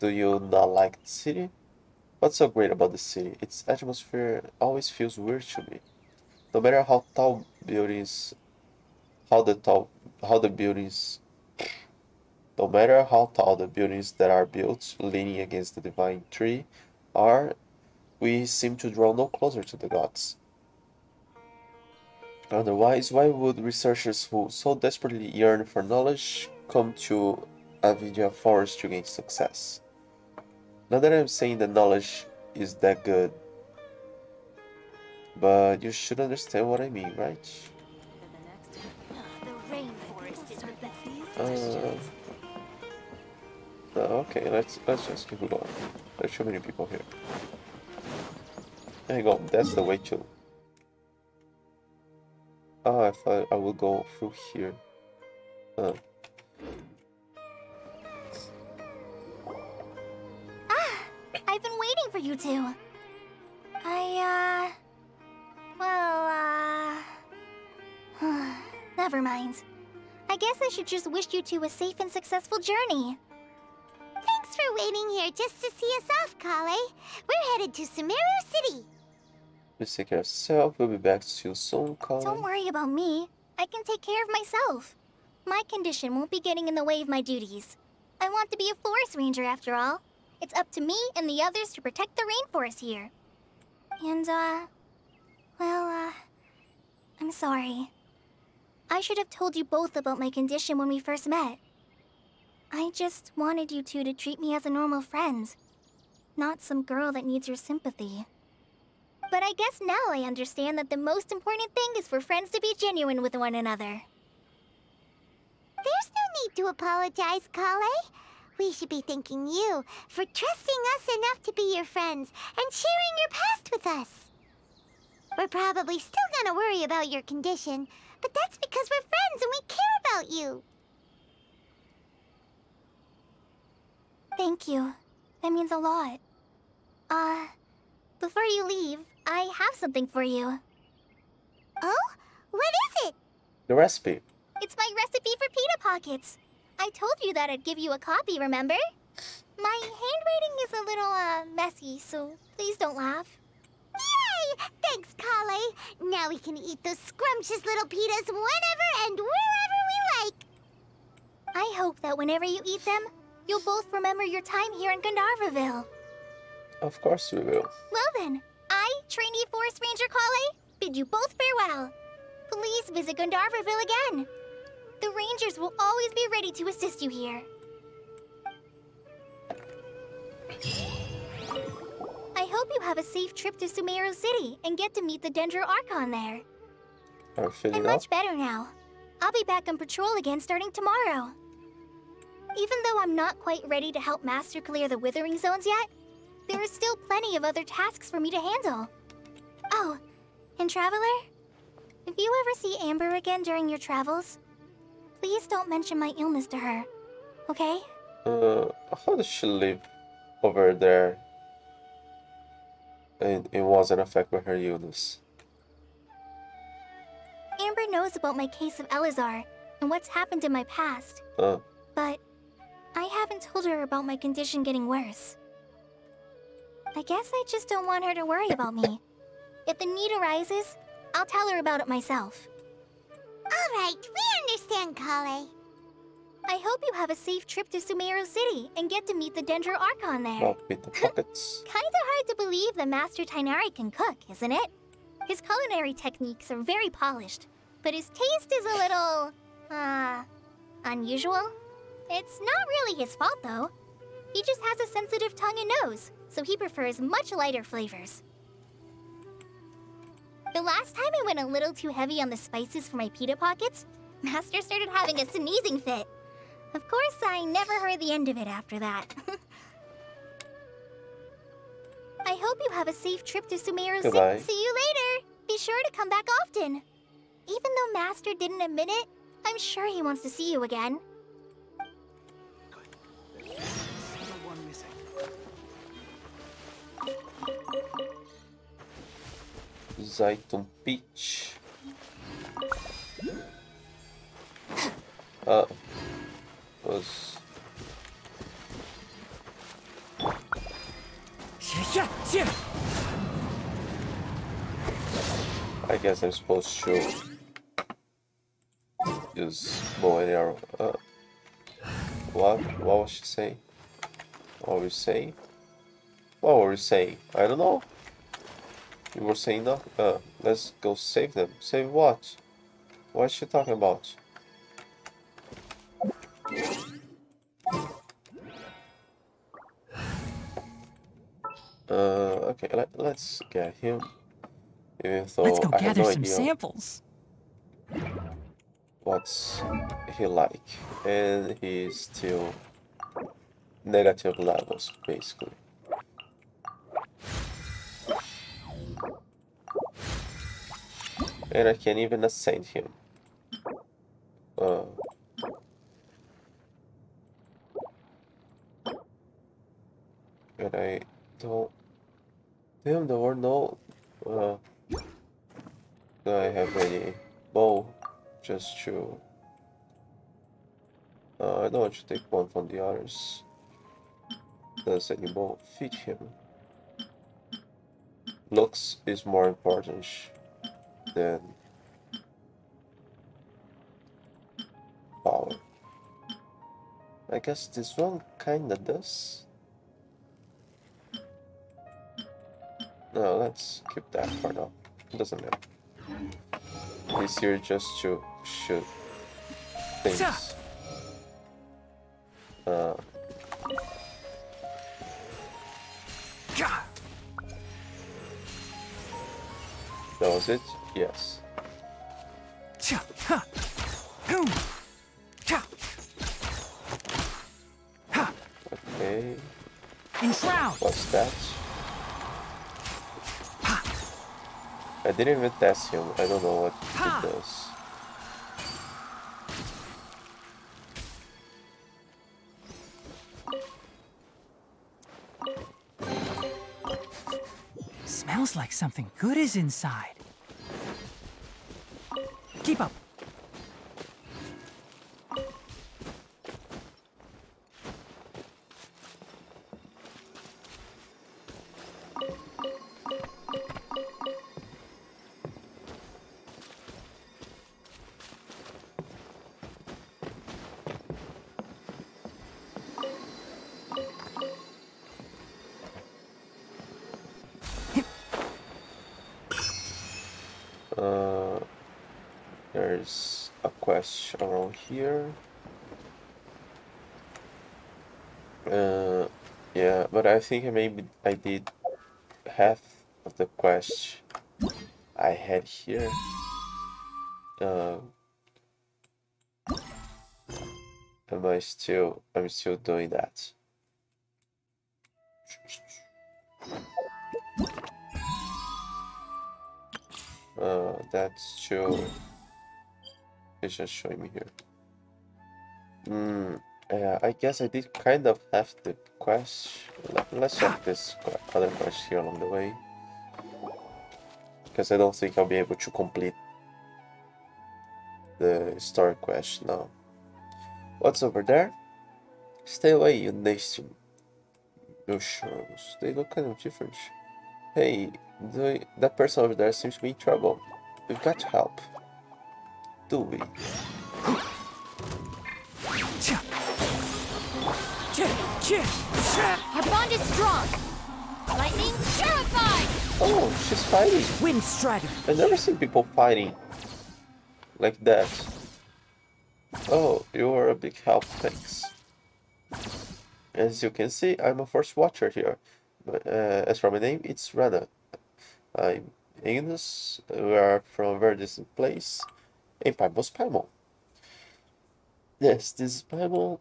Do you not like the city? What's so great about the city? Its atmosphere always feels weird to me. No matter how tall buildings, how the tall, how the buildings, no matter how tall the buildings that are built, leaning against the divine tree, are, we seem to draw no closer to the gods. Otherwise, why would researchers who so desperately yearn for knowledge come to Avidya Forest to gain success? Not that I'm saying that knowledge is that good, but you should understand what I mean, right? Uh, okay, let's let's just keep going. There's too many people here. There you go. That's the way to. Oh, I thought I would go through here. Uh, I've been waiting for you two. I, uh. Well, uh. Never mind. I guess I should just wish you two a safe and successful journey. Thanks for waiting here just to see us off, Collei. We're headed to Sumeru City. please take care of yourself. We'll be back to you soon, Colin. Don't worry about me. I can take care of myself. My condition won't be getting in the way of my duties. I want to be a forest ranger after all. It's up to me and the others to protect the rainforest here. And, uh... Well, uh... I'm sorry. I should have told you both about my condition when we first met. I just wanted you two to treat me as a normal friend. Not some girl that needs your sympathy. But I guess now I understand that the most important thing is for friends to be genuine with one another. There's no need to apologize, Collei. We should be thanking you for trusting us enough to be your friends and sharing your past with us. We're probably still gonna worry about your condition, but that's because we're friends and we care about you. Thank you. That means a lot. Uh, before you leave, I have something for you. Oh? What is it? The recipe. It's my recipe for pita pockets. I told you that I'd give you a copy, remember? My handwriting is a little, uh, messy, so please don't laugh. Yay! Thanks, Collei. Now we can eat those scrumptious little pitas whenever and wherever we like. I hope that whenever you eat them, you'll both remember your time here in Gandharvaville. Of course we will. Well then, I, trainee Forest Ranger Collei, bid you both farewell. Please visit Gandharvaville again. The Rangers will always be ready to assist you here. I hope you have a safe trip to Sumeru City and get to meet the Dendro Archon there. I'm feeling I'm much better now. I'll be back on patrol again starting tomorrow. Even though I'm not quite ready to help Master clear the Withering Zones yet, there are still plenty of other tasks for me to handle. Oh, and Traveler? If you ever see Amber again during your travels, please don't mention my illness to her, okay? Uh, how does she live over there? And it wasn't affected by her illness. Amber knows about my case of Eleazar and what's happened in my past. Uh. But I haven't told her about my condition getting worse. I guess I just don't want her to worry about me. If the need arises, I'll tell her about it myself. All right, we understand, Collei. I hope you have a safe trip to Sumeru City and get to meet the Dendro Archon there. Well, with the pockets. Kinda hard to believe that Master Tighnari can cook, isn't it? His culinary techniques are very polished, but his taste is a little, uh, unusual. It's not really his fault, though. He just has a sensitive tongue and nose, so he prefers much lighter flavors. The last time I went a little too heavy on the spices for my pita pockets, Master started having a sneezing fit. Of course, I never heard the end of it after that. I hope you have a safe trip to Sumeru Goodbye. See you later. Be sure to come back often. Even though Master didn't admit it, I'm sure he wants to see you again. Zaytun Peach. Uh, was I guess I'm supposed to use bow and arrow. Uh, what? What was she saying? What were you saying? What were you saying? I don't know. You were saying no. Uh, let's go save them. Save what? What is she talking about? Uh, okay, let, let's get him. Even though Let's go I have gather no some idea samples. what's he like, and he's still negative levels, basically. And I can't even ascend him. Uh, and I don't. Damn, there were no. Uh, I have any bow just to. Uh, I don't want to take one from the others. Does any bow fit him? Looks is more important than power. I guess this one kinda does. No, let's keep that for now. It doesn't matter. This here just to shoot things. Uh, that was it? Yes. Okay. What's that? I didn't even test him. I don't know what it does. Smells like something good is inside. Keep up. But I think maybe I did half of the quest I had here. Uh, am I still? I'm still doing that. Uh, that's true. It's just showing me here. Hmm. Yeah, I guess I did kind of have the quest. Let, let's check this other quest here along the way. Because I don't think I'll be able to complete the story quest now. What's over there? Stay away, you nasty mushrooms. They look kind of different. Hey, the, that person over there seems to be in trouble. We've got to help. Do we? Our bond is strong. Lightning purified. Oh, she's fighting. Wind Strider. I've never seen people fighting like that. Oh, you are a big help, thanks. As you can see, I'm a first watcher here. But, uh, as for my name, it's Rana. I'm Ignis. We are from a very distant place. In Paimon Paimon. Yes, this is Paimon.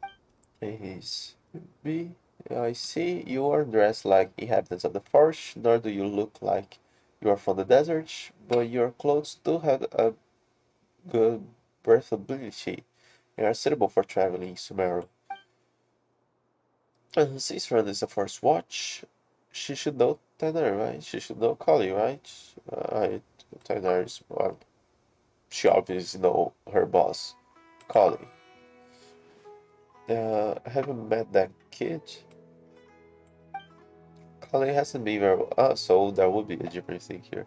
Is B. I see you are dressed like inhabitants of the forest, nor do you look like you are from the desert, but your clothes do have a good breathability and are suitable for traveling in Sumeru. And since Ren is the first watch, she should know Tighnari, right? She should know Collei, right? Uh, right, Tighnari is well, she obviously know her boss, Collei. Uh, I haven't met that kid. Collei hasn't been very well, uh, so there would be a different thing here.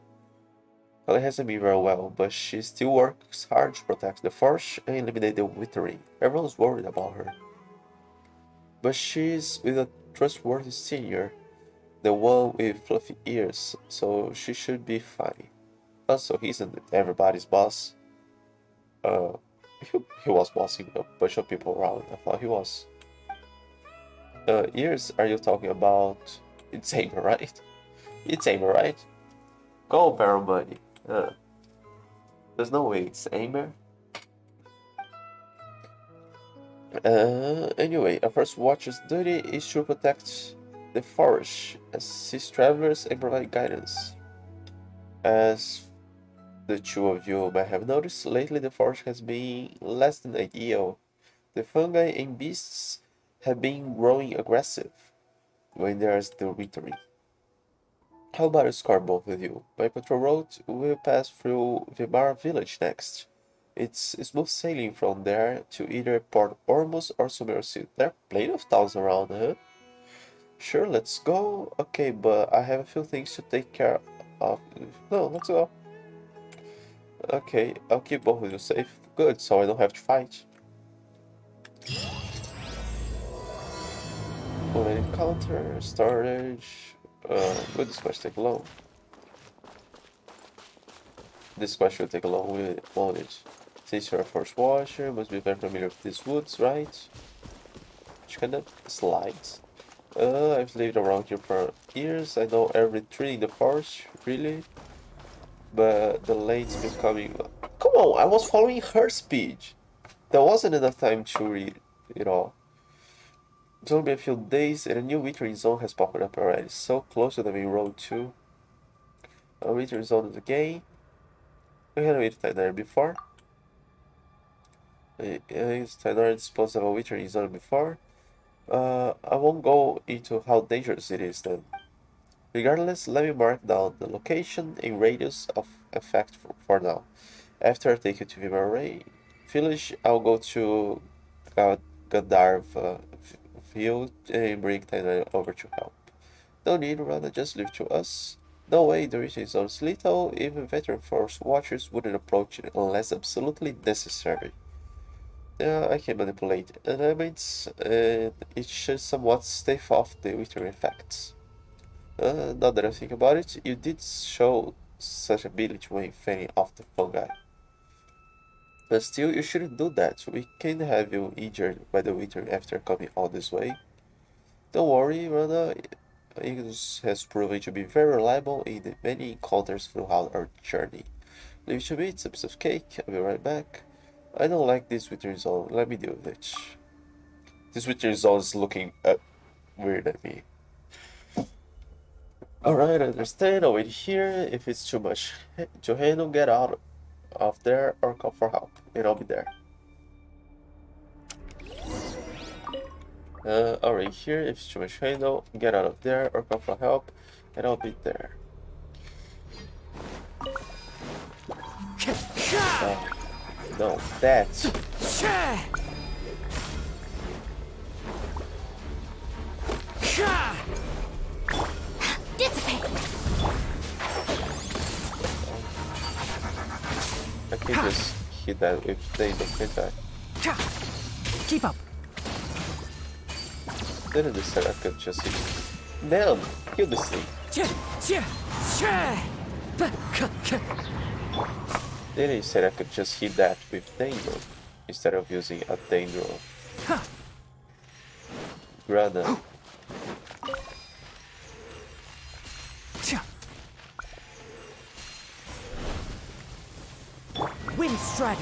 Collei hasn't been very well, but she still works hard to protect the forest and eliminate the withering. Everyone's worried about her. But she's with a trustworthy senior, the one with fluffy ears, so she should be fine. Also, he isn't everybody's boss. Uh, he, he was bossing a bunch of people around. I thought he was. Uh, ears are you talking about? It's Amber, right? It's Amber, right? Go, Barrel Buddy. Uh, there's no way it's Amber. Uh, anyway, a first watcher's duty is to protect the forest, assist travelers, and provide guidance. As the two of you might have noticed, lately the forest has been less than ideal. The fungi and beasts have been growing aggressive when there's the withering. How about a score both of you? My patrol route will pass through Vimara village next. It's smooth sailing from there to either Port Ormos or Sumeru City. There are plenty of towns around, huh? Sure, let's go. Okay, but I have a few things to take care of. No, let's go. Okay, I'll keep both of you safe. Good, so I don't have to fight. When encounter, storage, uh, would this quest take long? This quest should take a long, won't it? Since you're a force watcher, must be very familiar with these woods, right? Which kind of slides? Uh, I've lived around here for years. I know every tree in the forest, really. But the lane's becoming... Come on, I was following her speed. There wasn't enough time to read it all. It's only been a few days and a new withering zone has popped up already. So close to the main road too. A withering zone is a game. We had a withering there before. Tighnari disposed of a withering zone before. Uh, I won't go into how dangerous it is then. Regardless, let me mark down the location and radius of effect for, for now. After I take you to Vimara village, I'll go to uh, Gandharva Ville and bring Tighnari over to help. No need, rather just leave to us. No way, the region is so little, even veteran force watchers wouldn't approach it unless absolutely necessary. I can manipulate elements, and it should somewhat stave off the withering effects. Uh, now that I think about it, you did show such ability when fending off the fungi. But still, you shouldn't do that. We can't have you injured by the winter after coming all this way. Don't worry, Rana. Ignis has proven to be very reliable in the many encounters throughout our journey. Leave to me, piece of cake. I'll be right back. I don't like this winter zone. Let me deal with it. This winter zone is looking uh, weird at me. Alright, I understand. I'll wait here. If it's too much to handle, get out of there or call for help. And I'll be there. Uh, alright, here. If it's too much handle, get out of there or call for help. And I'll be there. Uh, no, that's... I can just hit that if they don't hit that. Keep up! Then decided I could just hit Damn! Kill this thing! Then he said I could just hit that with Dendro instead of using a Dendro. Grana. Wind strider,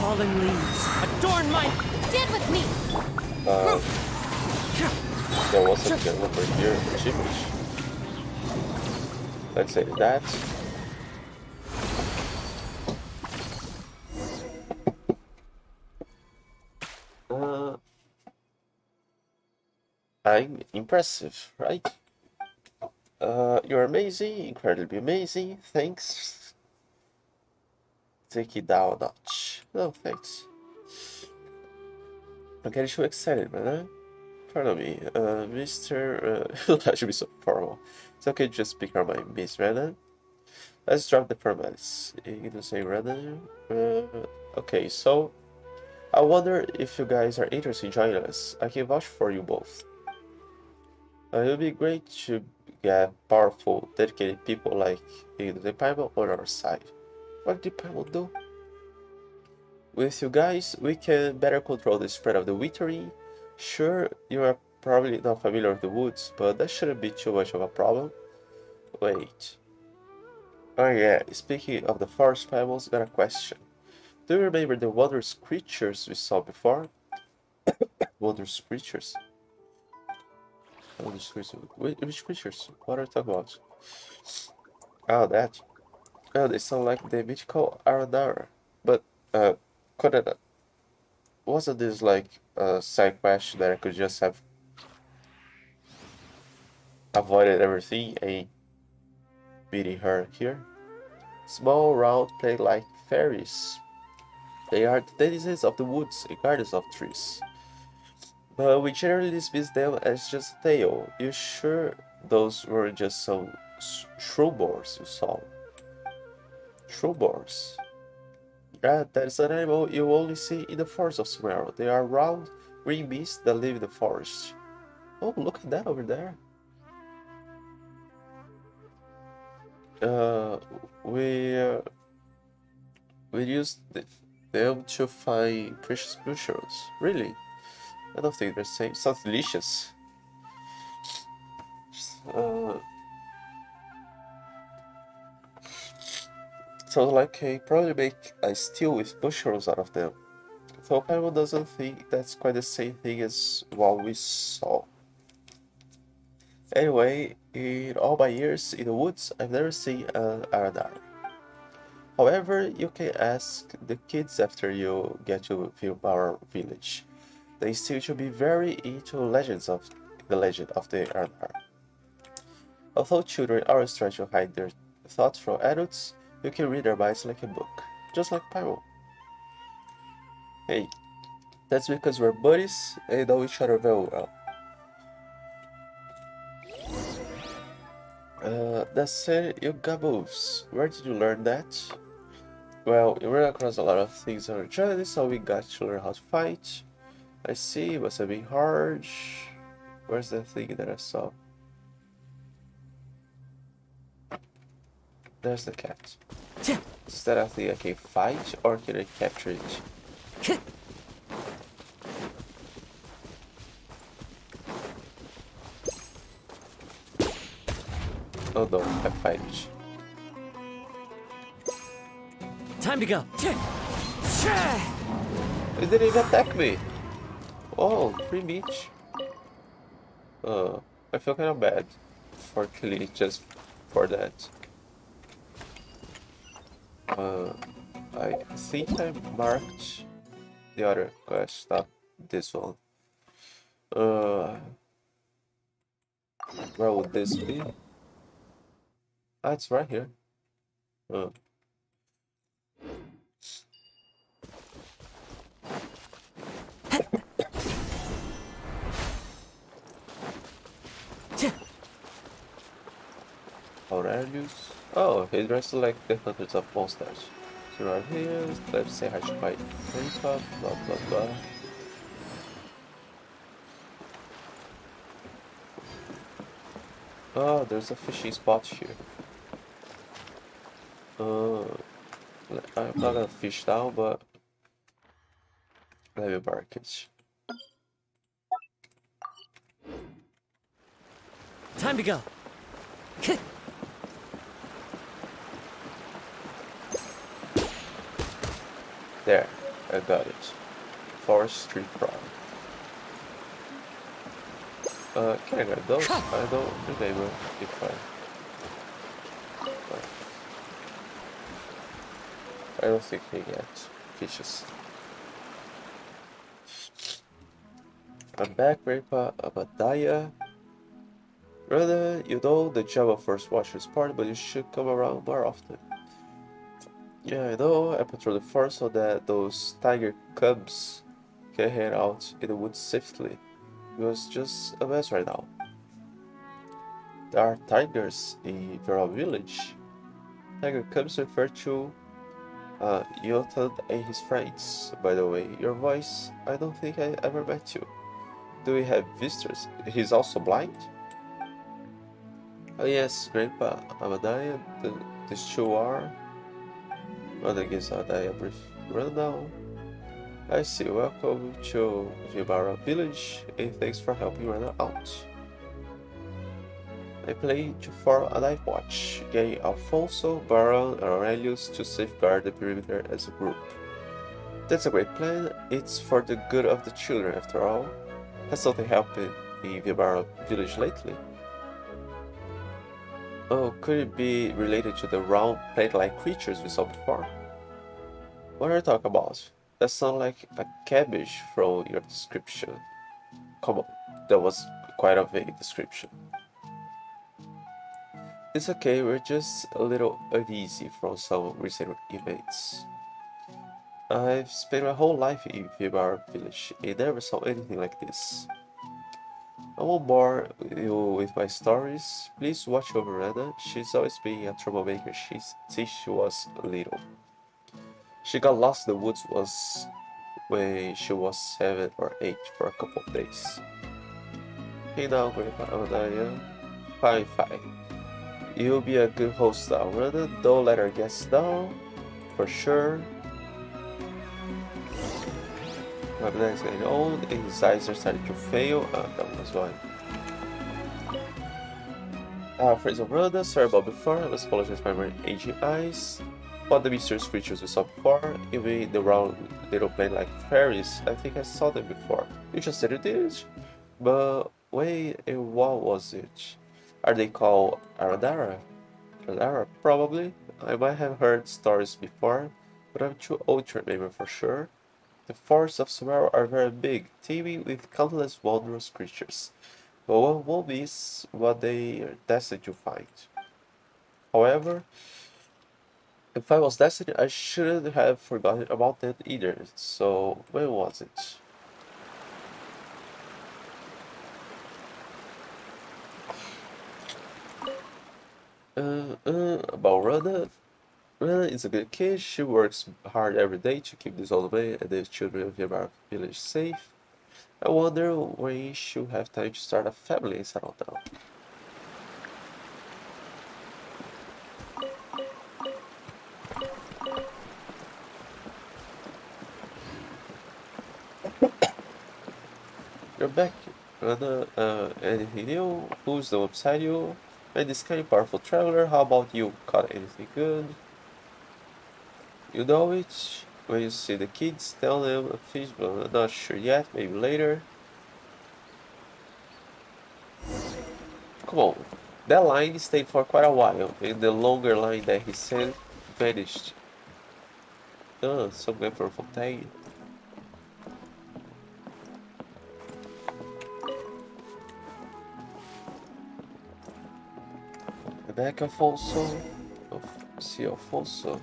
Fallen leaves, adorn my. Stand with me. Uh, there was a gun over here, Chimich. Let's say that. Uh, I'm impressive, right? Uh, you're amazing, incredibly amazing, thanks. Take it down a notch. No, thanks. I'm getting too excited, man. Pardon me, uh, Mr. Uh, that should be so formal. It's okay, just pick our mind, Miss Rana. Let's drop the formalities. You can say Rana. Uh, okay, so I wonder if you guys are interested in joining us. I can vouch for you both. Uh, it would be great to get powerful, dedicated people like Ignis the Bible on our side. What did Paimon do? With you guys, we can better control the spread of the withering. Sure, you are probably not familiar with the woods, but that shouldn't be too much of a problem. Wait. Oh yeah, speaking of the forest Paimon's got a question. Do you remember the wondrous creatures we saw before? wondrous creatures? Wondrous creatures? Which creatures? What are you talking about? Oh, that. Oh, they sound like the mythical Aranara. But, uh, couldn't... Wasn't this like a side quest that I could just have avoided everything and beating her here? Small, round, play-like fairies. They are the denizens of the woods and gardens of trees. But we generally dismiss them as just a tale. You sure those were just some shroomboars you saw? Shroomboars? Yeah, that is an animal you only see in the forest of Sumeru. They are round, green beasts that live in the forest. Oh, look at that over there. Uh, we uh, we use them to find precious mushrooms. Really? I don't think they're the same. Sounds delicious. Uh, sounds like I probably make a stew with bushels out of them. Though Paimon doesn't think that's quite the same thing as what we saw. Anyway, in all my years in the woods, I've never seen an Aranara. However, you can ask the kids after you get to Vimara village. They seem to be very into legends of the legend of the Aranara. Although children always try to hide their thoughts from adults, you can read their minds like a book, just like Pyro. Hey, that's because we're buddies and know each other very well. Uh, that said, you got moves. Where did you learn that? Well, we ran across a lot of things on our journey, so we got to learn how to fight. I see, must have been hard. Where's the thing that I saw? There's the cat. Is that a thing I can fight, or can I capture it? Oh no, I fight. Time to go. It didn't even attack me. Oh, free beach. Uh, I feel kind of bad for killing just for that. Uh, I think I marked the other quest, not this one. Uh, where would this be? Ah, it's right here. Uh. Aurelius. Oh, he dressed like the hundreds of monsters. So right here, let's say I should buy blah blah blah. Oh, there's a fishing spot here. Uh, I'm not gonna fish now, but let me it. Time to go. There, I got it. Forestry frog. Uh, can I grab those? I don't remember if I... I don't think they get fishes. I'm back, Grandpa Amadhiya. Rather, you know the job of First Watcher is part, but you should come around more often. Yeah, I know. I patrol the forest so that those tiger cubs can head out in the woods safely. It was just a mess right now. There are tigers in Vera village. Tiger cubs refer to uh, Yotan and his friends. By the way, your voice, I don't think I ever met you. Do we have visitors? He's also blind? Oh yes, Grandpa Amadhiya, the, these two are... Amadhiya a brief rundown. I see, welcome to Vimara village and thanks for helping Rana out. I play to for a night watch, getting Alfonso, Baron, and Aurelius to safeguard the perimeter as a group. That's a great plan, it's for the good of the children after all. Has something happened in Vimara village lately? Oh, could it be related to the round plate-like creatures we saw before? What are you talking about? That sounds like a cabbage from your description. Come on, that was quite a vague description. It's okay, we're just a little uneasy from some recent events. I've spent my whole life in Vimara village and never saw anything like this. I won't bore you with my stories. Please watch over Anna. She's always been a troublemaker she's, since she was little. She got lost in the woods was when she was seven or eight for a couple of days. Hey now, Grandpa Anaya. Fine, fine. You'll be a good host now. Don't let our guests down. For sure. Magna is getting old eyes are starting to fail. Ah, that was why. Uh, Fraser brother, sorry about before, I must apologize for my aging eyes. But the mysterious creatures we saw before, even the round little plane like fairies, I think I saw them before. You just said you did. But wait, and what was it? Are they called Aranara? Aranara, probably. I might have heard stories before, but I'm too old to remember for sure. The forests of Sumeru are very big, teeming with countless wondrous creatures but one will miss what they are destined to find. However, if I was destined, I shouldn't have forgotten about that either, so when was it? Uh, uh, about Rana. Rana is a good kid. She works hard every day to keep this old man and the children of our village safe. I wonder when she'll have time to start a family and settle You're back. Anna, uh, anything new? Who's the one beside you? And this kind of powerful traveler, how about you? Caught anything good? You know it? When you see the kids, tell them a fish, but I'm not sure yet, maybe later. Come on. That line stayed for quite a while, and the longer line that he sent vanished. Ah, some guy for Fontaine. Rebecca Alfonso. Of oh, see Alfonso.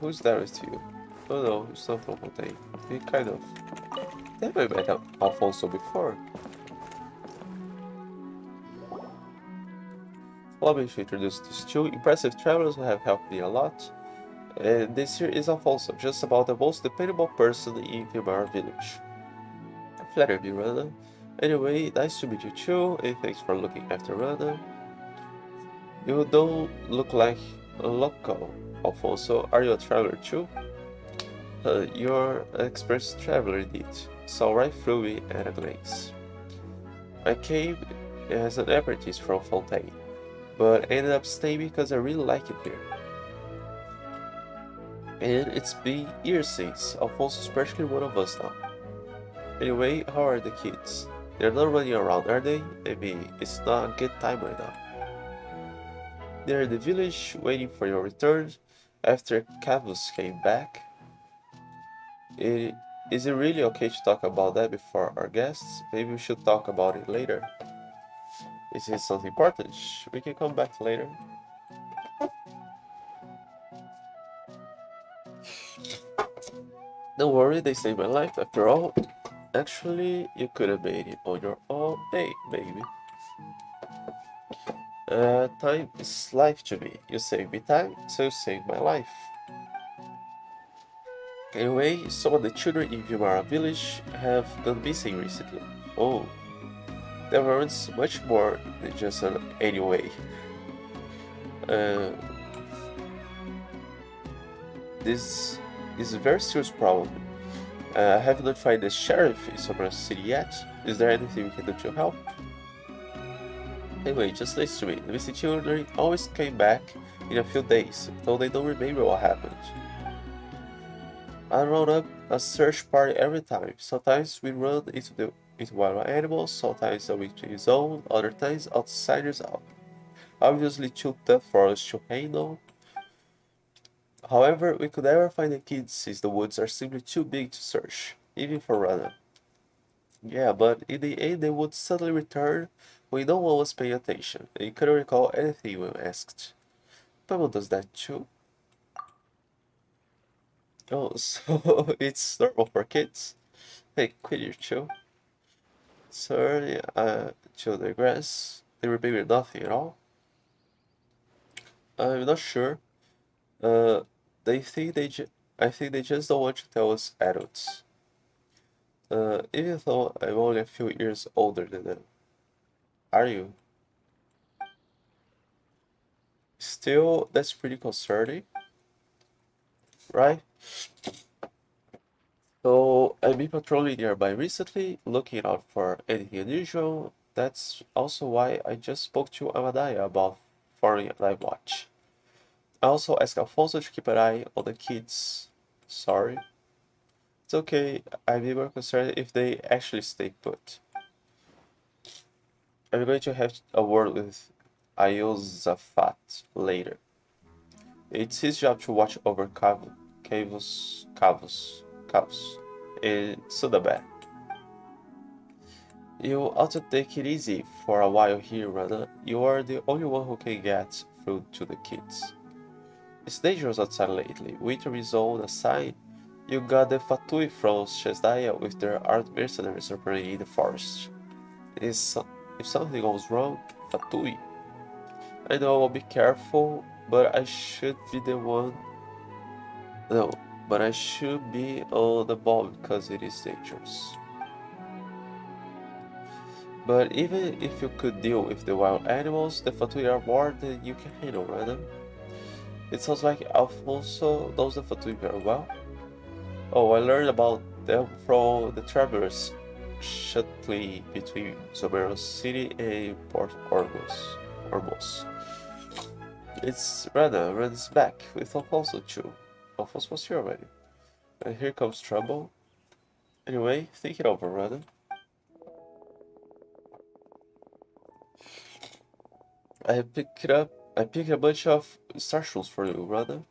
Who's there with you? Oh no, it's not from Fontaine. He kind of. I met Alfonso before? Allow me to introduce these two impressive travelers who have helped me a lot. And this here is Alfonso, just about the most dependable person in Vimara village. Flatter me, Rana. Anyway, nice to meet you too, and thanks for looking after Rana. You don't look like a local, Alfonso. Are you a traveler too? Uh, you're an experienced traveler indeed. Saw right through me at a glance. I came as an apprentice from Fontaine, but ended up staying because I really like it here. And it's been years since, Alfonso's practically one of us now. Anyway, how are the kids? They're not running around, are they? Mean, it's not a good time right now. In the village waiting for your return after Cavus came back it, is it really okay to talk about that before our guests? Maybe we should talk about it later. Is it something important? We can come back later. Don't worry, they saved my life. After all, actually, you could have made it on your own. Hey, baby. Uh, time is life to me. You save me time, so you saved my life. Anyway, some of the children in Vimara village have gone missing recently. Oh, there warrants much more than just an anyway. Uh, this is a very serious problem. Uh, I have not found the sheriff in Sumeru City yet. Is there anything we can do to help? Anyway, just listen to me. The missing children always came back in a few days, though they don't remember what happened. I run up a search party every time. Sometimes we run into the into wild animals, sometimes a within zone, other times outsiders out. Obviously too tough for us to handle. However, we could never find the kids since the woods are simply too big to search, even for Rana. Yeah, but in the end they would suddenly return when don't always pay attention, and couldn't recall anything when asked. Paimon does that too. Oh, so it's normal for kids. Hey, quit your chill. Sorry, uh, chill the grass. They were remember nothing at all. I'm not sure. Uh, they think they I think they just don't want to tell us adults. Uh, even though I'm only a few years older than them. Are you? Still, that's pretty concerning. Right? So, I've been patrolling nearby recently, looking out for anything unusual. That's also why I just spoke to Amadhiya about a night watch. I also asked Alfonso to keep an eye on the kids. Sorry. It's okay, I'd be more concerned if they actually stay put. I'm going to have a word with Ayosafat later. It's his job to watch over Cavos, Cavos, Cavos, and Sudabé. You ought to take it easy for a while here, Rana. You are the only one who can get through to the kids. It's dangerous outside lately. Winter is on a sign. You got the Fatui from Snezhnaya with their armed mercenaries operating in the forest. Is if something goes wrong, Fatui. I know I'll be careful, but I should be the one. No, but I should be on the ball because it is dangerous. But even if you could deal with the wild animals, the Fatui are more than you can handle, right? It sounds like Alfonso knows the Fatui very well. Oh, I learned about them from the travelers shuttling between Sumeru City and Port Ormos. Ormos. It's Rana, Rana's back with Alfonso too. Alfonso was here already. And here comes trouble. Anyway, think it over, Rana. I picked up I picked a bunch of starshoes for you, Rana.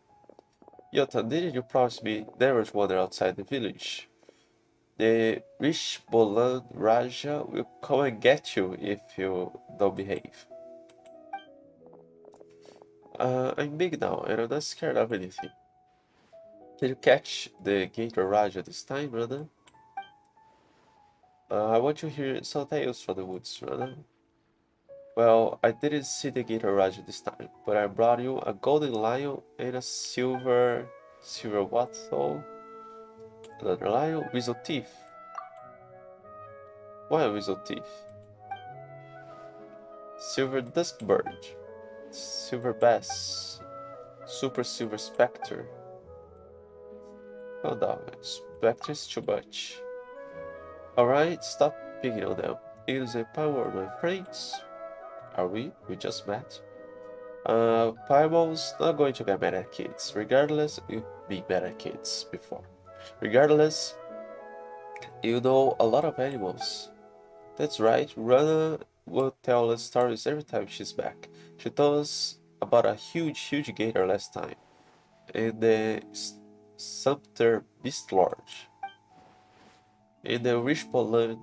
Yota, didn't you promise me there was water outside the village? The rich Bolan Raja will come and get you if you don't behave. Uh, I'm big now and I'm not scared of anything. Can you catch the Gator Raja this time, brother? Uh, I want to hear some tales from the woods, brother. Well, I didn't see the Gator Raja this time, but I brought you a golden lion and a silver... Silver what though? Another lion? Weasel teeth. Why a weasel teeth? Silver duskbird. Silver bass. Super silver spectre. Oh no, spectre is too much. Alright, stop picking on them. It is a power, my friends. Are we? We just met? Uh, Paimon's not going to get mad at kids. Regardless, you've been mad at kids before. Regardless, you know a lot of animals. That's right, Rana will tell us stories every time she's back. She told us about a huge, huge gator last time. And the Sumpter Beast Lodge. And the Rishpoland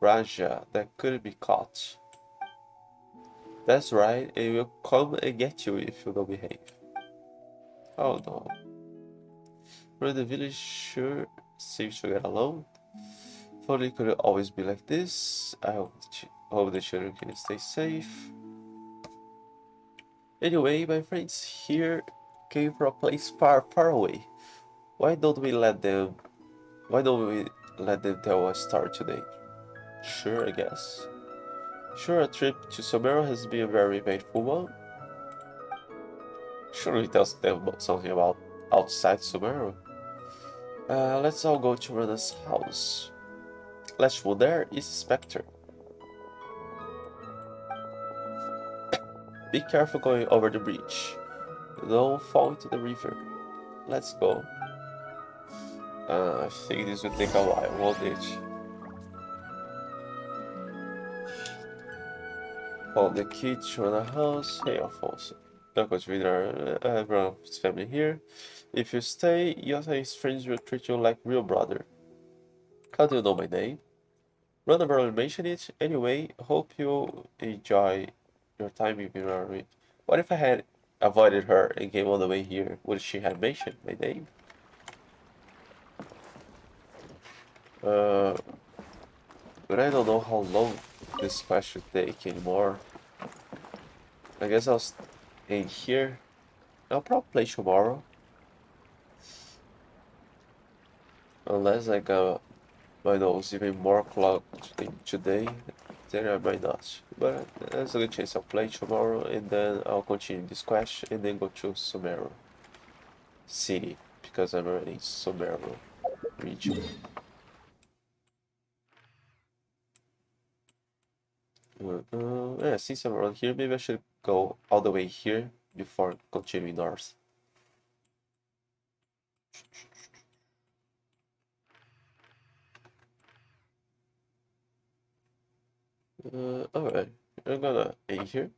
Raja that couldn't be caught. That's right, it will come and get you if you don't behave. Oh no. The village sure seems to get along. If only could always be like this. I hope the, hope the children can stay safe. Anyway, my friends here came from a place far, far away. Why don't we let them... Why don't we let them tell a story today? Sure, I guess. Sure, a trip to Sumeru has been a very eventful one. Surely we tell them something about outside Sumeru. Uh, let's all go to Rana's house. Let's go there is Spectre. Be careful going over the bridge. Don't fall into the river. Let's go. Uh, I think this will take a while, won't it? The kids run the house. Hey, Alfonso. Not going to be there. Everyone of family here. If you stay, Yota friends will treat you like real brother. How do you know my name? Rana barely mentioned it. Anyway, hope you enjoy your time in Mirari. What if I had avoided her and came all the way here? Would she have mentioned my name? Uh, but I don't know how long this quest should take anymore. I guess I'll stay here. I'll probably play tomorrow. Unless I got my nose even more clogged today, then I might not. But there's a good chance I'll play tomorrow and then I'll continue this quest and then go to Sumeru City because I'm already in Sumeru region. Uh, yeah, since I'm around here, maybe I should go all the way here before continuing north. Uh, alright, I'm gonna end here.